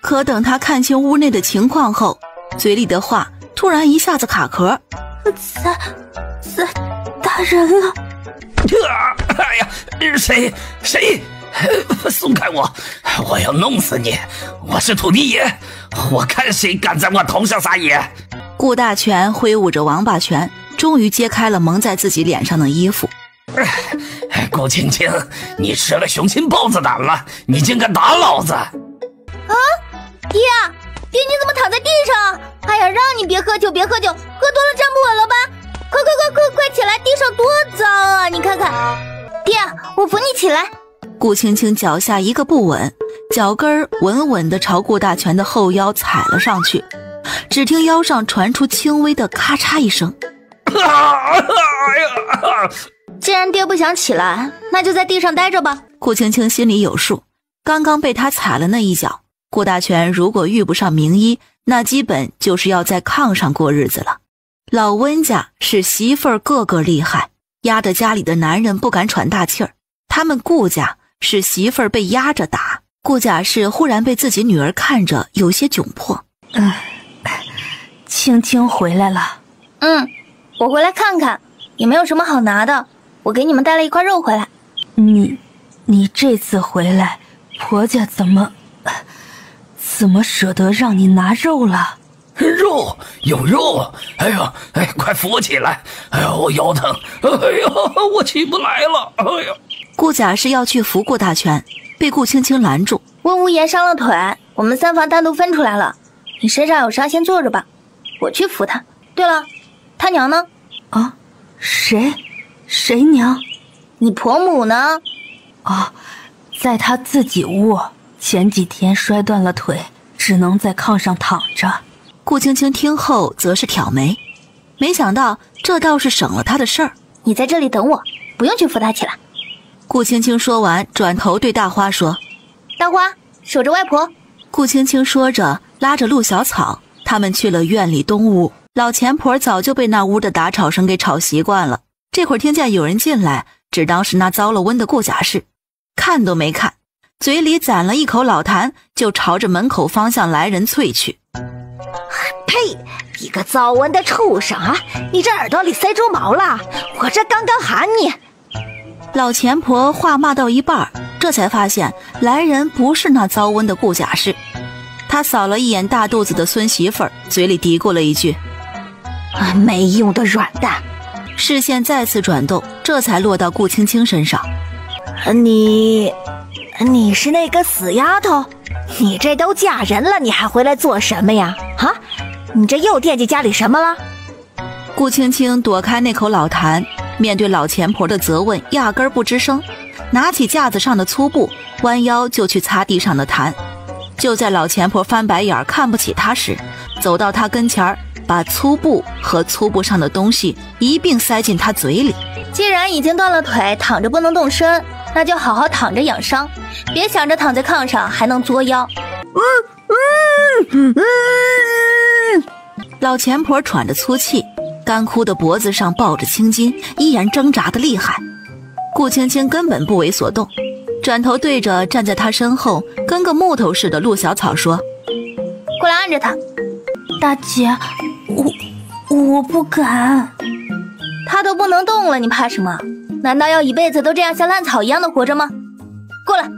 可等他看清屋内的情况后，嘴里的话突然一下子卡壳，在在打人了！哎呀，谁谁？松开我！我要弄死你！我是土地爷，我看谁敢在我头上撒野！顾大全挥舞着王八拳，终于揭开了蒙在自己脸上的衣服。顾青青，你吃了雄心豹子胆了？你竟敢打老子！啊，爹，爹你怎么躺在地上？哎呀，让你别喝酒，别喝酒，喝多了站不稳了吧？快快快快快起来，地上多脏啊！你看看，爹，我扶你起来。顾青青脚下一个不稳，脚跟儿稳稳地朝顾大全的后腰踩了上去。只听腰上传出轻微的咔嚓一声。既然爹不想起来，那就在地上待着吧。顾青青心里有数，刚刚被他踩了那一脚，顾大全如果遇不上名医，那基本就是要在炕上过日子了。老温家是媳妇儿个个厉害，压得家里的男人不敢喘大气儿。他们顾家是媳妇儿被压着打。顾家氏忽然被自己女儿看着有些窘迫。嗯，青青回来了。嗯，我回来看看，也没有什么好拿的。我给你们带了一块肉回来。你，你这次回来，婆家怎么？怎么舍得让你拿肉了？肉有肉！哎呦，哎，快扶我起来！哎呦，我腰疼！哎呦，我起不来了！哎呦，顾家是要去扶顾大全，被顾青青拦住。温无言伤了腿，我们三房单独分出来了。你身上有伤，先坐着吧，我去扶他。对了，他娘呢？啊，谁？谁娘？你婆母呢？啊，在他自己屋。前几天摔断了腿，只能在炕上躺着。顾青青听后则是挑眉，没想到这倒是省了他的事儿。你在这里等我，不用去扶他起来。顾青青说完，转头对大花说：“大花，守着外婆。”顾青青说着，拉着陆小草，他们去了院里东屋。老钱婆早就被那屋的打吵声给吵习惯了，这会儿听见有人进来，只当是那遭了瘟的顾家事，看都没看。嘴里攒了一口老痰，就朝着门口方向来人啐去。呸！你个遭瘟的畜生啊！你这耳朵里塞猪毛了！我这刚刚喊你。老钱婆话骂到一半，这才发现来人不是那遭瘟的顾家氏。她扫了一眼大肚子的孙媳妇儿，嘴里嘀咕了一句：“啊没用的软蛋。”视线再次转动，这才落到顾青青身上。你。你是那个死丫头，你这都嫁人了，你还回来做什么呀？啊，你这又惦记家里什么了？顾青青躲开那口老痰，面对老钱婆的责问，压根儿不吱声，拿起架子上的粗布，弯腰就去擦地上的痰。就在老钱婆翻白眼看不起她时，走到她跟前儿，把粗布和粗布上的东西一并塞进她嘴里。既然已经断了腿，躺着不能动身。那就好好躺着养伤，别想着躺在炕上还能作妖。老钱婆喘着粗气，干枯的脖子上抱着青筋，依然挣扎的厉害。顾青青根本不为所动，转头对着站在她身后跟个木头似的陆小草说：“过来按着他。”大姐，我我不敢。他都不能动了，你怕什么？难道要一辈子都这样像烂草一样的活着吗？过来，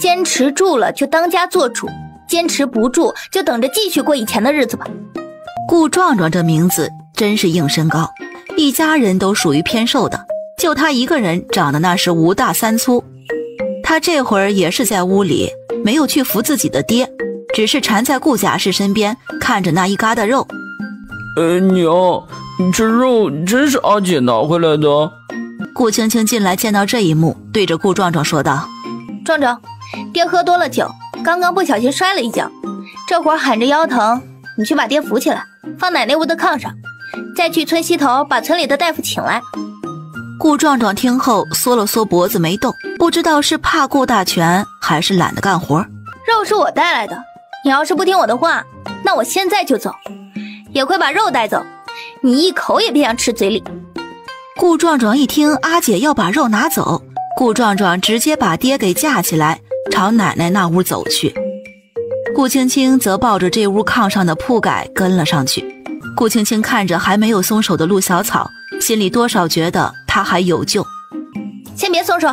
坚持住了就当家做主，坚持不住就等着继续过以前的日子吧。顾壮壮这名字真是硬身高，一家人都属于偏瘦的，就他一个人长得那是五大三粗。他这会儿也是在屋里，没有去扶自己的爹，只是缠在顾家氏身边，看着那一疙瘩肉。呃，娘，这肉真是阿姐拿回来的。顾青青进来，见到这一幕，对着顾壮壮说道：“壮壮，爹喝多了酒，刚刚不小心摔了一跤，这会儿喊着腰疼，你去把爹扶起来，放奶奶屋的炕上，再去村西头把村里的大夫请来。”顾壮壮听后缩了缩脖子没动，不知道是怕顾大全，还是懒得干活。肉是我带来的，你要是不听我的话，那我现在就走，也会把肉带走，你一口也别想吃嘴里。顾壮壮一听阿姐要把肉拿走，顾壮壮直接把爹给架起来，朝奶奶那屋走去。顾青青则抱着这屋炕上的铺盖跟了上去。顾青青看着还没有松手的陆小草，心里多少觉得他还有救。先别松手。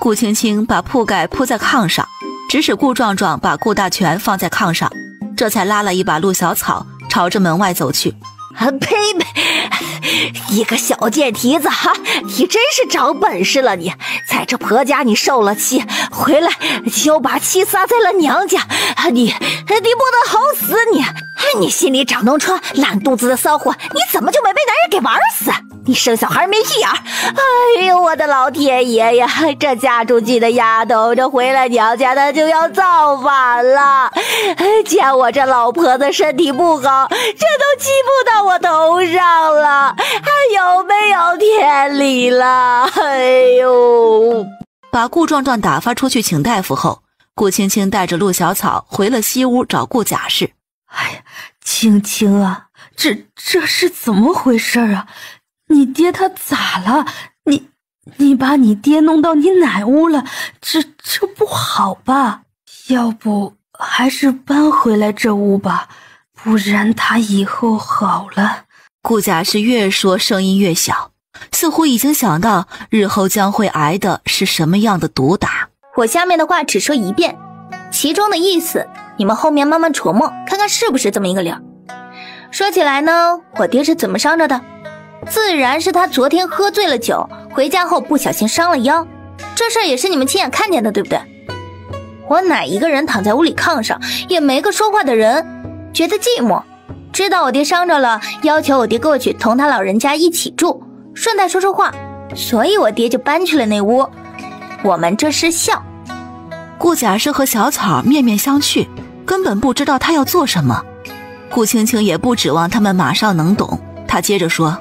顾青青把铺盖铺在炕上，指使顾壮壮把顾大全放在炕上，这才拉了一把陆小草，朝着门外走去。啊呸呸！一个小贱蹄子哈，你真是长本事了！你在这婆家你受了气，回来就把气撒在了娘家，你你不得好死！你你心里长脓疮、烂肚子的骚货，你怎么就没被男人给玩死？你生小孩没屁眼！哎呦，我的老天爷呀！这嫁出去的丫头，这回了娘家，她就要造反了。见我这老婆子身体不好，这都欺负到我头上了，还有没有天理了？哎呦！把顾壮壮打发出去请大夫后，顾青青带着陆小草回了西屋找顾贾氏。哎呀，青青啊，这这是怎么回事啊？你爹他咋了？你你把你爹弄到你奶屋了？这这不好吧？要不还是搬回来这屋吧，不然他以后好了。顾家是越说声音越小，似乎已经想到日后将会挨的是什么样的毒打。我下面的话只说一遍，其中的意思你们后面慢慢琢磨，看看是不是这么一个理儿。说起来呢，我爹是怎么伤着的？自然是他昨天喝醉了酒，回家后不小心伤了腰。这事儿也是你们亲眼看见的，对不对？我奶一个人躺在屋里炕上，也没个说话的人，觉得寂寞。知道我爹伤着了，要求我爹过去同他老人家一起住，顺带说说话，所以我爹就搬去了那屋。我们这是笑。顾贾氏和小草面面相觑，根本不知道他要做什么。顾青青也不指望他们马上能懂。他接着说：“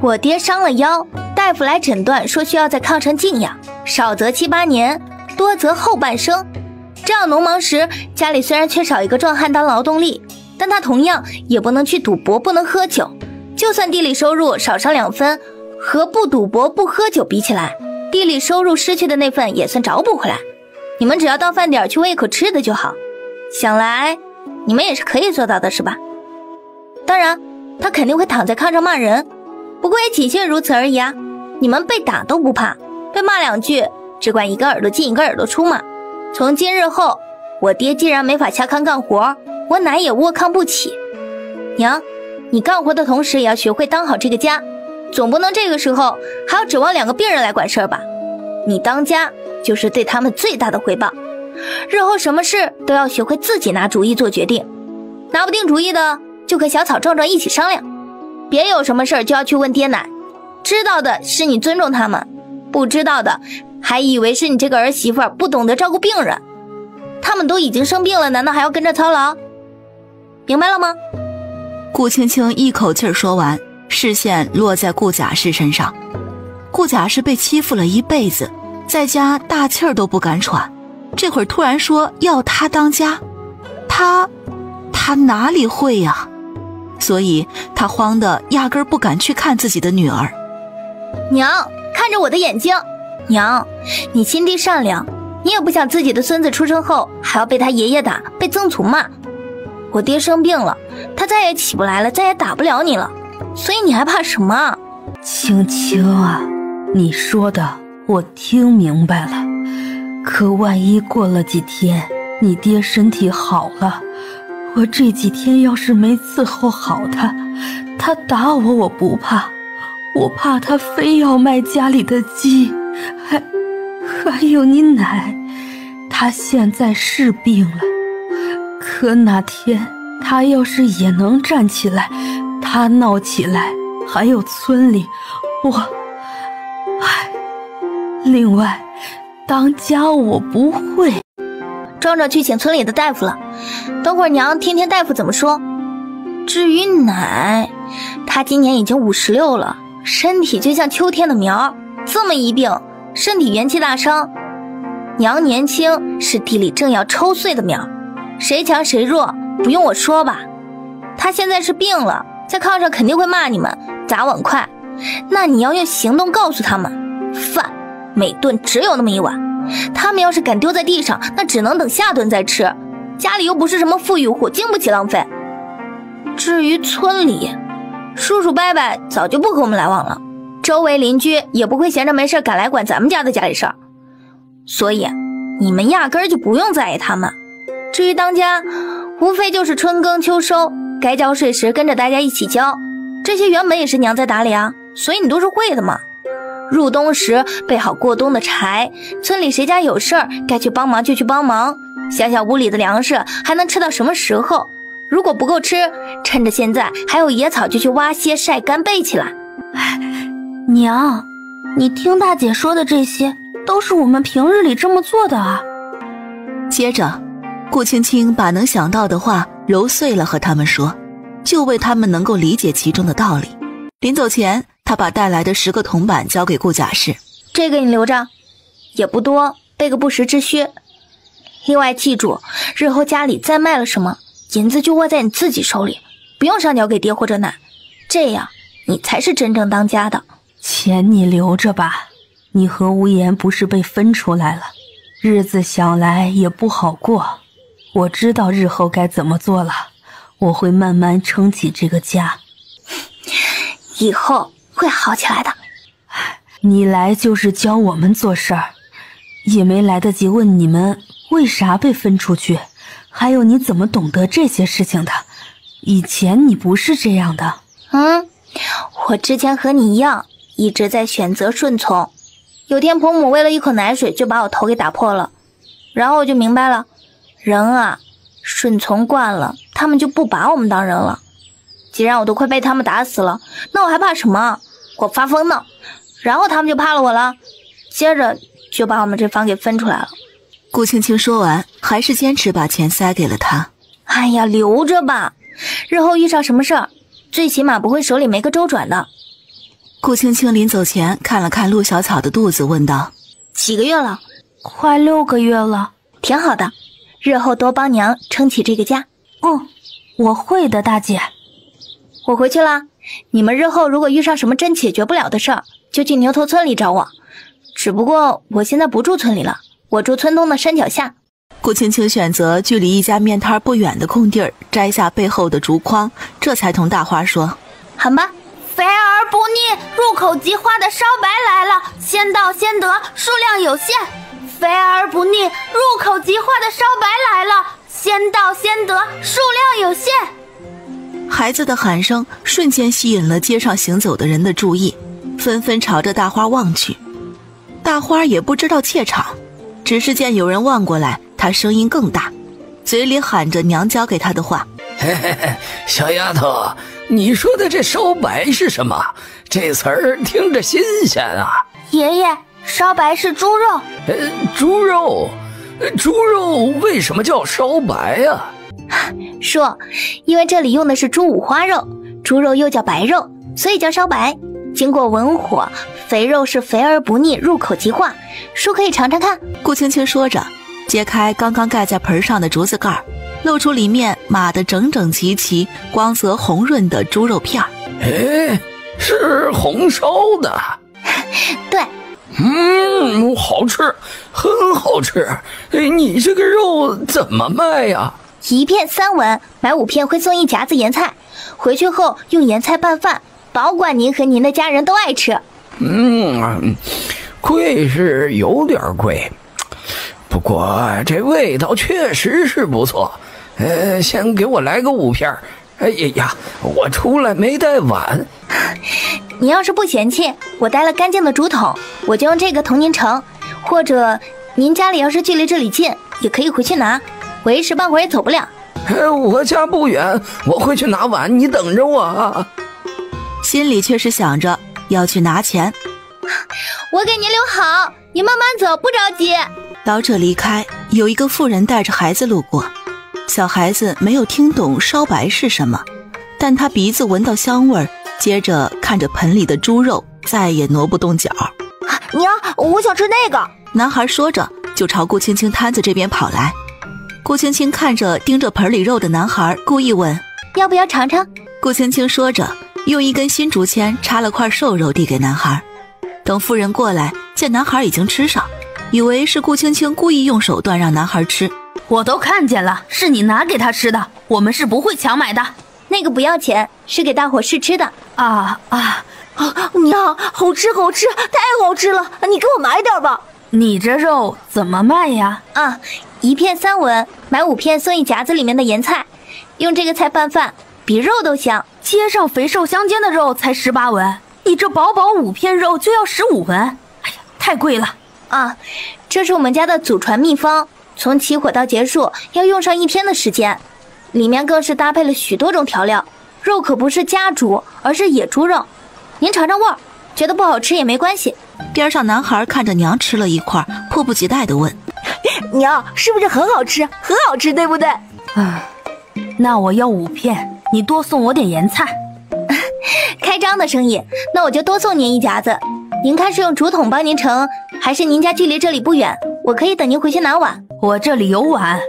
我爹伤了腰，大夫来诊断说需要在炕上静养，少则七八年，多则后半生。这样农忙时，家里虽然缺少一个壮汉当劳动力，但他同样也不能去赌博，不能喝酒。就算地里收入少上两分，和不赌博不喝酒比起来，地里收入失去的那份也算找补回来。”你们只要到饭点去喂一口吃的就好，想来你们也是可以做到的，是吧？当然，他肯定会躺在炕上骂人，不过也仅限如此而已啊！你们被打都不怕，被骂两句，只管一个耳朵进一个耳朵出嘛。从今日后，我爹既然没法下炕干活，我奶也卧炕不起。娘，你干活的同时也要学会当好这个家，总不能这个时候还要指望两个病人来管事儿吧？你当家。就是对他们最大的回报。日后什么事都要学会自己拿主意做决定，拿不定主意的就和小草、壮壮一起商量。别有什么事儿就要去问爹奶，知道的是你尊重他们，不知道的还以为是你这个儿媳妇不懂得照顾病人。他们都已经生病了，难道还要跟着操劳？明白了吗？顾青青一口气说完，视线落在顾贾氏身上。顾贾氏被欺负了一辈子。在家大气儿都不敢喘，这会儿突然说要他当家，他，他哪里会呀？所以他慌得压根儿不敢去看自己的女儿。娘，看着我的眼睛，娘，你心地善良，你也不想自己的孙子出生后还要被他爷爷打，被曾祖骂。我爹生病了，他再也起不来了，再也打不了你了，所以你还怕什么？青青啊，你说的。我听明白了，可万一过了几天，你爹身体好了，我这几天要是没伺候好他，他打我我不怕，我怕他非要卖家里的鸡，还还有你奶，他现在是病了，可哪天他要是也能站起来，他闹起来，还有村里，我。唉另外，当家我不会。壮壮去请村里的大夫了，等会儿娘听听大夫怎么说。至于奶，她今年已经五十六了，身体就像秋天的苗，这么一病，身体元气大伤。娘年轻，是地里正要抽穗的苗，谁强谁弱不用我说吧。他现在是病了，在炕上肯定会骂你们砸碗筷，那你要用行动告诉他们，饭。每顿只有那么一碗，他们要是敢丢在地上，那只能等下顿再吃。家里又不是什么富裕户，经不起浪费。至于村里，叔叔伯伯早就不和我们来往了，周围邻居也不会闲着没事赶来管咱们家的家里事儿，所以你们压根儿就不用在意他们。至于当家，无非就是春耕秋收，该交税时跟着大家一起交，这些原本也是娘在打理啊，所以你都是会的嘛。入冬时备好过冬的柴，村里谁家有事儿该去帮忙就去帮忙。想想屋里的粮食还能吃到什么时候？如果不够吃，趁着现在还有野草就去挖些晒干备起来。娘，你听大姐说的这些，都是我们平日里这么做的啊。接着，顾青青把能想到的话揉碎了和他们说，就为他们能够理解其中的道理。临走前。她把带来的十个铜板交给顾贾氏，这个你留着，也不多，备个不时之需。另外记住，日后家里再卖了什么，银子就握在你自己手里，不用上交给爹或者奶，这样你才是真正当家的。钱你留着吧，你和无言不是被分出来了，日子想来也不好过。我知道日后该怎么做了，我会慢慢撑起这个家，以后会好起来的。你来就是教我们做事儿，也没来得及问你们为啥被分出去，还有你怎么懂得这些事情的？以前你不是这样的。嗯，我之前和你一样，一直在选择顺从。有天婆母喂了一口奶水就把我头给打破了，然后我就明白了，人啊，顺从惯了，他们就不把我们当人了。既然我都快被他们打死了，那我还怕什么？我发疯呢！然后他们就怕了我了，接着就把我们这房给分出来了。顾青青说完，还是坚持把钱塞给了他。哎呀，留着吧，日后遇上什么事儿，最起码不会手里没个周转的。顾青青临走前看了看陆小草的肚子，问道：“几个月了？快六个月了，挺好的。日后多帮娘撑起这个家。”“嗯，我会的，大姐。”“我回去了。你们日后如果遇上什么真解决不了的事儿，”就去牛头村里找我，只不过我现在不住村里了，我住村东的山脚下。顾青青选择距离一家面摊不远的空地儿，摘下背后的竹筐，这才同大花说：“喊吧，肥而不腻，入口即化的烧白来了，先到先得，数量有限。肥而不腻，入口即化的烧白来了，先到先得，数量有限。”孩子的喊声瞬间吸引了街上行走的人的注意，纷纷朝着大花望去。大花也不知道怯场，只是见有人望过来，她声音更大，嘴里喊着娘教给她的话：“嘿嘿嘿，小丫头，你说的这烧白是什么？这词儿听着新鲜啊！”爷爷，烧白是猪肉。呃，猪肉，猪肉为什么叫烧白呀？说，因为这里用的是猪五花肉，猪肉又叫白肉，所以叫烧白。经过文火，肥肉是肥而不腻，入口即化。叔可以尝尝看。顾青青说着，揭开刚刚盖在盆上的竹子盖，露出里面码得整整齐齐、光泽红润的猪肉片儿。哎，是红烧的。对。嗯，好吃，很好吃。哎，你这个肉怎么卖呀？一片三文，买五片会送一夹子盐菜。回去后用盐菜拌饭，保管您和您的家人都爱吃。嗯，贵是有点贵，不过这味道确实是不错。呃，先给我来个五片。哎呀呀，我出来没带碗。你要是不嫌弃，我带了干净的竹筒，我就用这个同您盛。或者您家里要是距离这里近，也可以回去拿。我一时半会儿也走不了，我家不远，我会去拿碗，你等着我。心里却是想着要去拿钱。我给您留好，您慢慢走，不着急。老者离开，有一个妇人带着孩子路过，小孩子没有听懂烧白是什么，但他鼻子闻到香味儿，接着看着盆里的猪肉，再也挪不动脚。娘，我想吃那个。男孩说着，就朝顾青青摊子这边跑来。顾青青看着盯着盆里肉的男孩，故意问：“要不要尝尝？”顾青青说着，用一根新竹签插了块瘦肉递给男孩。等妇人过来，见男孩已经吃上，以为是顾青青故意用手段让男孩吃。我都看见了，是你拿给他吃的，我们是不会强买的。那个不要钱，是给大伙试吃的。啊啊啊！娘，好吃好吃，太好吃了！你给我买点吧。你这肉怎么卖呀？啊，一片三文，买五片送一夹子里面的盐菜，用这个菜拌饭，比肉都香。街上肥瘦相间的肉才十八文，你这薄薄五片肉就要十五文，哎呀，太贵了啊！这是我们家的祖传秘方，从起火到结束要用上一天的时间，里面更是搭配了许多种调料，肉可不是家猪，而是野猪肉。您尝尝味儿，觉得不好吃也没关系。边上男孩看着娘吃了一块，迫不及待地问：“娘，是不是很好吃？很好吃，对不对？”“啊，那我要五片，你多送我点盐菜。开张的生意，那我就多送您一夹子。您看是用竹筒帮您盛，还是您家距离这里不远？我可以等您回去拿碗。”我这里有碗，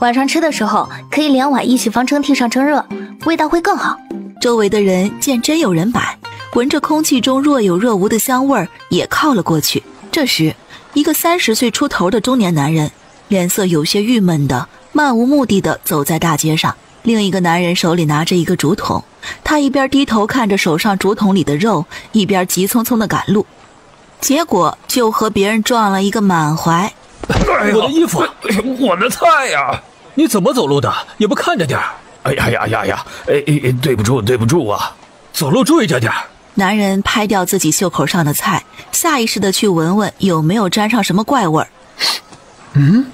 晚上吃的时候可以两碗一起放蒸屉上蒸热，味道会更好。周围的人见真有人摆，闻着空气中若有若无的香味儿，也靠了过去。这时，一个三十岁出头的中年男人，脸色有些郁闷的，漫无目的的走在大街上。另一个男人手里拿着一个竹筒，他一边低头看着手上竹筒里的肉，一边急匆匆的赶路，结果就和别人撞了一个满怀。我的衣服，我的菜呀！你怎么走路的？也不看着点儿。哎呀呀呀呀！哎哎，对不住，对不住啊！走路注意着点儿。男人拍掉自己袖口上的菜，下意识的去闻闻有没有沾上什么怪味儿。嗯，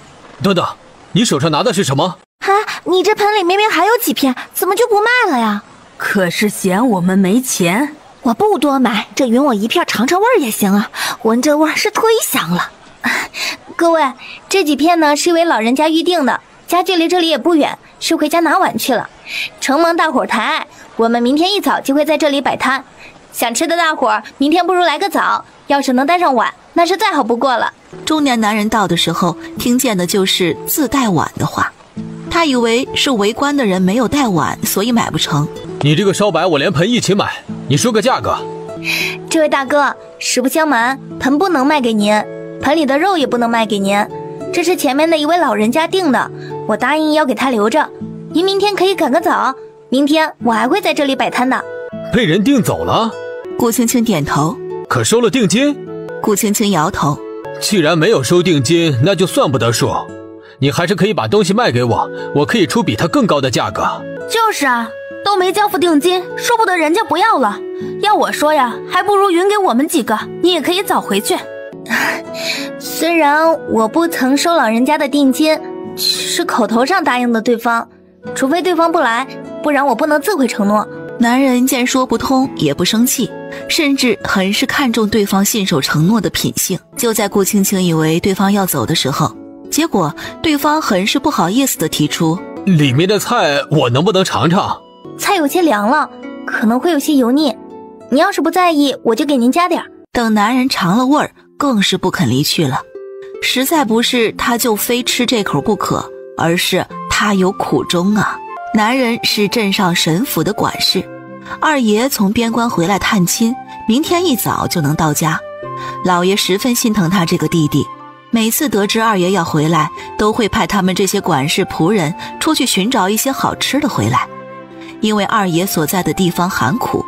等等，你手上拿的是什么？啊，你这盆里明明还有几片，怎么就不卖了呀？可是嫌我们没钱，我不多买，这匀我一片尝尝味儿也行啊。闻这味儿是忒香了。各位，这几片呢是一位老人家预定的，家距离这里也不远，是回家拿碗去了。承蒙大伙儿抬爱，我们明天一早就会在这里摆摊。想吃的大伙儿，明天不如来个早。要是能带上碗，那是再好不过了。中年男人到的时候，听见的就是自带碗的话，他以为是围观的人没有带碗，所以买不成。你这个烧白，我连盆一起买，你说个价格。这位大哥，实不相瞒，盆不能卖给您，盆里的肉也不能卖给您，这是前面的一位老人家订的，我答应要给他留着。您明天可以赶个早，明天我还会在这里摆摊的。被人订走了？顾青青点头。可收了定金？顾青青摇头。既然没有收定金，那就算不得数。你还是可以把东西卖给我，我可以出比他更高的价格。就是啊，都没交付定金，说不得人家不要了。要我说呀，还不如匀给我们几个，你也可以早回去。虽然我不曾收老人家的定金，是口头上答应的对方，除非对方不来，不然我不能自毁承诺。男人见说不通，也不生气，甚至很是看重对方信守承诺的品性。就在顾青青以为对方要走的时候，结果对方很是不好意思的提出：“里面的菜我能不能尝尝？菜有些凉了，可能会有些油腻。你要是不在意，我就给您加点儿。”等男人尝了味儿，更是不肯离去了。实在不是他就非吃这口不可，而是他有苦衷啊。男人是镇上沈府的管事，二爷从边关回来探亲，明天一早就能到家。老爷十分心疼他这个弟弟，每次得知二爷要回来，都会派他们这些管事仆人出去寻找一些好吃的回来。因为二爷所在的地方寒苦，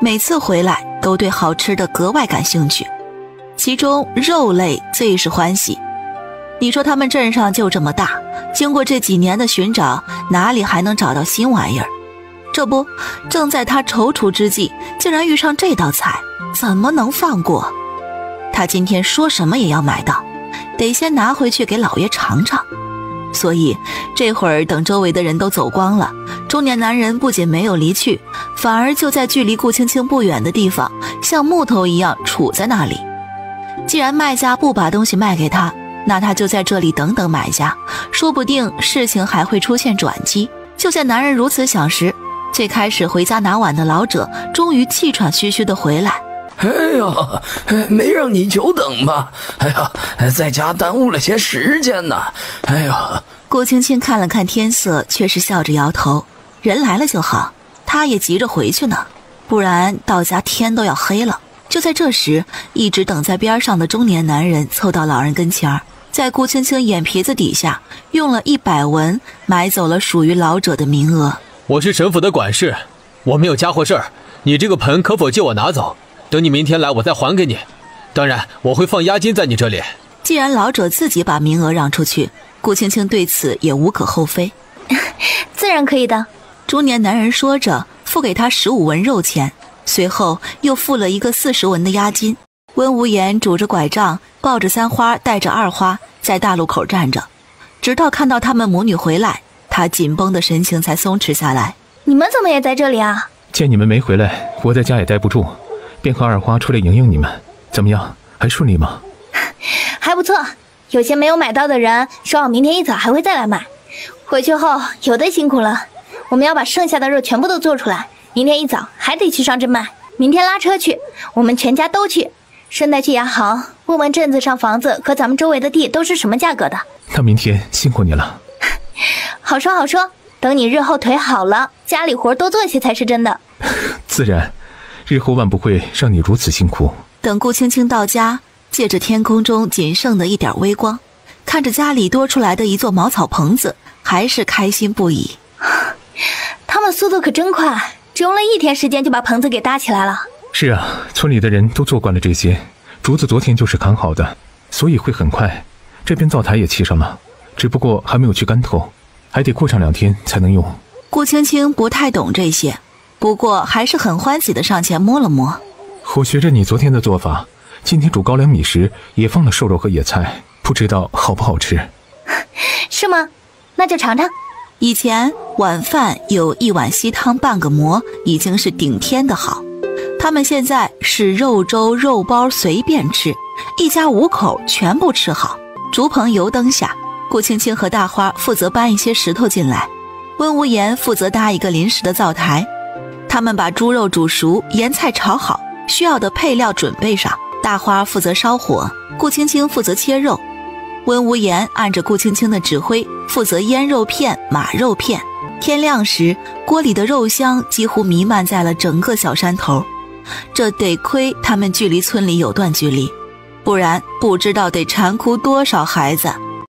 每次回来都对好吃的格外感兴趣，其中肉类最是欢喜。你说他们镇上就这么大，经过这几年的寻找，哪里还能找到新玩意儿？这不，正在他踌躇之际，竟然遇上这道菜，怎么能放过？他今天说什么也要买到，得先拿回去给老爷尝尝。所以这会儿等周围的人都走光了，中年男人不仅没有离去，反而就在距离顾青青不远的地方，像木头一样杵在那里。既然卖家不把东西卖给他，那他就在这里等等买家，说不定事情还会出现转机。就在男人如此想时，最开始回家拿碗的老者终于气喘吁吁地回来。哎呀，没让你久等吧？哎呀，在家耽误了些时间呢。哎呀，顾青青看了看天色，却是笑着摇头。人来了就好，他也急着回去呢，不然到家天都要黑了。就在这时，一直等在边上的中年男人凑到老人跟前儿，在顾青青眼皮子底下用了一百文买走了属于老者的名额。我是沈府的管事，我没有家伙事儿，你这个盆可否借我拿走？等你明天来，我再还给你。当然，我会放押金在你这里。既然老者自己把名额让出去，顾青青对此也无可厚非。自然可以的。中年男人说着，付给他十五文肉钱。随后又付了一个四十文的押金。温无言拄着拐杖，抱着三花，带着二花，在大路口站着，直到看到他们母女回来，他紧绷的神情才松弛下来。你们怎么也在这里啊？见你们没回来，我在家也待不住，便和二花出来迎迎你们。怎么样，还顺利吗？还不错。有些没有买到的人，说我明天一早还会再来买。回去后有的辛苦了，我们要把剩下的肉全部都做出来。明天一早还得去上镇卖，明天拉车去，我们全家都去，顺带去牙行问问镇子上房子和咱们周围的地都是什么价格的。那明天辛苦你了。好说好说，等你日后腿好了，家里活多做些才是真的。自然，日后万不会让你如此辛苦。等顾青青到家，借着天空中仅剩的一点微光，看着家里多出来的一座茅草棚子，还是开心不已。他们速度可真快，只用了一天时间就把棚子给搭起来了。是啊，村里的人都做惯了这些，竹子昨天就是砍好的，所以会很快。这边灶台也砌上了，只不过还没有去干透，还得过上两天才能用。顾青青不太懂这些，不过还是很欢喜的上前摸了摸。我学着你昨天的做法，今天煮高粱米时也放了瘦肉和野菜，不知道好不好吃？是吗？那就尝尝。以前晚饭有一碗稀汤半个馍已经是顶天的好，他们现在是肉粥肉包随便吃，一家五口全部吃好。竹棚油灯下，顾青青和大花负责搬一些石头进来，温无言负责搭一个临时的灶台。他们把猪肉煮熟，盐菜炒好，需要的配料准备上。大花负责烧火，顾青青负责切肉。温无言按着顾青青的指挥，负责腌肉片、马肉片。天亮时，锅里的肉香几乎弥漫在了整个小山头。这得亏他们距离村里有段距离，不然不知道得馋哭多少孩子。